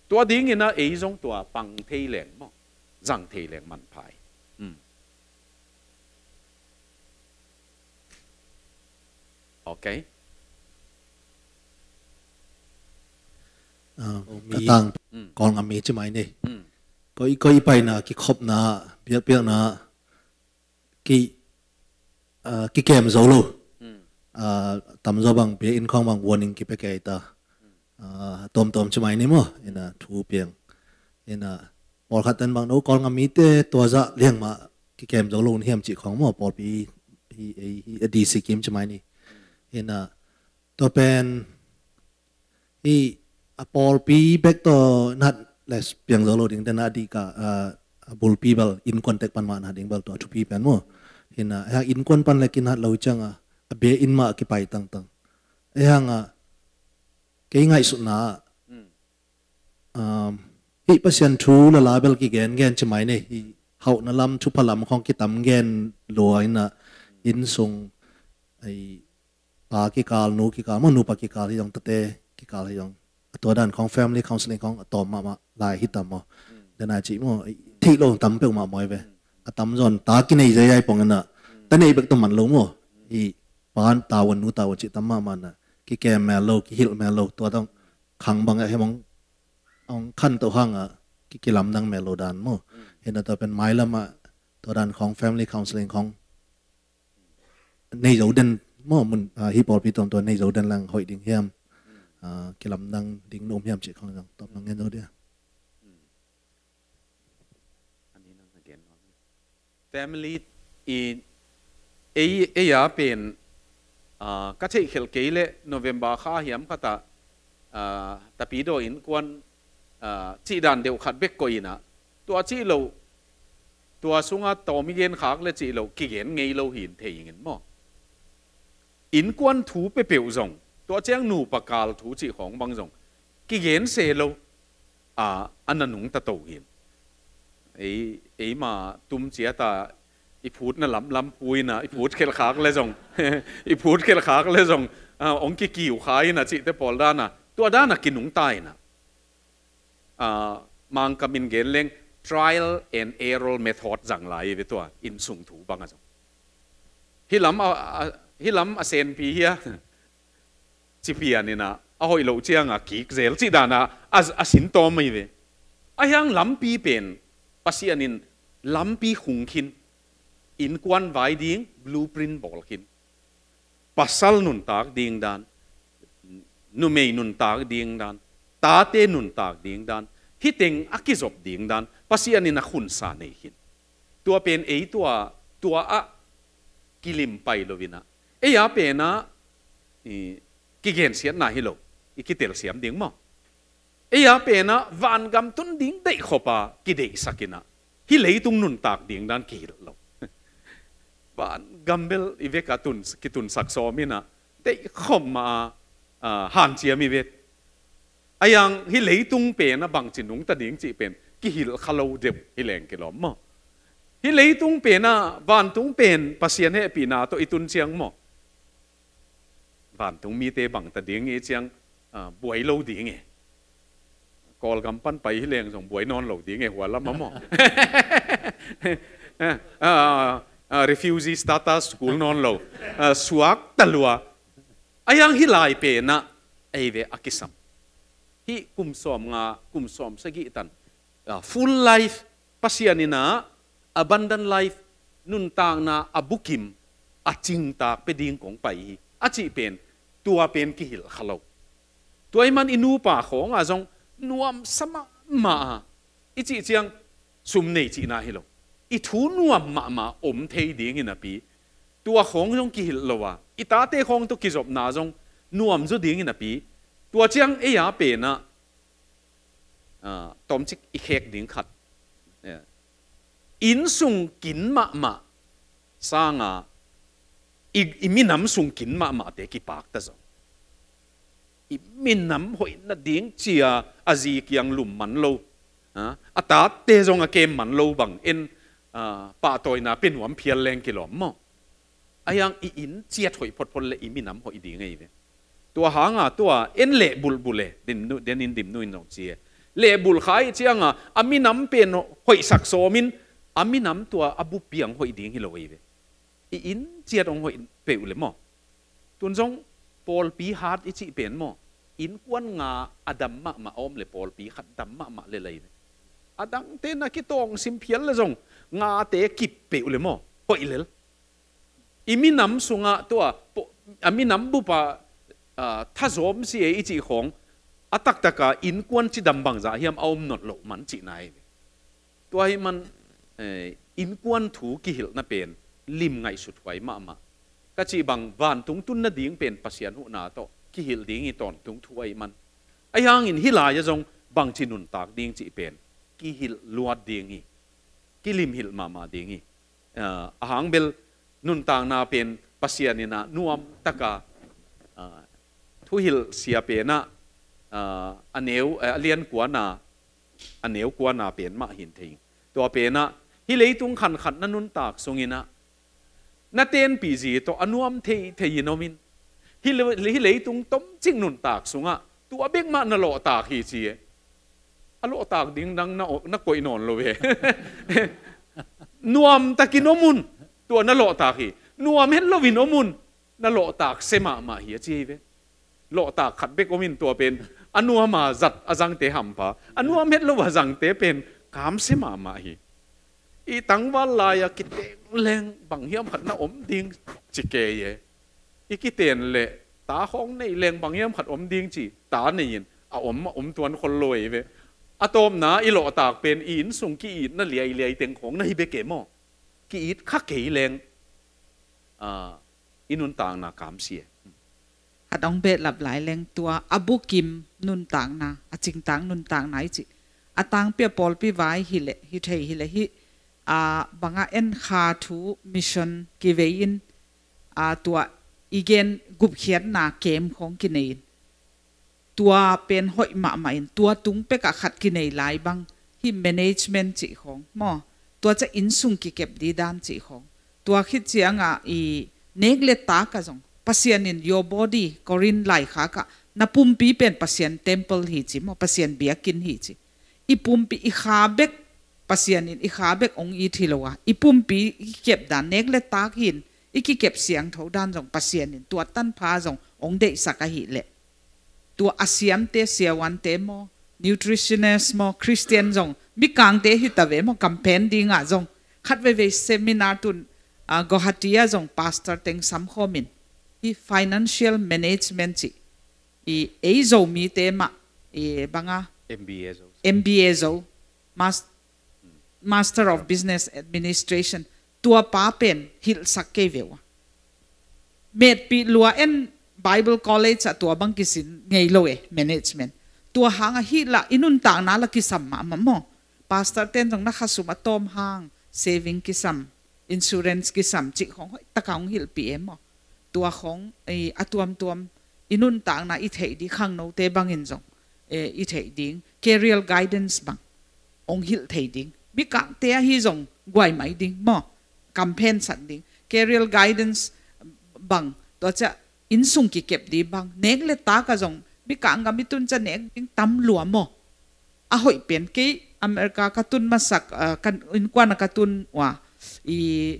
Speaker 1: ตัวดิ้งเงินนะเอ้ยจงตัวปังเทแหลงหมดจังเทแหลงมันพายอืมโอเค
Speaker 4: ta tang kon nga me chi mai ne ko i ko i pai na ki khop na bia bia na ki ki kem zo lo tam zo in khong bang warning ki pe ke ta tom tom mai ne mo ina thu piang ina por khat tan bang no kon nga mi te to za leng ma ki kem zo lo un hiam chi khong mo por bi hi di si kim chi mai ni ina to Paul P. Bekto nat les piang zolo ding den adi ka bul pi bal in contact pan man hading bal to chu pi pan mo hina e ha in kon pan lekin hat lo changa be in ma ki pai tang tang ya e nga ke ngai su na um hi pasian thu la label ki gen gen chmai ne hi hau na lam thu phalam khong ki tam gen lo aina in sung ai pa ki kal nu ki kal mo nu pa ki kal yong tate ki kal yong ตัวด้านของ family counseling ของตอมมาลายฮิตตามอเดนอาจิมอที่ลงตำเปียวมา่อยเวตำจนตากินไอ้ใจใหญ่ปองน่ะแต่ในเบกตมันลงมออีปานตาวันนูตาวจิตำมามน่ะกิแกแมโลกิฮิลแมโลตัวต้องขังบังให้มองเอาขั้นตัวห้างอ่ะกิกิลำดังแมโลดานมอเห็นตัวเป็นไม้ละมาตัวด้านของ family counseling ของในโจเดนมอมันฮิปอปพีตอมตัวในโจเดนลังหอยดิงเฮียมกลัมังดิ่งนมยำมจิดองเรตอบนังเงินเรเดีย
Speaker 1: อันนี้นังเกณฑ์ family อีเอียเอยเป็นก็ใช่เขลกลเล่ n o v e m b e ข้าเหมก็ตาตาปีโดอินควนจีดันเดียวขัดเบกก็อินะตัวจีโลตัวสุงาตอมีเย็นขากและจีโลกี่เย็นไงโลหินเทียงเงินมออินควนถูไปเปลี่ยวจงตัวเจ้าหนูปากาลถูจีของบางสงกิเกนเซโลอ่าอันนั้นหนุ่งตะโตกินไอ้ไอ้มาตุ้มเสียตาอีพูดน่ะล้ำล้ำปุยน่ะอีพูดเคลขากเลยจงอีพูดเคลขากเลยจงอ่าองกิกิวขายน่ะจิแต่พอลด้านน่ะตัวด้านน่ะกินหนุ่งตายน่ะอ่ามังกามินเกนเลง trial and error method สังไรไปตัวอินสุงถูบางอ่ะจงฮิลำมเอาฮิลำอเซนพีเฮีย chỉ biết nên na, à hội lâu chiang à kí zel chỉ đàn à à à xin to mày về à yang lắm pi bền bác sĩ anh in lắm pi hùng kinh in quan vai điên blueprint bol kinh pasal nun tag điên đàn nu mei nun tag điên đàn ta te nun tag điên đàn hi teng akizop điên đàn bác sĩ anh in à khun sa này kinh tua pen ấy tua tua a kilim pai lovina ấy à pen à กิเกนเสียนาฮิโลอีกิเตลเสียมดิ่งมั้งเอียเป็นนะวันกำตุนดิ่งได้ขบะกิเดสักินะฮิเลยตุงนุนตากดิ่งดันกีลโลวันกำเบลอีเวกตุนกิตุนสักโซมินะได้ขบมาฮันเจียมีเวทอายังฮิเลยตุงเป็นนะบางจินุงตัดิ่งจีเป็นกิฮิลคาโลเดบฮิเลงกิลอมมั้งฮิเลยตุงเป็นนะวันตุงเป็นปัสยานเฮปีนาตัวอิตุนเชียงมั้งผ่านตรงมีเตบังตะเดียงเอเชียงบวยเลาเดียงเอกอลกำปั้นไปที่เลียงส่งบวยนอนเล่าเดียงเอหัวละมั่มอง r ี f u g e e s ตั t u สกูนอนเล่าสวักตะลัวไอยังฮิลายเปนะไอเวอกิสัมฮีคุมสอมงาคุมสอมสกิตัน full life ปัสยานินา abundant life นุนตางนาอบุกิมอาจิงตาเปดิงของไปอาจิเป็น tua pen ki hil khalo tuai man inu pa khong a zong nuam sama ma i chi chiang sum nei chi na hilo i thu nuam ma ma om thei ding in a pi tua khong zong ki hil lowa i ta te khong to ki zop na zong nuam zu ding in a pi tua chiang e ya pe na à tom chik i khek ding khat in sung kin ma ma sang a i mi nam sung kin ma ma te ki pak ta zong อิมินน้ำหอยนัดดิ้งเจียอาจีกียงหลุมมันโลอาตาเตจงอาเกมมันโลบังเอ็นป่าตัวน่ะเป็นหัวเพียรแรงกิโลมออายังอินเจียถอยพดพลเลยอิมินน้ำหอยดิ้งไงเนี่ยตัวหางอ่ะตัวเอ็นเละบุลบุเลดินเดนินดิมนุยนองเจียเละบุลขายเจียงอ่ะอามิน้ำเป็นหอยสักโซมินอามิน้ำตัวอบุเปียงหอยดิ้งฮิโลเวอินเจียตรงหอยเปอุเลมอตุนจง Paul pi hard i chi pen mo in kwan nga adam ma ma om le Paul pi khat dam ma ma le le adang te na ki tong sim phial la zong nga te ki pe le mo po ilel imi nam sunga to ami nam bu pa tha zom si e chi khong atak taka in kwan chi dam bang za hiam om not lo man chi nai to hi man à, in kwan thu ki hil na pen lim ngai su thwai ma ma ก็จีบังบานทุ่งตุนนัดิ่งเป็นปัสยานุนาโตกิฮิลดิ่งอีตอนทุ่งทัวไอมันไอ้ยังอินฮิลายะจงบังจีนุนตากดิ่งจีเป็นกิฮิลลวดดิ่งอีกิลิมฮิลมามาดิ่งอีอ่าหางเบลนุนตากนาเป็นปัสยานีนะนวมตะกาทุฮิลเสียเป็นนะอ่ันเนวเอเลียนกวนาอันเนวกวนาเป็นมาหินทิ้งตัวเป็นนะฮิเลทุ่งขันขันนันนุนตากสงินะนาเตียนปีจีตัวอนุมเทเทยนอมินฮิเลฮิเลตุงต้มจิงนุนตากสุงะตัวเบกมานโลตากฮีจีอโลตากดิ้งดังนัอนักกอยนอนเลยนวมตะกินอมุนตัวนโลตากฮีนัวมเห็นลวินอมุนนโลตากเสมามาเฮียจีเวโลตากขัดเบกอมินตัวเป็นอนุมาจัดอจังเตหัมปาอนุมเห็นลวะจังเตเป็นกามเสมามาฮีอีตั้งวันลายกิเตงเลงบางเฮียมขันนะอมดิงจิเกเยอีกิเตนเละตาของในเลงบางเฮียมขัดอมดิงจีตาในยินอาอมอมตวนคนรวยเวอะตอมนะอีโลตากเป็นอินสุงกีอินนั่นเลียเลียเต็งของในเบเกมอกีอินข้าเกยเลงอ่าอินุนต่างนากามเสีย
Speaker 3: อัดองเบ็ดหลับหลายแรงตัวอบุกิมนุนต่างนาอจิงต่างนุนต่างไหนจิอต่างเปียปอลปีไว้ฮิเลฮิเทฮิเลฮิอาบังเอ็นขาทูมิชชั่นกิเวินอาตัวอีเกนกุบเขียนนาเกมของกินเองตัวเป็นหอยมาหม่ตัวตุงเปกะขัดกินเองหลายบังที่แมเนจเมนต์จีของมอตัวจะอินสุงกิเก็บดีด้านจีของตัวคิดเสียงอ่ะอีเนกเลตากะจงปัสยานินโยบอดีกอรินไหลขากะนับปุ่มปีเป็นปัสยานเทมเพิลฮีจิมอปัสยานเบียกินฮีจิอีปุ่มปีอีขาเบกปัศยานินอีขาเบกองอีทีละวะอีปุ่มปีเก็บดานเน็กและตากินอีกเก็บเสียงเท่าดานจงปัศยานินตัวตั้นพาจงองเดสักหิเลตัวอาเซียมเตเสียวันเตโมนิวทริชันเนสโมคริสเตียนจงมีกางเตหิตาเวมกัมเพนดีงะจงคัดเวเวสเซมินาตุนอาโกฮัติยาจงพาสเตอร์เต็งสัมคมินอีฟิแนนเชียลแมเนจเมนต์จีอีเอโซมีเตมะเอบังอะเอ็มบีเอโซเอ็มบส Master of Business Administration tua papen hil sakke vewa met pi lua en Bible College at tua bang kisin ngay loe management tua hanga hila inun ta na la kisam mama mo pastor ten tong nakasuma tom hang saving kisam insurance kisam chik hong takang hil pi e mo tua hong ay e, atuam tuam inun ta na ithe di khang no te bang injong eh ithe ding career guidance bang ong hil thading bị cạn tia hi dòng quay máy đi mò campaign sẵn đi career guidance bang, to chứ in sung kỳ kẹp đi bang, nén lệ tá cả dòng bị cạn ngắm bị tuân chân nén tiếng tắm lúa mò à hội biến cái America cả tuân mà sạc căn in quan cả tuân hòa i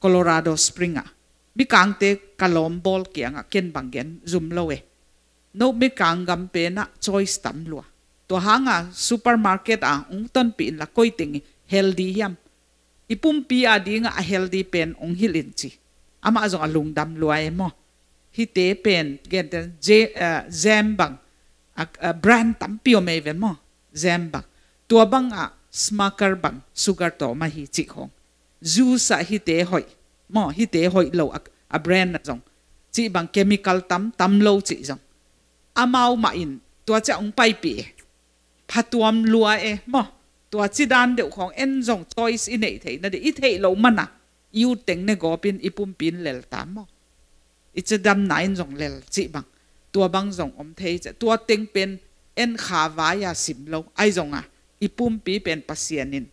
Speaker 3: Colorado Spring à bị cạn tê cả lom ball kia ngạc kiên bằng gen zoom lâu ấy nó bị cạn ngắm bên à choice tắm lúa to hanga supermarket a ungton pi in la koi ting healthy yam ipum pi a dinga a healthy pen ong hilin chi ama azong alung dam luai e mo hi te pen gen ten je eh, zem bang a eh, brand tam pio me ve mo zem bang tua bang a smaker bang sugar to ma hi chi khong zu sa hi te hoi mo hi te hoi lo a, a brand zong chỉ bang chemical tam tam lâu chỉ rằng amau ma in tua cha ông bay bì พะตัวมลัวเอ๋มอตัวจีดานเดี๋ยวของเอ็นจงจอยส์อินเอทนั่นเดี๋ยวอีเทลมันอ่ะยูเต็งเนี่ยกอเป็นอีปุ่มปินเลลตามมออีจะดำนายจงเลลจีบังตัวบังจงอมเทจะตัวเต็งเป็นเอ็นขาวายาสิมโลไอจงอ่ะอีปุ่มปีเป็นปัสเซียนิน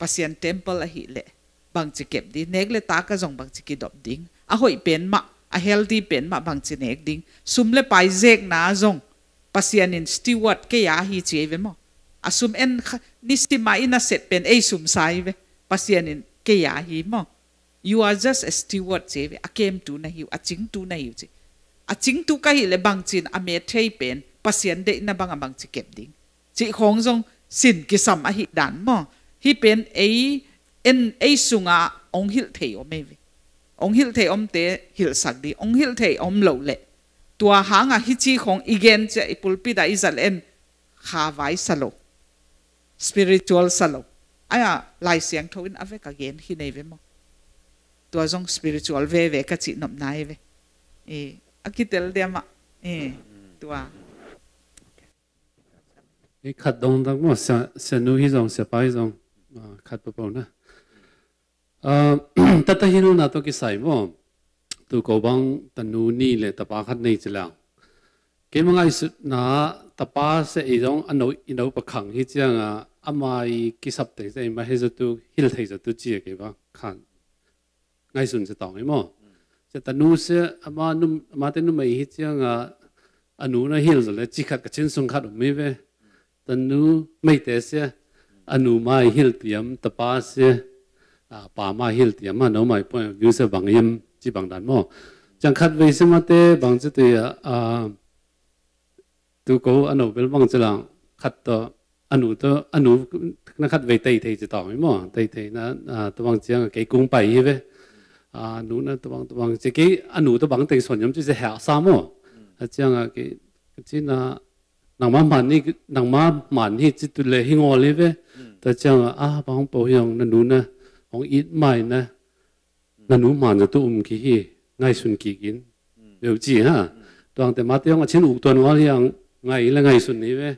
Speaker 3: ปัสเซียนเทมเพิลอะิเละบางจีเก็บดีเนกเลตากระจงบางจีกิดอบดิ้งอ่ะหอยเป็นมาอ่ะเฮลตี้เป็นมาบางจีเนกดิ้งซุ่มเลไปเจกนาจงปัสเซียนินสติวัดเกียร์ฮีเจเวมออาสมเอ็นนิสิมาอินาเซต็เป็นเอสุมไซเวปัสยานินเกียหิมอ you are just a steward เจเวอเกมตูนายิวอจิงตูนาหิวเจอจิงตูก็หิเลบังจินอเมทเทเป็นปัสยานเดนบังอบังจิเก็บดิงจิของจงสินกิสัมอหิดันมอฮิเป็นเอเอ็นเอสุงอาองหิลเทอเมเวองหิลเทอมเตหิลสักดีองหิลเทอมโลเลตัวหางอ่ะฮิจีของอีเกนเจอิปุลปิดาอิซาเลนขาไว้สล spiritual salo aya à, lai siang thoin ave ka gen hi nei ve mo tua jong spiritual ve ve ka chi nom nai ve e akitel de ma e tua
Speaker 5: e khat dong dang mo sa sa nu hi zong, sa pai jong khat pa na a tata hinu na to ki sai mo tu ko bang nu ni le ta pa khat nei chila ke mangai na ta pa se e jong anoi inau pakhang hi chiang a amai kisap te zai ma hezo tu hil thei zo tu chi ke ba khan ngai sun se tong e mo se tanu se ama nu ma te nu mai hi chianga anu na hil zo le chi khat ka chin sung khat me ve tanu mai te se anu mai hil tiam ta pa se a pa ma hil tiam ma mai point view se bang yim chi bang dan mo chẳng khát về xem mate bằng chữ thì à tu cố anh ở bên bằng chữ là khát to anu to anu na khat ve tei thei ta mi mo tei thei na tawang chiang ke kung pai hi ve a nu na tawang tawang che ke anu to bang tei son yom chi se ha sa mo a chiang ke chi na nang ma man ni nang ma man hi chi tu le hi ngo le ve ta chiang a bang po hyang na nu na ong it mai na na nu man na tu um ki hi ngai sun ki kin đều chi ha tawang te ma te ong chen u tuan wa yang ngai la ngai sun ni ve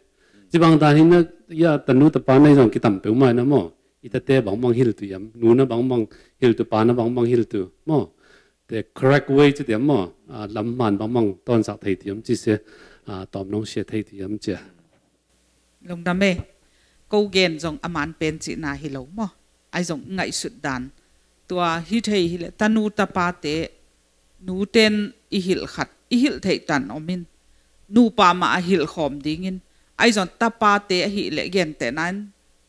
Speaker 5: chi bang ta hin na ya tanu ta pa nai jong ki tam peu ma na mo ita te bang bang hil tu yam nu na bang bang hil tu pa na bang bang hil tu mo the correct way to them mo lam man bang bang ton sa thai ti yam chi se tom nong she thai ti yam che
Speaker 3: long dam me câu gen jong aman pen chi na hi lo mo ai jong ngai sut dan tua hi thei hi le tanu ta pa te nu ten i hil khat i hil thei tan omin nu pa ma hil khom dingin ไอ้ส่วนตาปาเตะหิเลเย็นแต่นั้น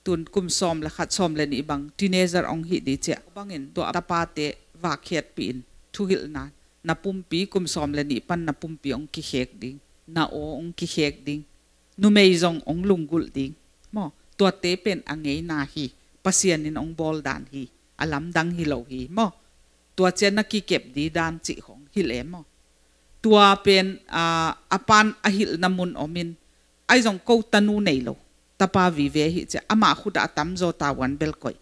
Speaker 3: ตุนกุมซอมละขัดซอมเลนีบังทีเนจร์องหิดีเจบังเงินตัวตาปาเตะวากเขียดปีนทุกิลนั้นนับปุ่มปีกุมซอมเลนีปันนับปุ่มปีองกิเขกดิงนาโอองกิเขกดิงนุเมยจงองลุงกุลดิงมอตัวเตเป็นอังเงนาฮีปัสยานินองบอลดานฮีอัลัมดังฮิโลฮีมอตัวเจนักกีเก็บดีดานจิของฮิเลมอตัวเป็นอ่าอปันอหิลนามุนอมิน ai dòng câu tanu này lo ta tapa vì về hi chứ ama khu đã tắm zo ta wan bel coi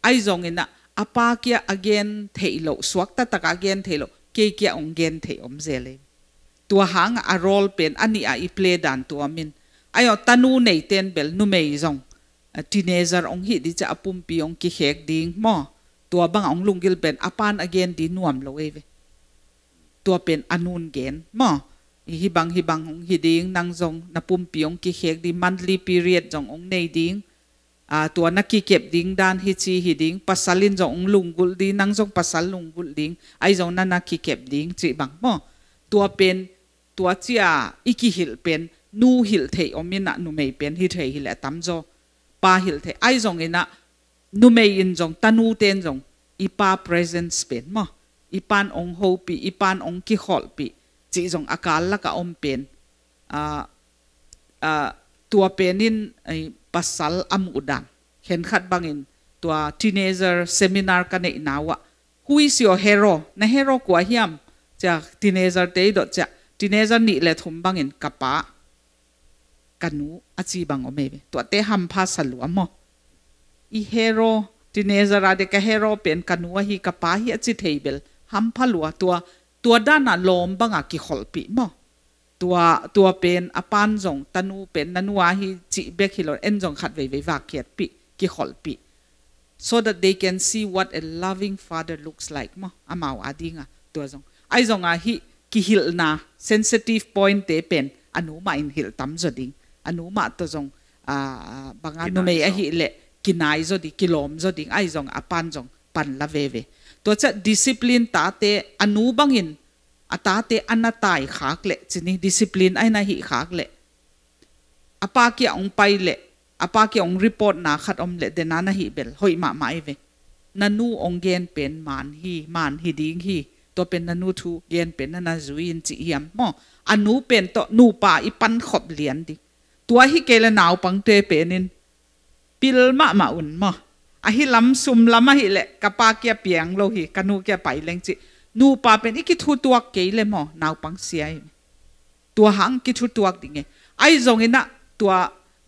Speaker 3: ai dòng ina apa kia again thấy lo suak ta tak again thấy lo kia kia ông gen thấy om zele tua hang a role pen ani a i play dan tua min ayo tanu nei ten bel nu mei zong teenager ong hi di cha apum pi ong ki hek ding mo tua bang ong lungil pen apan again di nuam lo ewe tua pen anun gen mo hibang hibang ong hiding nang zong na pumpi ong ki khek di monthly period zong ong nei ding à tua na ki kep ding dan hi chi hi ding pasalin zong ong lung gul di nang zong pasal lung gul ding ai zong na na ki kep ding chi bang mo tua pen tua chia iki hil pen nu hil the thei omina nu mei pen hi thei hil tam zo pa hil the ai zong ina e nu mei in zong tanu ten zong ipa presence pen mo ipan ong ho pi ipan ong ki hol pi จีจงอาการละกอมเป็นตัวเป็นนินไอ้ปัสสลอัมอุดังเห็นขัดบางอินตัวทีเนเจอร์เซมินาร์กันในนาวะฮุยสิโอเฮโร่ในเฮโร่กว่าเฮียมจากทีเนเจอร์เตยดจากทีเนเจอร์นี่แหละทุ่มบางอินกับปะกันนูอาจีบังอเมเบตัวเตหัมพาสลัวมออีเฮโร่ทีเนเจอร์อะไรก็เฮโร่เป็นกันนูฮีกับปะฮีอาจีเทเบลหัมพาลัวตัวตัวด้านน่ะลมบังอากิขลปีมั้ตัวตัวเป็นอปันจงตนูเป็นนันวาฮิจิเบกฮิลอเอ็นจงขัดเวไววากเกียรปีกิขลปี so that they can see what a loving father looks like มั้อามาวอดีงะตัวจงไอจงอาฮิกิฮิลนา sensitive point เเป็นอนุมาอินฮิลตัมจดิงอนุมาตัวจงอ่าบางอันนุเมยฮิเลกินายจดิกิลอมจดิงไอจงอปันจงปันละเวเวตัวจะดิสซิปลินตาเตอนุบังอินอาตาเตอันนาตายขากเละจินี่ดิสซิปลินไอ้นาหิขากเละอาปาเกียองไปเละอาปาเกียองรีพอร์ตนาขัดอมเละเดนานาหิเบลหอยมาไม่เวนันูองเกนเป็นมานฮีมานฮีดิงฮีตัวเป็นนันูทูเกนเป็นนันจุินจีเอียมมออนนูเป็นตัวนูป่าอีปันขอบเหรียญดิตัวฮิเกลนาวปังเตเป็นนินปิลมะมาอุ่นมออะฮิลัมซุมลัมอะฮิเลกะปาเกียเปียงโลหิกันูเกียไปเรงจินูปาเป็นอีกทุตัวเกยเลยมอนาวปังเสียตัวหังกิทุตัวดิ่งไอ้รงอินะตัว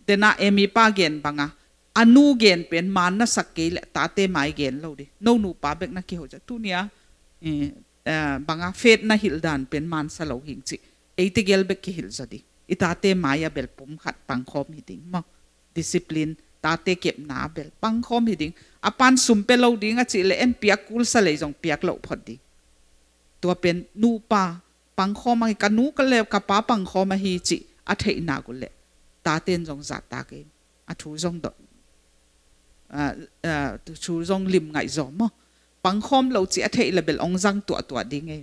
Speaker 3: เดน่าเอมีปาเกนบังอะอันูเกนเป็นมานะสักเกยเลยตาเตไมเกนเราดิโนนูปาเบกนักเกี่ยวจะตุเนียเอบังอะเฟดนะฮิลดานเป็นมานสลาหิงจิเอติเกลเบกฮิลจะดิอิตาเตไมายาเบลปุ่มขัดปังคอมิดิงมอดิสซิปลินตาเตเก็บนาเบลปังคอมดิงอปันสุมเปโลดิงอจิเลเอ็นเปียกูลสเลยจงเปียกเลพอดิงตัวเป็นนูปาปังคอมังกันนูกันเลวกับป้าปังคอมาฮีจิอาเทนากุเลตาเตนจงจัดตาเกนอาทูจงดอ่าอ่าทูจงลิมไงจอมปังคอมเราจิอาเทเลเบลองจังตัวตัวดิงอง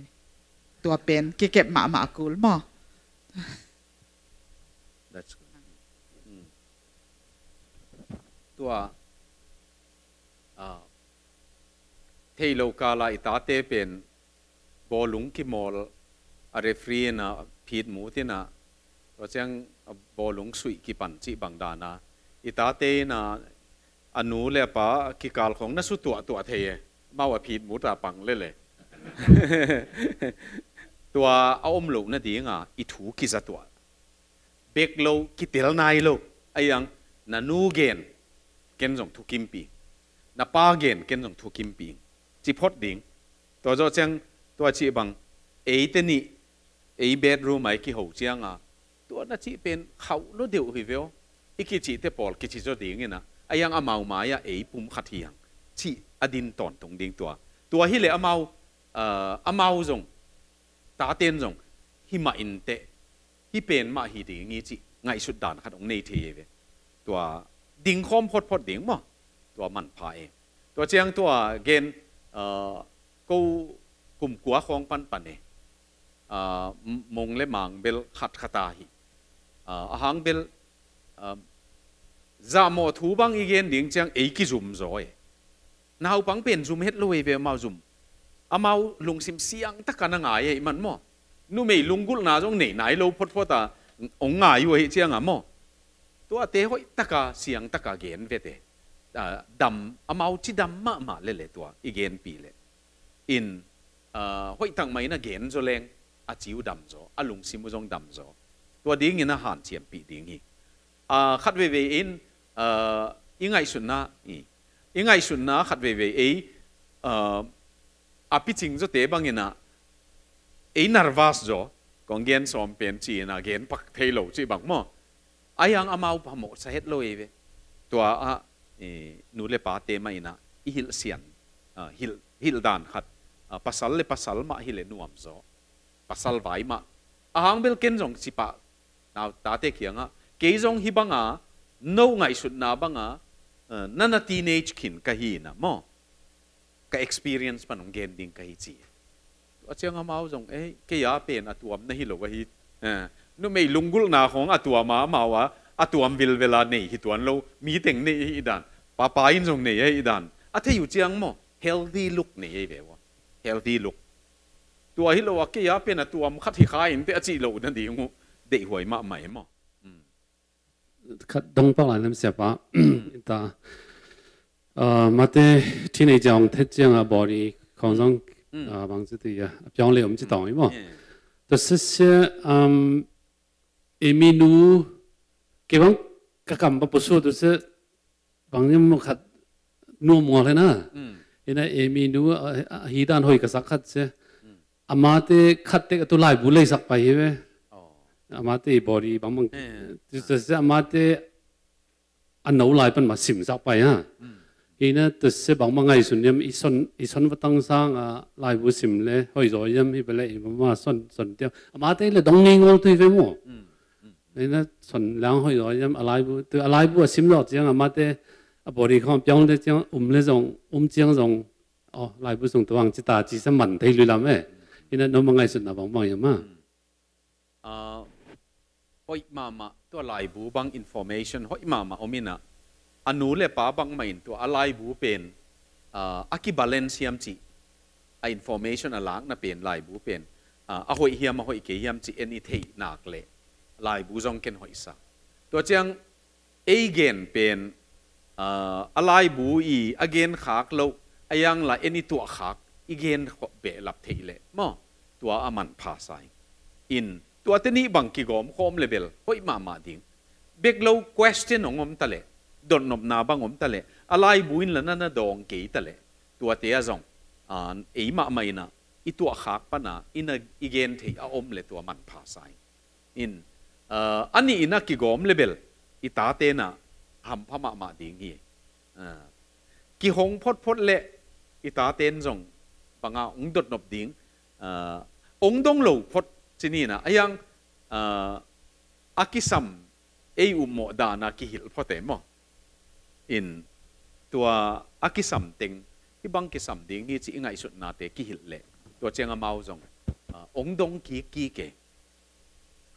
Speaker 3: ตัวเป็นเก็บมามากูลมอ
Speaker 1: ตัวเทโลกาลาอิตาเตเป็นบอลุงกิมอลอะไรฟรีนะพีดหมูที่นะเราเัียงบอลุงสุยกิปันจีบังดานะอิตาเตนะอนุเลปะกิกาลของนัสุตัวตัวเทมาว่าพีดหมูตาปังเลยเลยตัวเอาอมลลงนั่นดีงอ่ะอิทูกิจตัวเบกโลกิเตลนายโลไอยังนันูเกนเกน่งทุกิมปีนับป้าเกนเกน่งทุกิมปีจีพอดดิ่งตัวเจ้าเจ้างตัวจีบังเอเตนี่เอเบดรูมไอ้กีหูเจียงอ่ะตัวนั่นจีเป็นเขาลุเดียวหิเวอีกจีเตปอลกิจีเจ้าดิ่งนะไอยังอาเมาวมายเอปุ่มขัดเฮียงจีอดินตอนตรงดิ่งตัว ตัวฮิเลอาเมาเอ่ออาเมาจงตาเตียนจงฮิมาอินเตฮิเป็นมาฮิดิงงี้จีไงสุดด่านขัดองในเทเวตัวดิ่งคมพดพดดิ่งมัตัวมันพาเองตัวเจียงตัวเกณฑ์กูกลุ่มกัวของปันปันเนี่อมงเลมังเบลขัดขตาหิอาหางเบลจามทูบังอีเกนดิ่งเจียงเอกิจุมจอยนาวปังเป็นจุมเฮ็ดลุยเวมาจุมอามาลุงซิมเสียงตะกันงายมันมั้งนู่ไม่ลุงกุลนาจงไหนไหนเราพดพดตาองงายอยู่เฮียเจียงอ่ะมั้งตัวเตะหอยตะกาเสียงตะกาเกนเวเตดำอามาจิดำมามาเลเลตัวอีเกนปีเลอินหอยตังไม่นะเกนโซเลงอาจิวดำโซอาลุงซิมุจงดำโซตัวดิ้งอินะหันเสียงปีดิ้งฮีขัดเวเวอินอิงไงสุนนะอีอิงไงสุนนะขัดเวเวเออาพิจิงโซเตบังอินะเอนาร์วาสโซกองเกนสอมเป็นจีนะเกนปักเทโลจีบังมอ ayang amau pa sa het loewe tua a ah, eh, nu pa te mai na hil sian ah, hil hil dan khat ah, pasal le pasal ma hile nuam zo pasal vai ma ahang bel ken jong sipa naw ta te khianga ke jong hi no ngai sut na banga nana teenage kin kahi na mo ka experience pa gending game ding kahi chi achang amau jong eh ke ya pen atuam na hi lo hi นูไม่ลุงกุลนาของอตัวมามาวะอตัวมวิลเวลาเนี่ยฮิตวันเรามีแต่งเนี่ยอีดันป้าป้าอินทรงเนี่ยอีดันอ่ะที่อยู่เจียงมั้ง healthy look เนี่ยเว้ยวะ healthy look ตัวฮิโลวากี้ยาเป็นตัวมขัดที่ขายอินเตอจีโลนั่นดีงูเด็กหวยมาใหม่มั้ง
Speaker 5: ขัดดงปังหลานน้ำเสียป้าตาเอ่อมาเตที่ในจังเทจียงอ่ะบอดีของสองอ่าบางสิ่งที่อ่ะพปลี่ยนเลยผมจะต่อยมั้งแต่สิ่งอืม eminu kebang kakam pa posu tu se bangyam mo khat nu mo le na hmm. ina eminu hidan hoi ka sakhat se amate khatte tu lai bulai sak pai he oh. amate body bang tu se amate an nấu lại bên mà xìm dọc bài ha khi nó từ sẽ bằng mà ngày xuân nhâm ít xuân ít sang à lại vụ xìm lệ hồi rồi nhâm thì bên lệ mà xuân xuân tiêu mà là đông nghi ngô thôi phải 你那纯然后有像阿拉伯对阿拉伯心肉这样啊嘛的啊玻璃看标的这样我们那种我们这样种哦来不送多往这大几十万的 lui 了没？因为那么爱顺那帮帮人嘛。
Speaker 1: 啊，可以妈妈ตัวไลบูบัง information หอยมามาอมินะอนุเลป้าบังมาอินตัวอะไรบูเป็นอักิบาลานซ์ยามจีอ information อลังน่ะเป็นไลบูเป็นอ่าหอยเฮียมาหอยเกียมจีเอ็นอีเทนักเลยลายบูจงเกนหอยสักตัวเจียงเอเกนเป็นอะไรบูอีอเกนขากเราอายังละเอ็นี่ตัวขากอีเกนเบหลับเทเลมอตัวอามันพาสายอินตัวเตนี่บางกิกอมคอมเลเบลหอยมามาดิงเบกเรา question ของอมตะเลดนนบนาบังอมตะเลอะไรบูอินละนั่นดองเกยตะเลตัวเตียจงอันเอีมาไม่นะอีตัวขากปะนะอินอีเกนเทออมเลตัวมันพาสายอินอันนี้นักกิโกมเลเบลอิตาเตนะหำพม่ามาดิ่งเงี้ยกิหงพดพดเละอิตาเตนจงปังอาองดดนบดิ่งองดงโลพดจินีนะอายังอากิซัมเออุโมดานากิฮิลพอเตมออินตัวอากิซัมติงที่บังกิซัมดิ่งนี่จีง่ายสุดนาเตกิฮิลเละตัวเจงอาเมาจงองดงกีกีเก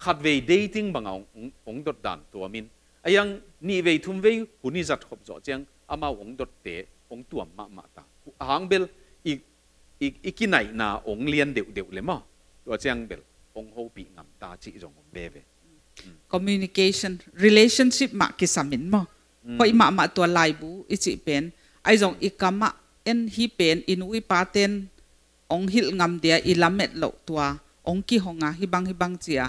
Speaker 1: khát về dating bằng ông ông đốt đàn tua min ai yang ni về thum về hun ni giật khop rõ chăng ama ông đốt tế ông tua mạ mạ ta hàng bel i i i ki này na ông liên đều đều mà, tua chăng bel ông hô bị ngầm ta chỉ rong ông bé, về
Speaker 3: communication relationship mà cái sao mình mà có ima mà tua lại bu ít chỉ bên ai rong ít cam mà en hi bên inu i paten ông hil ngầm dia ilamet lo tua ông ki honga hi bang hi bang chia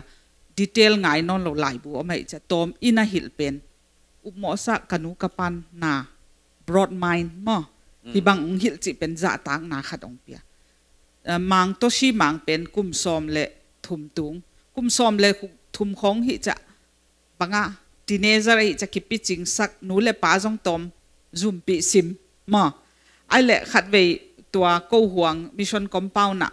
Speaker 3: ดีเทลไงนอนเราหลบัวไม่จะตอมอินาหิลเป็นอุโมสะกนุกปันนา broad mind มัที่บางองหิลจิเป็นจะตางนาขัดองเปียมังตัวชีมังเป็นกุมซอมเละทุมตุงกุมซอมเละทุมของหิจะบังอ่ะทีเนซาริจะกิปิจิงสักนูเลป้าจงตอม zoom ปิซิมมัไอเละขัดไปตัวกู้ห่วงมิชชั่นคอมเพลน่ะ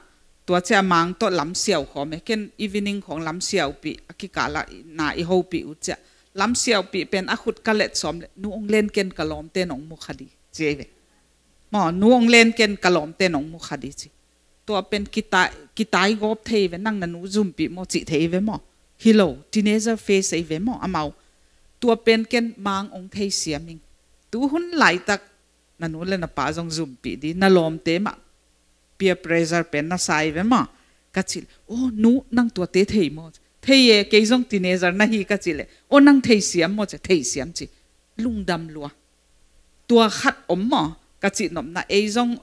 Speaker 3: ตัวเจ้ามังตัวลำเสี่ยวขอไม่เก่นอีวินิ่งของลำเสี่ยวปีอิกาละนาอีโฮปีอุจจะลำเสี่ยวปีเป็นอขุดกะเล็ดสมนูองเล่นเก่นกะลอมเตนองมุขดีเจเวหมอนูองเล่นเก่นกะลอมเตนองมุขดีจีตัวเป็นกิตากิตาอีกอบเทเวนั่งนันูจุ่มปีโมจิเทเวหมอฮิโลทีเนเจอร์เฟสเอเวหมออาเมาตัวเป็นเก่นมังองเทเสียมิงตูหุ่นไหลตักนันูเล่นป้าจงจุ่มปีดีนลอมเตมะ peer pressure pen na sai ve ma ka chil o nu nang to te thei mo thei ye ke jong teenager na hi ka chile o nang thei siam mo che thei siam chi lung dam lua tua khat om ma ka chi nom na e jong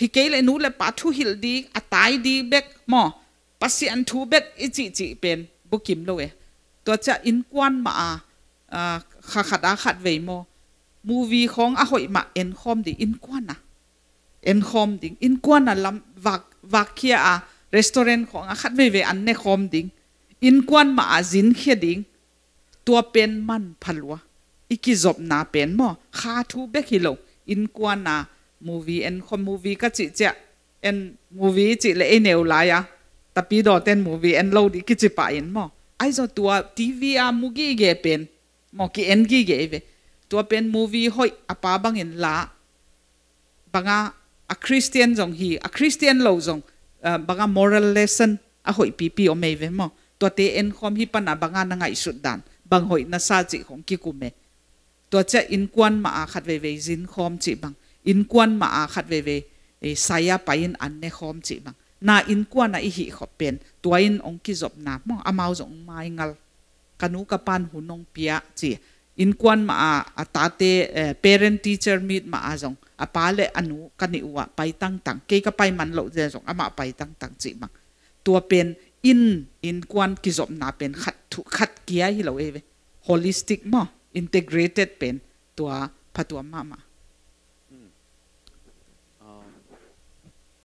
Speaker 3: hi ke le nu le pa thu hil di atai di bek mo pasi an thu bek i chi chi pen bukim lo e to cha in kwan ma a kha khat a khat ve mo movie khong a hoi ma en khom di in kwan à. เอ็นคอมดิ่งอินกวนอ่ะลำวักวักเขียอ่ะร้านอาหารของอาคัดไม่เวอันเนคอมดิ่งอินกวนมาอาจินเขียดิ่งตัวเป็นมันพัลัวอีกจบนาเป็นมอคาทูเบกิโลอินกวนอ่ะมูวีเอ็นคอมมูวีก็จิเจเอ็นมูวีจิเลเอเนวลายะแต่ปีดอเต็นมูวีเอ็นโลดิกิจิปะเอ็นมอไอ้จตัวทีวีอ่ะมุกี้เกเป็นมอกีเอ็นกี้เกเวตัวเป็นมูวีห้อยอปาบังเอ็นละบังอ่ะ a Christian zong hi a Christian lo zong uh, banga moral lesson a hoi pi pi o mei ve mo to te en khom hi pana banga na ngai sut dan bang hoi na sa chi khong ki ku me to cha in kwan ma a khat ve ve zin khom chi bang in kwan ma a khat ve ve e saya pain an ne khom chi bang na in kwan na i hi khop pen to in ong ki zop na mo amau zong mai ngal kanu ka pan hunong pia chi in kwan ma a tate e, parent teacher meet ma a zong อาปาเลอันุกันิวะไปตั้งตังเกก็ไปมันโลเจสองอามาไปตั้งตังจิมังตัวเป็นอินอินกวนกิจบนาเป็นขัดถูขัดเกียฮิโลเอเวฮอลิสติกมออินเทเกรเตเป็นตัวพัตัวมามา